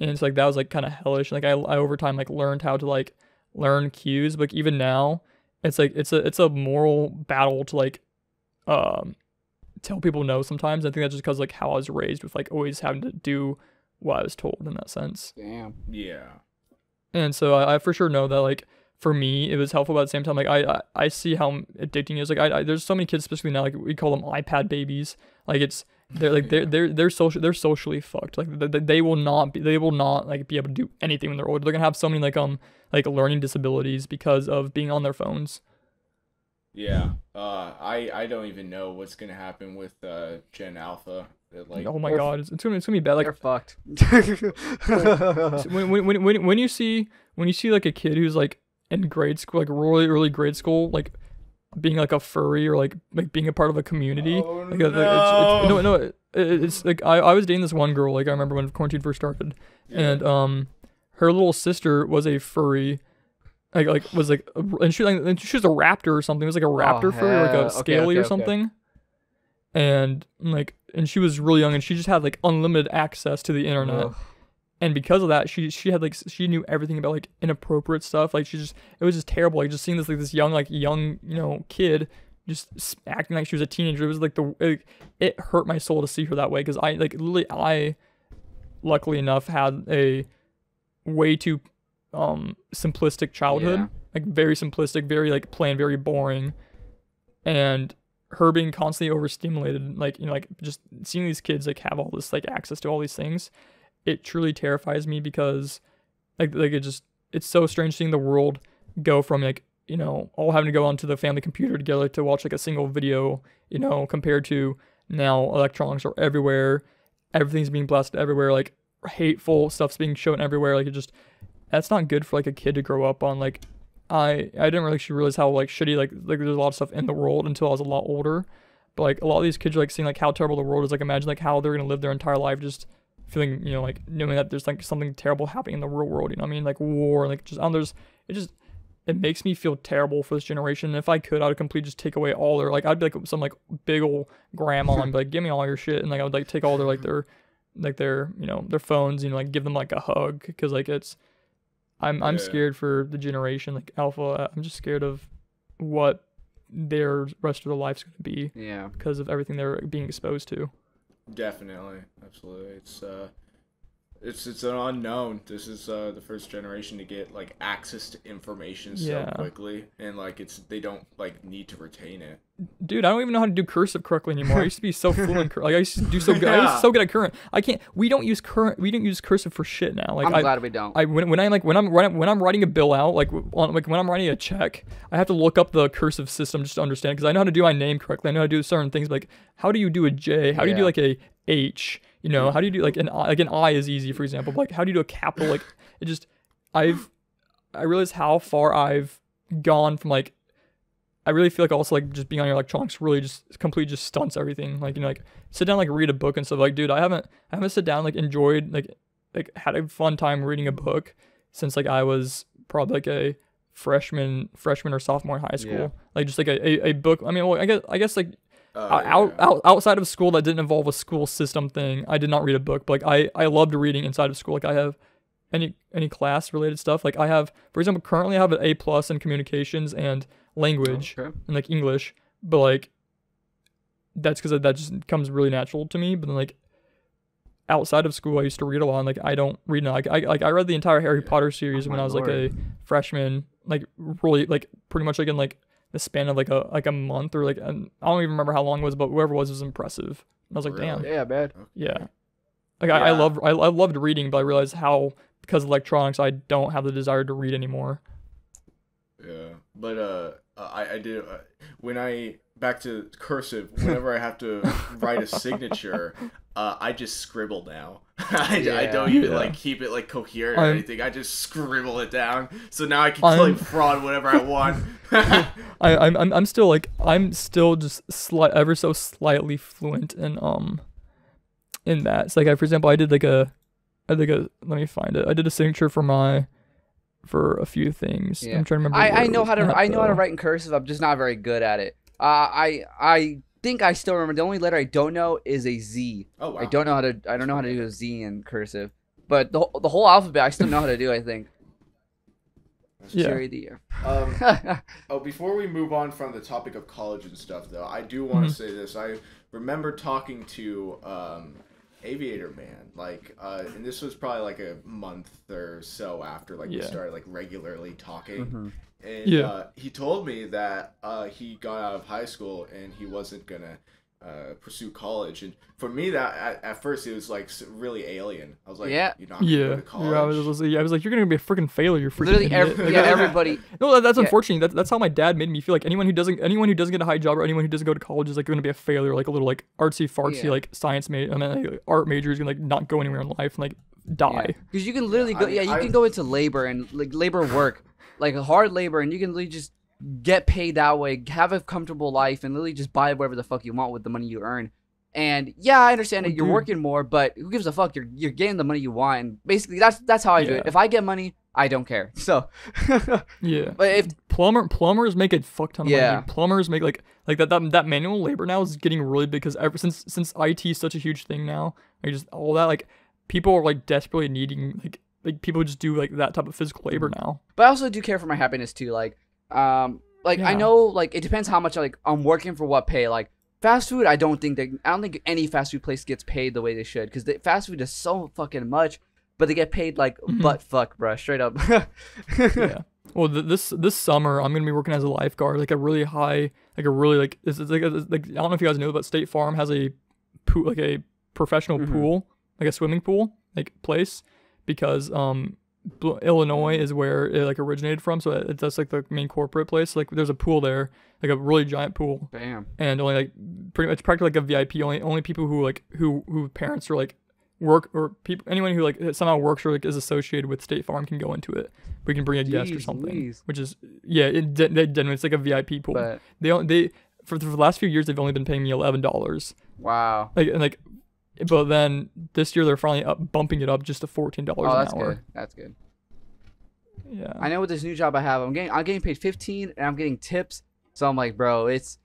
[SPEAKER 3] and it's like that was like kind of hellish. Like I, I over time like learned how to like learn cues, but like, even now, it's like it's a it's a moral battle to like um tell people no sometimes. I think that's just because like how I was raised with like always having to do what I was told in that sense.
[SPEAKER 1] Damn.
[SPEAKER 2] Yeah.
[SPEAKER 3] And so I, I for sure know that like for me it was helpful, but at the same time like I I, I see how addicting it is. Like I, I there's so many kids, especially now, like we call them iPad babies. Like it's they're like they're they're they're social they're socially fucked. Like they, they will not be they will not like be able to do anything when they're older. They're gonna have so many like um like learning disabilities because of being on their phones.
[SPEAKER 2] Yeah. Uh, I I don't even know what's gonna happen with uh Gen Alpha. It, like
[SPEAKER 3] oh my god, it's, it's gonna it's gonna be bad. Like
[SPEAKER 1] You're fucked.
[SPEAKER 3] When, when, when, when, when you see when you see like a kid who's like in grade school like really early grade school like being like a furry or like like being a part of a community
[SPEAKER 2] Oh,
[SPEAKER 3] like, uh, it's, it's, no no it, it's like I, I was dating this one girl like i remember when quarantine first started and um her little sister was a furry like like was like a, and she like and she was a raptor or something. It was like a oh, raptor furry or like a scaly
[SPEAKER 1] okay,
[SPEAKER 3] or
[SPEAKER 1] okay.
[SPEAKER 3] something. And like and she was really young and she just had like unlimited access to the internet.
[SPEAKER 1] Ugh.
[SPEAKER 3] and because of that she she had like she knew everything about like inappropriate stuff. Like she just it was just terrible. Like just seeing this like this young like young you know kid just acting like she was a teenager it was like the it, it hurt my soul to see her that way because i like literally i luckily enough had a way too um simplistic childhood.
[SPEAKER 1] Yeah.
[SPEAKER 3] like very simplistic very like plain very boring. And her being constantly overstimulated like you know like just seeing these kids like have all this like access to all these things it truly terrifies me because like like it just it's so strange seeing the world go from like you know all having to go onto the family computer together to watch like a single video you know compared to now electronics are everywhere. Everything's being blasted everywhere. Like hateful stuff's being shown everywhere. Like it just that's not good for like a kid to grow up on like i i didn't really realize how like shitty like like there's a lot of stuff in the world until i was a lot older. But like a lot of these kids are like seeing like how terrible the world is like imagine like how they're gonna live their entire life just feeling you know like knowing that there's like something terrible happening in the real world you know what i mean? Like war like just um, there's it just it makes me feel terrible for this generation. If i could i would completely just take away all their like i'd be like some like big old grandma and be like give me all your shit and like i would like take all their like their like their you know their phones you know like give them like a hug because like it's i'm i'm
[SPEAKER 2] Yeah.
[SPEAKER 3] scared for the generation like alpha i'm just scared of what their rest of their life's going to be
[SPEAKER 1] Yeah.
[SPEAKER 3] because of everything they're being exposed to
[SPEAKER 2] Definitely, absolutely. It's uh, it's it's an unknown. This is uh the first generation to get like access to information so
[SPEAKER 3] Yeah.
[SPEAKER 2] quickly, and like it's they don't like need to retain it.
[SPEAKER 3] Dude, I don't even know how to do cursive correctly anymore. I used to be so fluent. Cur- like I used to do so good. I was so good at current. I can't. We don't use current. We don't use cursive for shit now. Like
[SPEAKER 1] I'm
[SPEAKER 3] I,
[SPEAKER 1] glad we don't.
[SPEAKER 3] I when, when I like when I'm when I'm, when I'm writing a bill out like on, like when I'm writing a check, I have to look up the cursive system just to understand because I know how to do my name correctly. I know how to do certain things. But like how do you do a J? How do you do like a H? You know how do you do like an I, like an I is easy for example. But, like how do you do a capital? Like it just I've I realize how far I've gone from like I really feel like also like just being on your electronics really just completely just stunts everything. Like you know, like sit down like read a book and stuff. Like dude, I haven't I haven't sit down like enjoyed like like had a fun time reading a book since like I was probably like a freshman freshman or sophomore in high school.
[SPEAKER 1] Yeah.
[SPEAKER 3] Like just like a, a, a book. I mean, well, I guess I guess like
[SPEAKER 2] Uh,
[SPEAKER 3] out, out,
[SPEAKER 2] yeah.
[SPEAKER 3] out outside of school that didn't involve a school system thing. I did not read a book, but like I I loved reading inside of school. Like I have any any class related stuff. Like I have, for example, currently I have an A plus in communications and language
[SPEAKER 1] Okay.
[SPEAKER 3] and like English, but like that's because that just comes really natural to me. But then like outside of school, I used to read a lot. And, like I don't read now. Like I like I read the entire Harry
[SPEAKER 2] Yeah.
[SPEAKER 3] Potter series
[SPEAKER 1] Oh
[SPEAKER 3] when I was like a freshman. Like really like pretty much like in like the span of like a like a month or like an, I don't even remember how long it was, but whoever it was was impressive. And I was like, damn,
[SPEAKER 2] Really?
[SPEAKER 1] Yeah, man.
[SPEAKER 3] yeah. Like I, I love I, I loved reading, but I realized how because of electronics I don't have the desire to read anymore.
[SPEAKER 2] Yeah, but uh, I I did uh, when I back to cursive. Whenever I have to write a signature, uh, I just scribble now. I, I don't even
[SPEAKER 3] Yeah.
[SPEAKER 2] like keep it like coherent or
[SPEAKER 3] I'm-
[SPEAKER 2] anything. I just scribble it down. So now I can
[SPEAKER 3] I'm-
[SPEAKER 2] claim fraud whenever I want.
[SPEAKER 3] I I'm, I'm I'm still like I'm still just slight ever so slightly fluent in um in that. So like I for example I did like a I did like a let me find it. I did a signature for my for a few things.
[SPEAKER 1] Yeah.
[SPEAKER 3] I'm trying to remember.
[SPEAKER 1] I, I know how to I know how to write in cursive. I'm just not very good at it. Uh, I I think I still remember the only letter I don't know is a Z.
[SPEAKER 2] oh wow.
[SPEAKER 1] I don't know how to I don't know how to do a Z in cursive. But the whole- the whole alphabet I still know how to do. I think.
[SPEAKER 3] Yeah.
[SPEAKER 1] Jerry the
[SPEAKER 2] Um, Oh, before we move on from the topic of college and stuff, though, I do want to say this. I remember talking to um, Aviator Man, like, uh, and this was probably like a month or so after, like, we started like regularly talking.
[SPEAKER 1] Mhm.
[SPEAKER 2] And
[SPEAKER 3] Yeah.
[SPEAKER 2] uh, he told me that uh, he got out of high school and he wasn't gonna uh, pursue college. And for me, that at, at first it was like really alien. I was like,
[SPEAKER 1] Yeah.
[SPEAKER 2] you're not gonna
[SPEAKER 3] Yeah,
[SPEAKER 2] go to college.
[SPEAKER 3] yeah. I was, was- yeah, I was like, you're gonna be a freaking failure. You freaking
[SPEAKER 1] Literally, every,
[SPEAKER 3] Like,
[SPEAKER 1] yeah, everybody.
[SPEAKER 3] No, that, that's
[SPEAKER 1] Yeah.
[SPEAKER 3] unfortunate. That's that's how my dad made me feel. Like anyone who doesn't anyone who doesn't get a high job or anyone who doesn't go to college is like going to be a failure. Like a little like artsy fartsy
[SPEAKER 1] Yeah.
[SPEAKER 3] like science major. I mean, like, art major is gonna like not go anywhere in life and like die.
[SPEAKER 1] Because you can literally
[SPEAKER 2] Yeah,
[SPEAKER 1] go.
[SPEAKER 2] I-
[SPEAKER 1] yeah, you
[SPEAKER 2] I-
[SPEAKER 1] can go into labor and like labor work, like hard labor, and you can literally just get paid that way, have a comfortable life, and literally just buy whatever the fuck you want with the money you earn. And yeah, I understand
[SPEAKER 3] Oh,
[SPEAKER 1] that you're
[SPEAKER 3] dude.
[SPEAKER 1] working more, but who gives a fuck? You're you're getting the money you want, and basically that's that's how I do it. If I get money, I don't care. So,
[SPEAKER 3] Yeah.
[SPEAKER 1] but if
[SPEAKER 3] Plumber plumbers make a fuck ton of
[SPEAKER 1] Yeah.
[SPEAKER 3] money. Plumbers make like like that, that that manual labor now is getting really big because ever since since IT is such a huge thing now, like just all that like people are like desperately needing like like people just do like that type of physical labor now.
[SPEAKER 1] but I also do care for my happiness too. Like, um, like I know, like it depends how much like I'm working for what pay. Like fast food, I don't think that I don't think any fast food place gets paid the way they should because the fast food is so fucking much, but they get paid like
[SPEAKER 3] Mhm.
[SPEAKER 1] butt fuck, bruh, straight up.
[SPEAKER 3] yeah. Well, th- this this summer I'm gonna be working as a lifeguard, like a really high, like a really like it's, it's like, a, it's like I don't know if you guys know, but State Farm has a pool, like a professional
[SPEAKER 1] Mhm.
[SPEAKER 3] pool, like a swimming pool, like place, because um Illinois is where it like originated from, so it, that's like the main corporate place. Like there's a pool there, like a really giant pool,
[SPEAKER 1] Bam.
[SPEAKER 3] and only like pretty much practically like a VIP. Only only people who like who who parents are like work or people anyone who like somehow works or like is associated with State Farm can go into it. We can bring a guest or something,
[SPEAKER 1] Louise.
[SPEAKER 3] which is yeah, it they genuinely it's like a VIP pool.
[SPEAKER 1] But
[SPEAKER 3] they on- they for, for the last few years they've only been paying me eleven dollars.
[SPEAKER 1] wow.
[SPEAKER 3] Like and like, but then this year they're finally up bumping it up just to fourteen dollars
[SPEAKER 1] Oh,
[SPEAKER 3] an
[SPEAKER 1] that's
[SPEAKER 3] hour.
[SPEAKER 1] good. That's good.
[SPEAKER 3] Yeah.
[SPEAKER 1] I know with this new job I have, I'm getting I'm getting paid 15 and I'm getting tips. So I'm like, bro, it's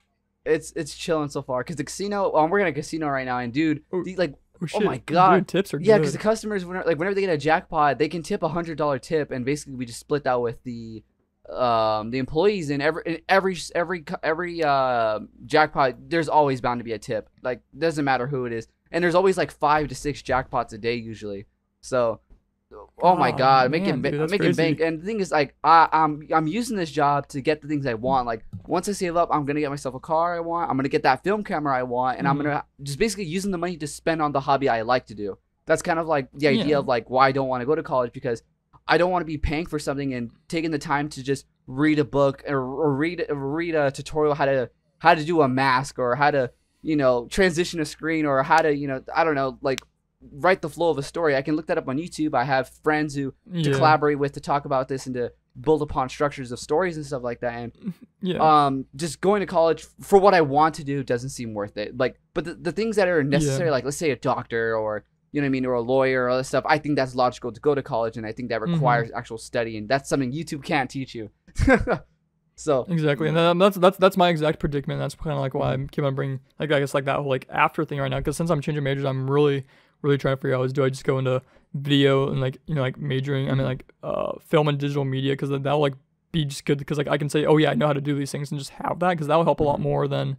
[SPEAKER 1] it's it's chilling so far. Cause the casino, I'm working at a casino right now, and dude,
[SPEAKER 3] Oh,
[SPEAKER 1] the, like
[SPEAKER 3] Oh, shit.
[SPEAKER 1] my God.
[SPEAKER 3] Dude, tips are
[SPEAKER 1] Yeah,
[SPEAKER 3] good.
[SPEAKER 1] because the customers, whenever, like whenever they get a jackpot, they can tip a hundred dollar tip, and basically we just split that with the um the employees. And every in every every every uh jackpot, there's always bound to be a tip. Like doesn't matter who it is, and there's always like five to six jackpots a day usually. So, oh my
[SPEAKER 3] God,
[SPEAKER 1] making
[SPEAKER 3] man,
[SPEAKER 1] ba-
[SPEAKER 3] dude,
[SPEAKER 1] making
[SPEAKER 3] crazy.
[SPEAKER 1] bank. And the thing is, like I I'm I'm using this job to get the things I want. Like once I save up, I'm gonna get myself a car I want. I'm gonna get that film camera I want, and I'm
[SPEAKER 3] Mhm.
[SPEAKER 1] gonna just basically using the money to spend on the hobby I like to do. That's kind of like the idea
[SPEAKER 3] Yeah.
[SPEAKER 1] of like why I don't want to go to college because I don't want to be paying for something and taking the time to just read a book or, or read or read a tutorial how to how to do a mask or how to you know transition a screen or how to you know I don't know like write the flow of a story. I can look that up on YouTube. I have friends who to collaborate with to talk about this and to build upon structures of stories and stuff like that. And
[SPEAKER 3] Yeah.
[SPEAKER 1] um, just going to college for what I want to do doesn't seem worth it. Like, but the, the things that are necessary, like let's say a doctor or you know what I mean, or a lawyer or other stuff, I think that's logical to go to college, and I think that
[SPEAKER 3] Mhm.
[SPEAKER 1] requires actual study, and that's something YouTube can't teach you. so
[SPEAKER 3] Exactly, and that's that's that's my exact predicament. That's kind of like why I'm keep on bringing like I guess like that whole like after thing right now. Because since I'm changing majors, I'm really really trying to figure out is do I just go into video and like you know like majoring I mean like uh film and digital media because that'll like be just good because like I can say oh yeah I know how to do these things and just have that because that'll help a lot more than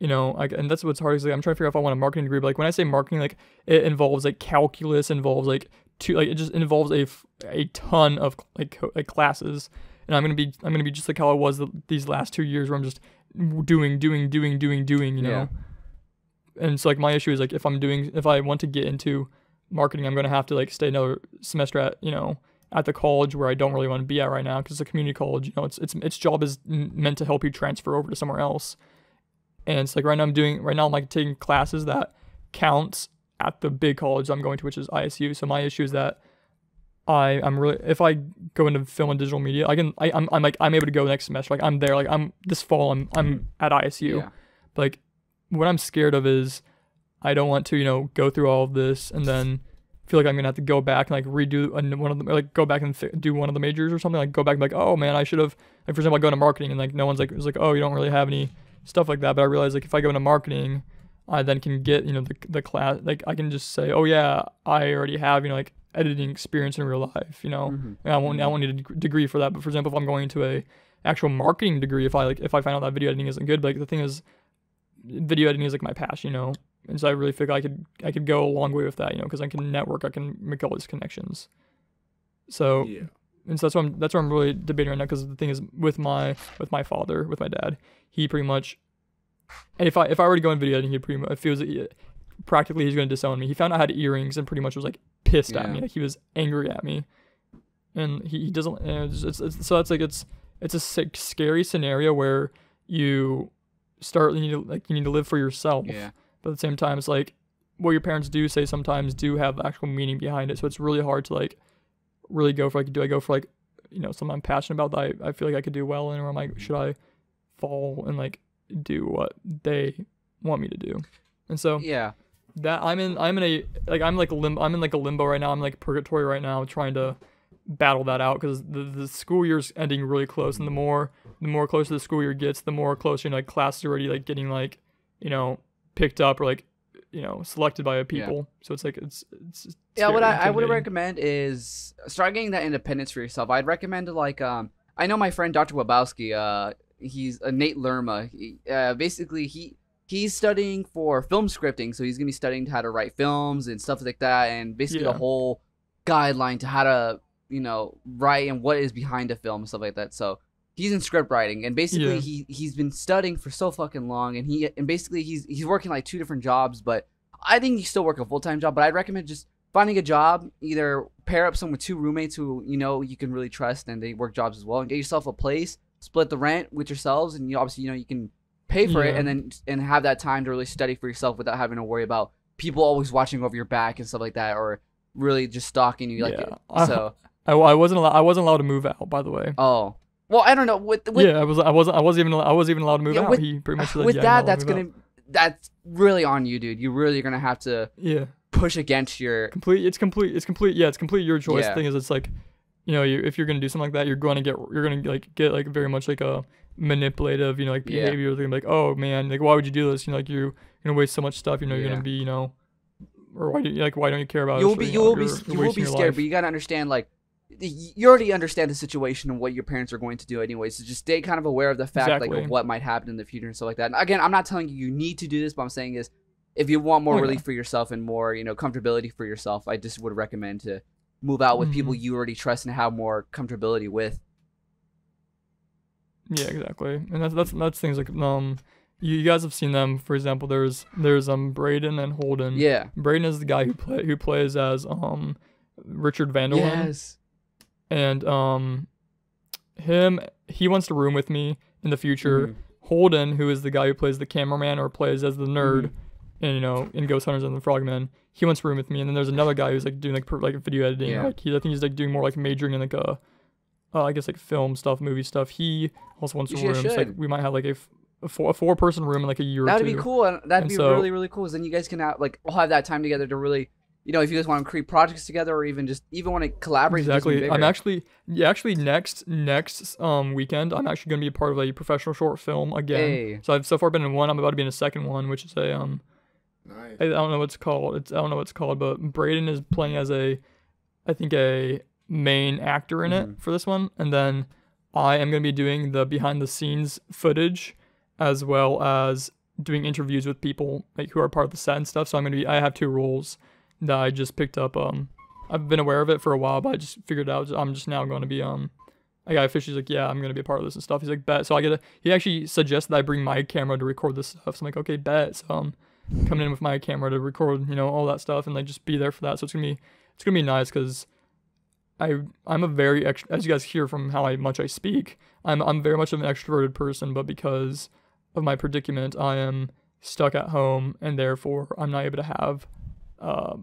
[SPEAKER 3] you know, like, and that's what's hard is like I'm trying to figure out if I want a marketing degree. But like when I say marketing, like it involves like calculus, involves like two, like it just involves a f- a ton of like co- like classes. And I'm gonna be I'm gonna be just like how I was the, these last two years, where I'm just doing, doing, doing, doing, doing, you know.
[SPEAKER 1] Yeah.
[SPEAKER 3] And so like my issue is like if I'm doing if I want to get into marketing, I'm gonna have to like stay another semester at you know at the college where I don't really want to be at right now because it's a community college. You know, it's it's its job is meant to help you transfer over to somewhere else. And it's like right now I'm doing right now I'm like taking classes that counts at the big college I'm going to, which is ISU. So my issue is that I I'm really if I go into film and digital media, I can I, I'm I'm like I'm able to go next semester. Like I'm there. Like I'm this fall I'm I'm mm-hmm. at ISU.
[SPEAKER 1] Yeah.
[SPEAKER 3] But like what I'm scared of is I don't want to you know go through all of this and then feel like I'm gonna have to go back and like redo one of them, like go back and fi- do one of the majors or something. Like go back and be like, oh man, I should have. Like for example, I go into marketing and like no one's like it was like, oh, you don't really have any stuff like that. But I realize like if I go into marketing, I then can get you know the the class. Like I can just say, oh yeah, I already have you know like editing experience in real life. You know,
[SPEAKER 1] Mhm.
[SPEAKER 3] and I won't I won't need a degree for that. But for example, if I'm going to a actual marketing degree, if I like if I find out that video editing isn't good, but like the thing is, video editing is like my passion, you know. And so I really feel like I could I could go a long way with that, you know, because I can network, I can make all these connections. So
[SPEAKER 2] Yeah.
[SPEAKER 3] and so that's what I'm that's what I'm really debating right now because the thing is with my with my father with my dad he pretty much and if I if I were to go in video editing he pretty much it feels that he, practically he's gonna disown me he found out I had earrings and pretty much was like pissed at me. Like he was angry at me. And he, he doesn't and it's, it's, it's so it's like it's it's a sick, scary scenario where you start you need to like you need to live for yourself.
[SPEAKER 1] Yeah.
[SPEAKER 3] but at the same time it's like what your parents do say sometimes do have actual meaning behind it. So it's really hard to like really go for like do i go for like you know something i'm passionate about that i, I feel like i could do well in or I'm i mm-hmm. should i fall and like do what they want me to do? And so
[SPEAKER 1] Yeah.
[SPEAKER 3] That i'm in i'm in a like i'm like lim i'm in like a limbo right now i'm like purgatory right now trying to battle that out because the, the school year's ending really close and the more the more closer the school year gets the more closer you know, like classes are already like getting like you know picked up or like you know selected by people so it's like it's it's
[SPEAKER 1] Yeah, what I, I would recommend is start getting that independence for yourself. I'd recommend like um I know my friend Dr. Wabowski, uh he's a Nate Lerma. He, uh basically he he's studying for film scripting, so he's gonna be studying how to write films and stuff like that and basically
[SPEAKER 3] Yeah.
[SPEAKER 1] the whole guideline to how to, you know, write and what is behind a film and stuff like that. So he's in script writing and basically
[SPEAKER 3] Yeah.
[SPEAKER 1] he he's been studying for so fucking long and he and basically he's he's working like two different jobs, but I think you still work a full time job, but I'd recommend just finding a job, either pair up some with two roommates who you know you can really trust and they work jobs as well, and get yourself a place, split the rent with yourselves, and you obviously you know you can pay for it, and then and have that time to really study for yourself without having to worry about people always watching over your back and stuff like that, or really just stalking you like
[SPEAKER 3] Yeah.
[SPEAKER 1] so.
[SPEAKER 3] I, I wasn't allowed, I wasn't allowed to move out by the way
[SPEAKER 1] Oh, well, I don't know with with
[SPEAKER 3] yeah I was I wasn't I wasn't even I wasn't even allowed to move
[SPEAKER 1] Yeah,
[SPEAKER 3] out
[SPEAKER 1] with-
[SPEAKER 3] he pretty much said
[SPEAKER 1] with
[SPEAKER 3] yeah,
[SPEAKER 1] that
[SPEAKER 3] you're not allowed
[SPEAKER 1] that's gonna that's really on you, dude. You really gonna have to
[SPEAKER 3] yeah
[SPEAKER 1] push against your
[SPEAKER 3] complete it's complete it's complete yeah it's complete your choice
[SPEAKER 1] Yeah.
[SPEAKER 3] the thing is it's like you know you, if you're gonna do something like that you're gonna get you're gonna like get like very much like a manipulative you know like
[SPEAKER 1] Yeah.
[SPEAKER 3] behavior they're gonna be like oh man like why would you do this you know like you're gonna waste so much stuff you know you're
[SPEAKER 1] Yeah.
[SPEAKER 3] gonna be you know or why do you like why don't you care about
[SPEAKER 1] you'll
[SPEAKER 3] us,
[SPEAKER 1] be you
[SPEAKER 3] know,
[SPEAKER 1] will be
[SPEAKER 3] you're-
[SPEAKER 1] you will be scared,
[SPEAKER 3] life.
[SPEAKER 1] but you gotta understand like you already understand the situation and what your parents are going to do anyway. So just stay kind of aware of the fact like
[SPEAKER 3] Exactly.
[SPEAKER 1] of what might happen in the future and stuff like that. And again, I'm not telling you you need to do this, but I'm saying is if you want more
[SPEAKER 3] Oh, yeah.
[SPEAKER 1] relief for yourself and more you know comfortability for yourself, I just would recommend to move out with people
[SPEAKER 3] Mhm.
[SPEAKER 1] you already trust and have more comfortability with.
[SPEAKER 3] Yeah, exactly. And that's that's that's things like um you, you guys have seen them. For example, there's there's um Braden and Holden.
[SPEAKER 1] Yeah.
[SPEAKER 3] Braden is the guy who play who plays as um Richard Vanderlyn.
[SPEAKER 1] Yes.
[SPEAKER 3] And um him he wants to room with me in the future.
[SPEAKER 1] Mhm.
[SPEAKER 3] Holden, who is the guy who plays the cameraman or plays as the nerd
[SPEAKER 1] Mm-hmm.
[SPEAKER 3] and you know in Ghost Hunters and the Frogman, he wants to room with me. And then there's another guy who's like doing like per, like video editing.
[SPEAKER 1] Yeah.
[SPEAKER 3] Like he I think he's like doing more like majoring in like a uh, I guess like film stuff, movie stuff. He also wants
[SPEAKER 1] You
[SPEAKER 3] a
[SPEAKER 1] should-
[SPEAKER 3] room. So like we might have like a, f- a four a four person room in like a year
[SPEAKER 1] That'd
[SPEAKER 3] two.
[SPEAKER 1] be cool. and That'd
[SPEAKER 3] And
[SPEAKER 1] be
[SPEAKER 3] so-
[SPEAKER 1] really really cool. 'cause then you guys can have, like all have that time together to really. You know, if you guys want to create projects together, or even just even want to collaborate, and do something
[SPEAKER 3] Exactly. I'm actually yeah, actually next next um weekend I'm actually gonna be a part of a professional short film again.
[SPEAKER 1] Hey.
[SPEAKER 3] So I've so far been in one. I'm about to be in a second one, which is a um
[SPEAKER 2] Nice.
[SPEAKER 3] I, I don't know what it's called. It's I don't know what it's called, but Braden is playing as a I think a main actor in
[SPEAKER 1] Mhm.
[SPEAKER 3] it for this one, and then I am gonna be doing the behind the scenes footage as well as doing interviews with people like who are part of the set and stuff. So I'm gonna be I have two roles that I just picked up. Um, I've been aware of it for a while, but I just figured out I'm just now going to be um. I got officially like, yeah, I'm gonna be a part of this and stuff. He's like, bet. So I get a. He actually suggested that I bring my camera to record this stuff. So I'm like, okay, bet. So um, coming in with my camera to record, you know, all that stuff and like just be there for that. So it's gonna be it's gonna be nice because I I'm a very ext- as you guys hear from how I, much I speak, I'm I'm very much of an extroverted person, but because of my predicament, I am stuck at home and therefore I'm not able to have uh,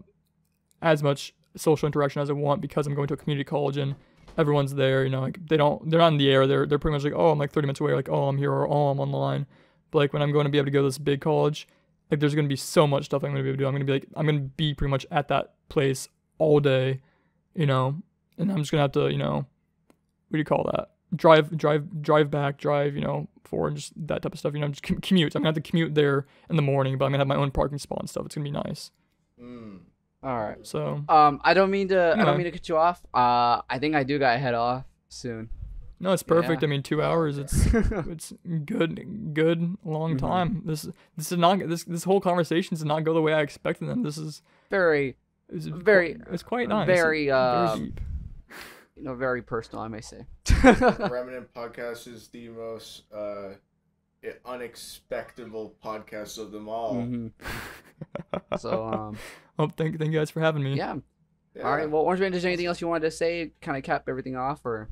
[SPEAKER 3] as much social interaction as I want because I'm going to a community college and everyone's there. You know, like they don't they're not in the air. They're they're pretty much like oh I'm like 30 minutes away. Like oh I'm here or oh I'm on the line. But like when I'm going to be able to go to this big college, like there's gonna be so much stuff I'm gonna be able to do. I'm gonna be like I'm gonna be pretty much at that place all day, you know, and I'm just gonna have to, you know, what do you call that? Drive, drive, drive back, drive, you know, forward, just that type of stuff. You know, just commute. I'm gonna have to commute there in the morning, but I'm gonna have my own parking spot and stuff. It's gonna be nice.
[SPEAKER 2] Mm.
[SPEAKER 1] All right.
[SPEAKER 3] So
[SPEAKER 1] Um, I don't mean to. I don't mean to cut you off. Uh, I think I do gotta head off soon.
[SPEAKER 3] no, it's perfect.
[SPEAKER 1] Yeah.
[SPEAKER 3] I mean, two hours. It's it's good, good, long
[SPEAKER 1] Mhm.
[SPEAKER 3] time. This this is not this this whole conversation did not go the way I expected them. This is
[SPEAKER 1] very,
[SPEAKER 3] it's
[SPEAKER 1] Very-
[SPEAKER 3] it's quite nice.
[SPEAKER 1] very, um,
[SPEAKER 3] deep.
[SPEAKER 1] You know, very personal. I may say.
[SPEAKER 2] Remanent podcast is the most uh, unexpectable podcast of them all.
[SPEAKER 1] Mhm. So, um,
[SPEAKER 3] Oh, thank thank you guys for having me.
[SPEAKER 1] yeah.
[SPEAKER 2] Yeah.
[SPEAKER 1] All right. Well, Orange Man, is there anything else you wanted to say? Kind of cap everything off, or?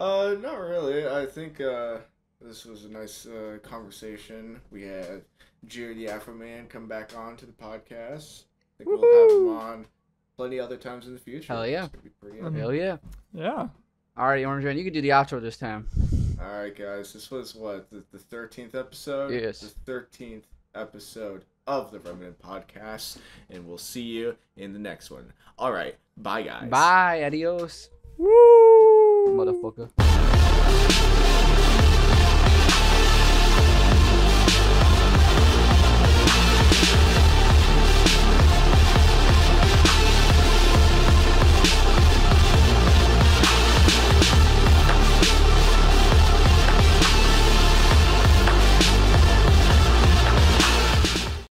[SPEAKER 2] Uh, not really. I think uh, this was a nice uh, conversation. We had Jerry the Afro Man come back on to the podcast. I think we'll have him on plenty other times in the future.
[SPEAKER 1] Hell yeah.
[SPEAKER 2] It's gonna be pretty
[SPEAKER 3] Mhm.
[SPEAKER 1] Hell yeah.
[SPEAKER 3] Yeah.
[SPEAKER 1] All right, Orange Man, you can do the outro this time.
[SPEAKER 2] All right, guys. This was what the the thirteenth episode.
[SPEAKER 1] Yes.
[SPEAKER 2] The thirteenth episode of the Remanent Podcast, and we'll see you in the next one. All right. Bye, guys.
[SPEAKER 1] Bye. Adios.
[SPEAKER 3] Woo!
[SPEAKER 1] Motherfucker.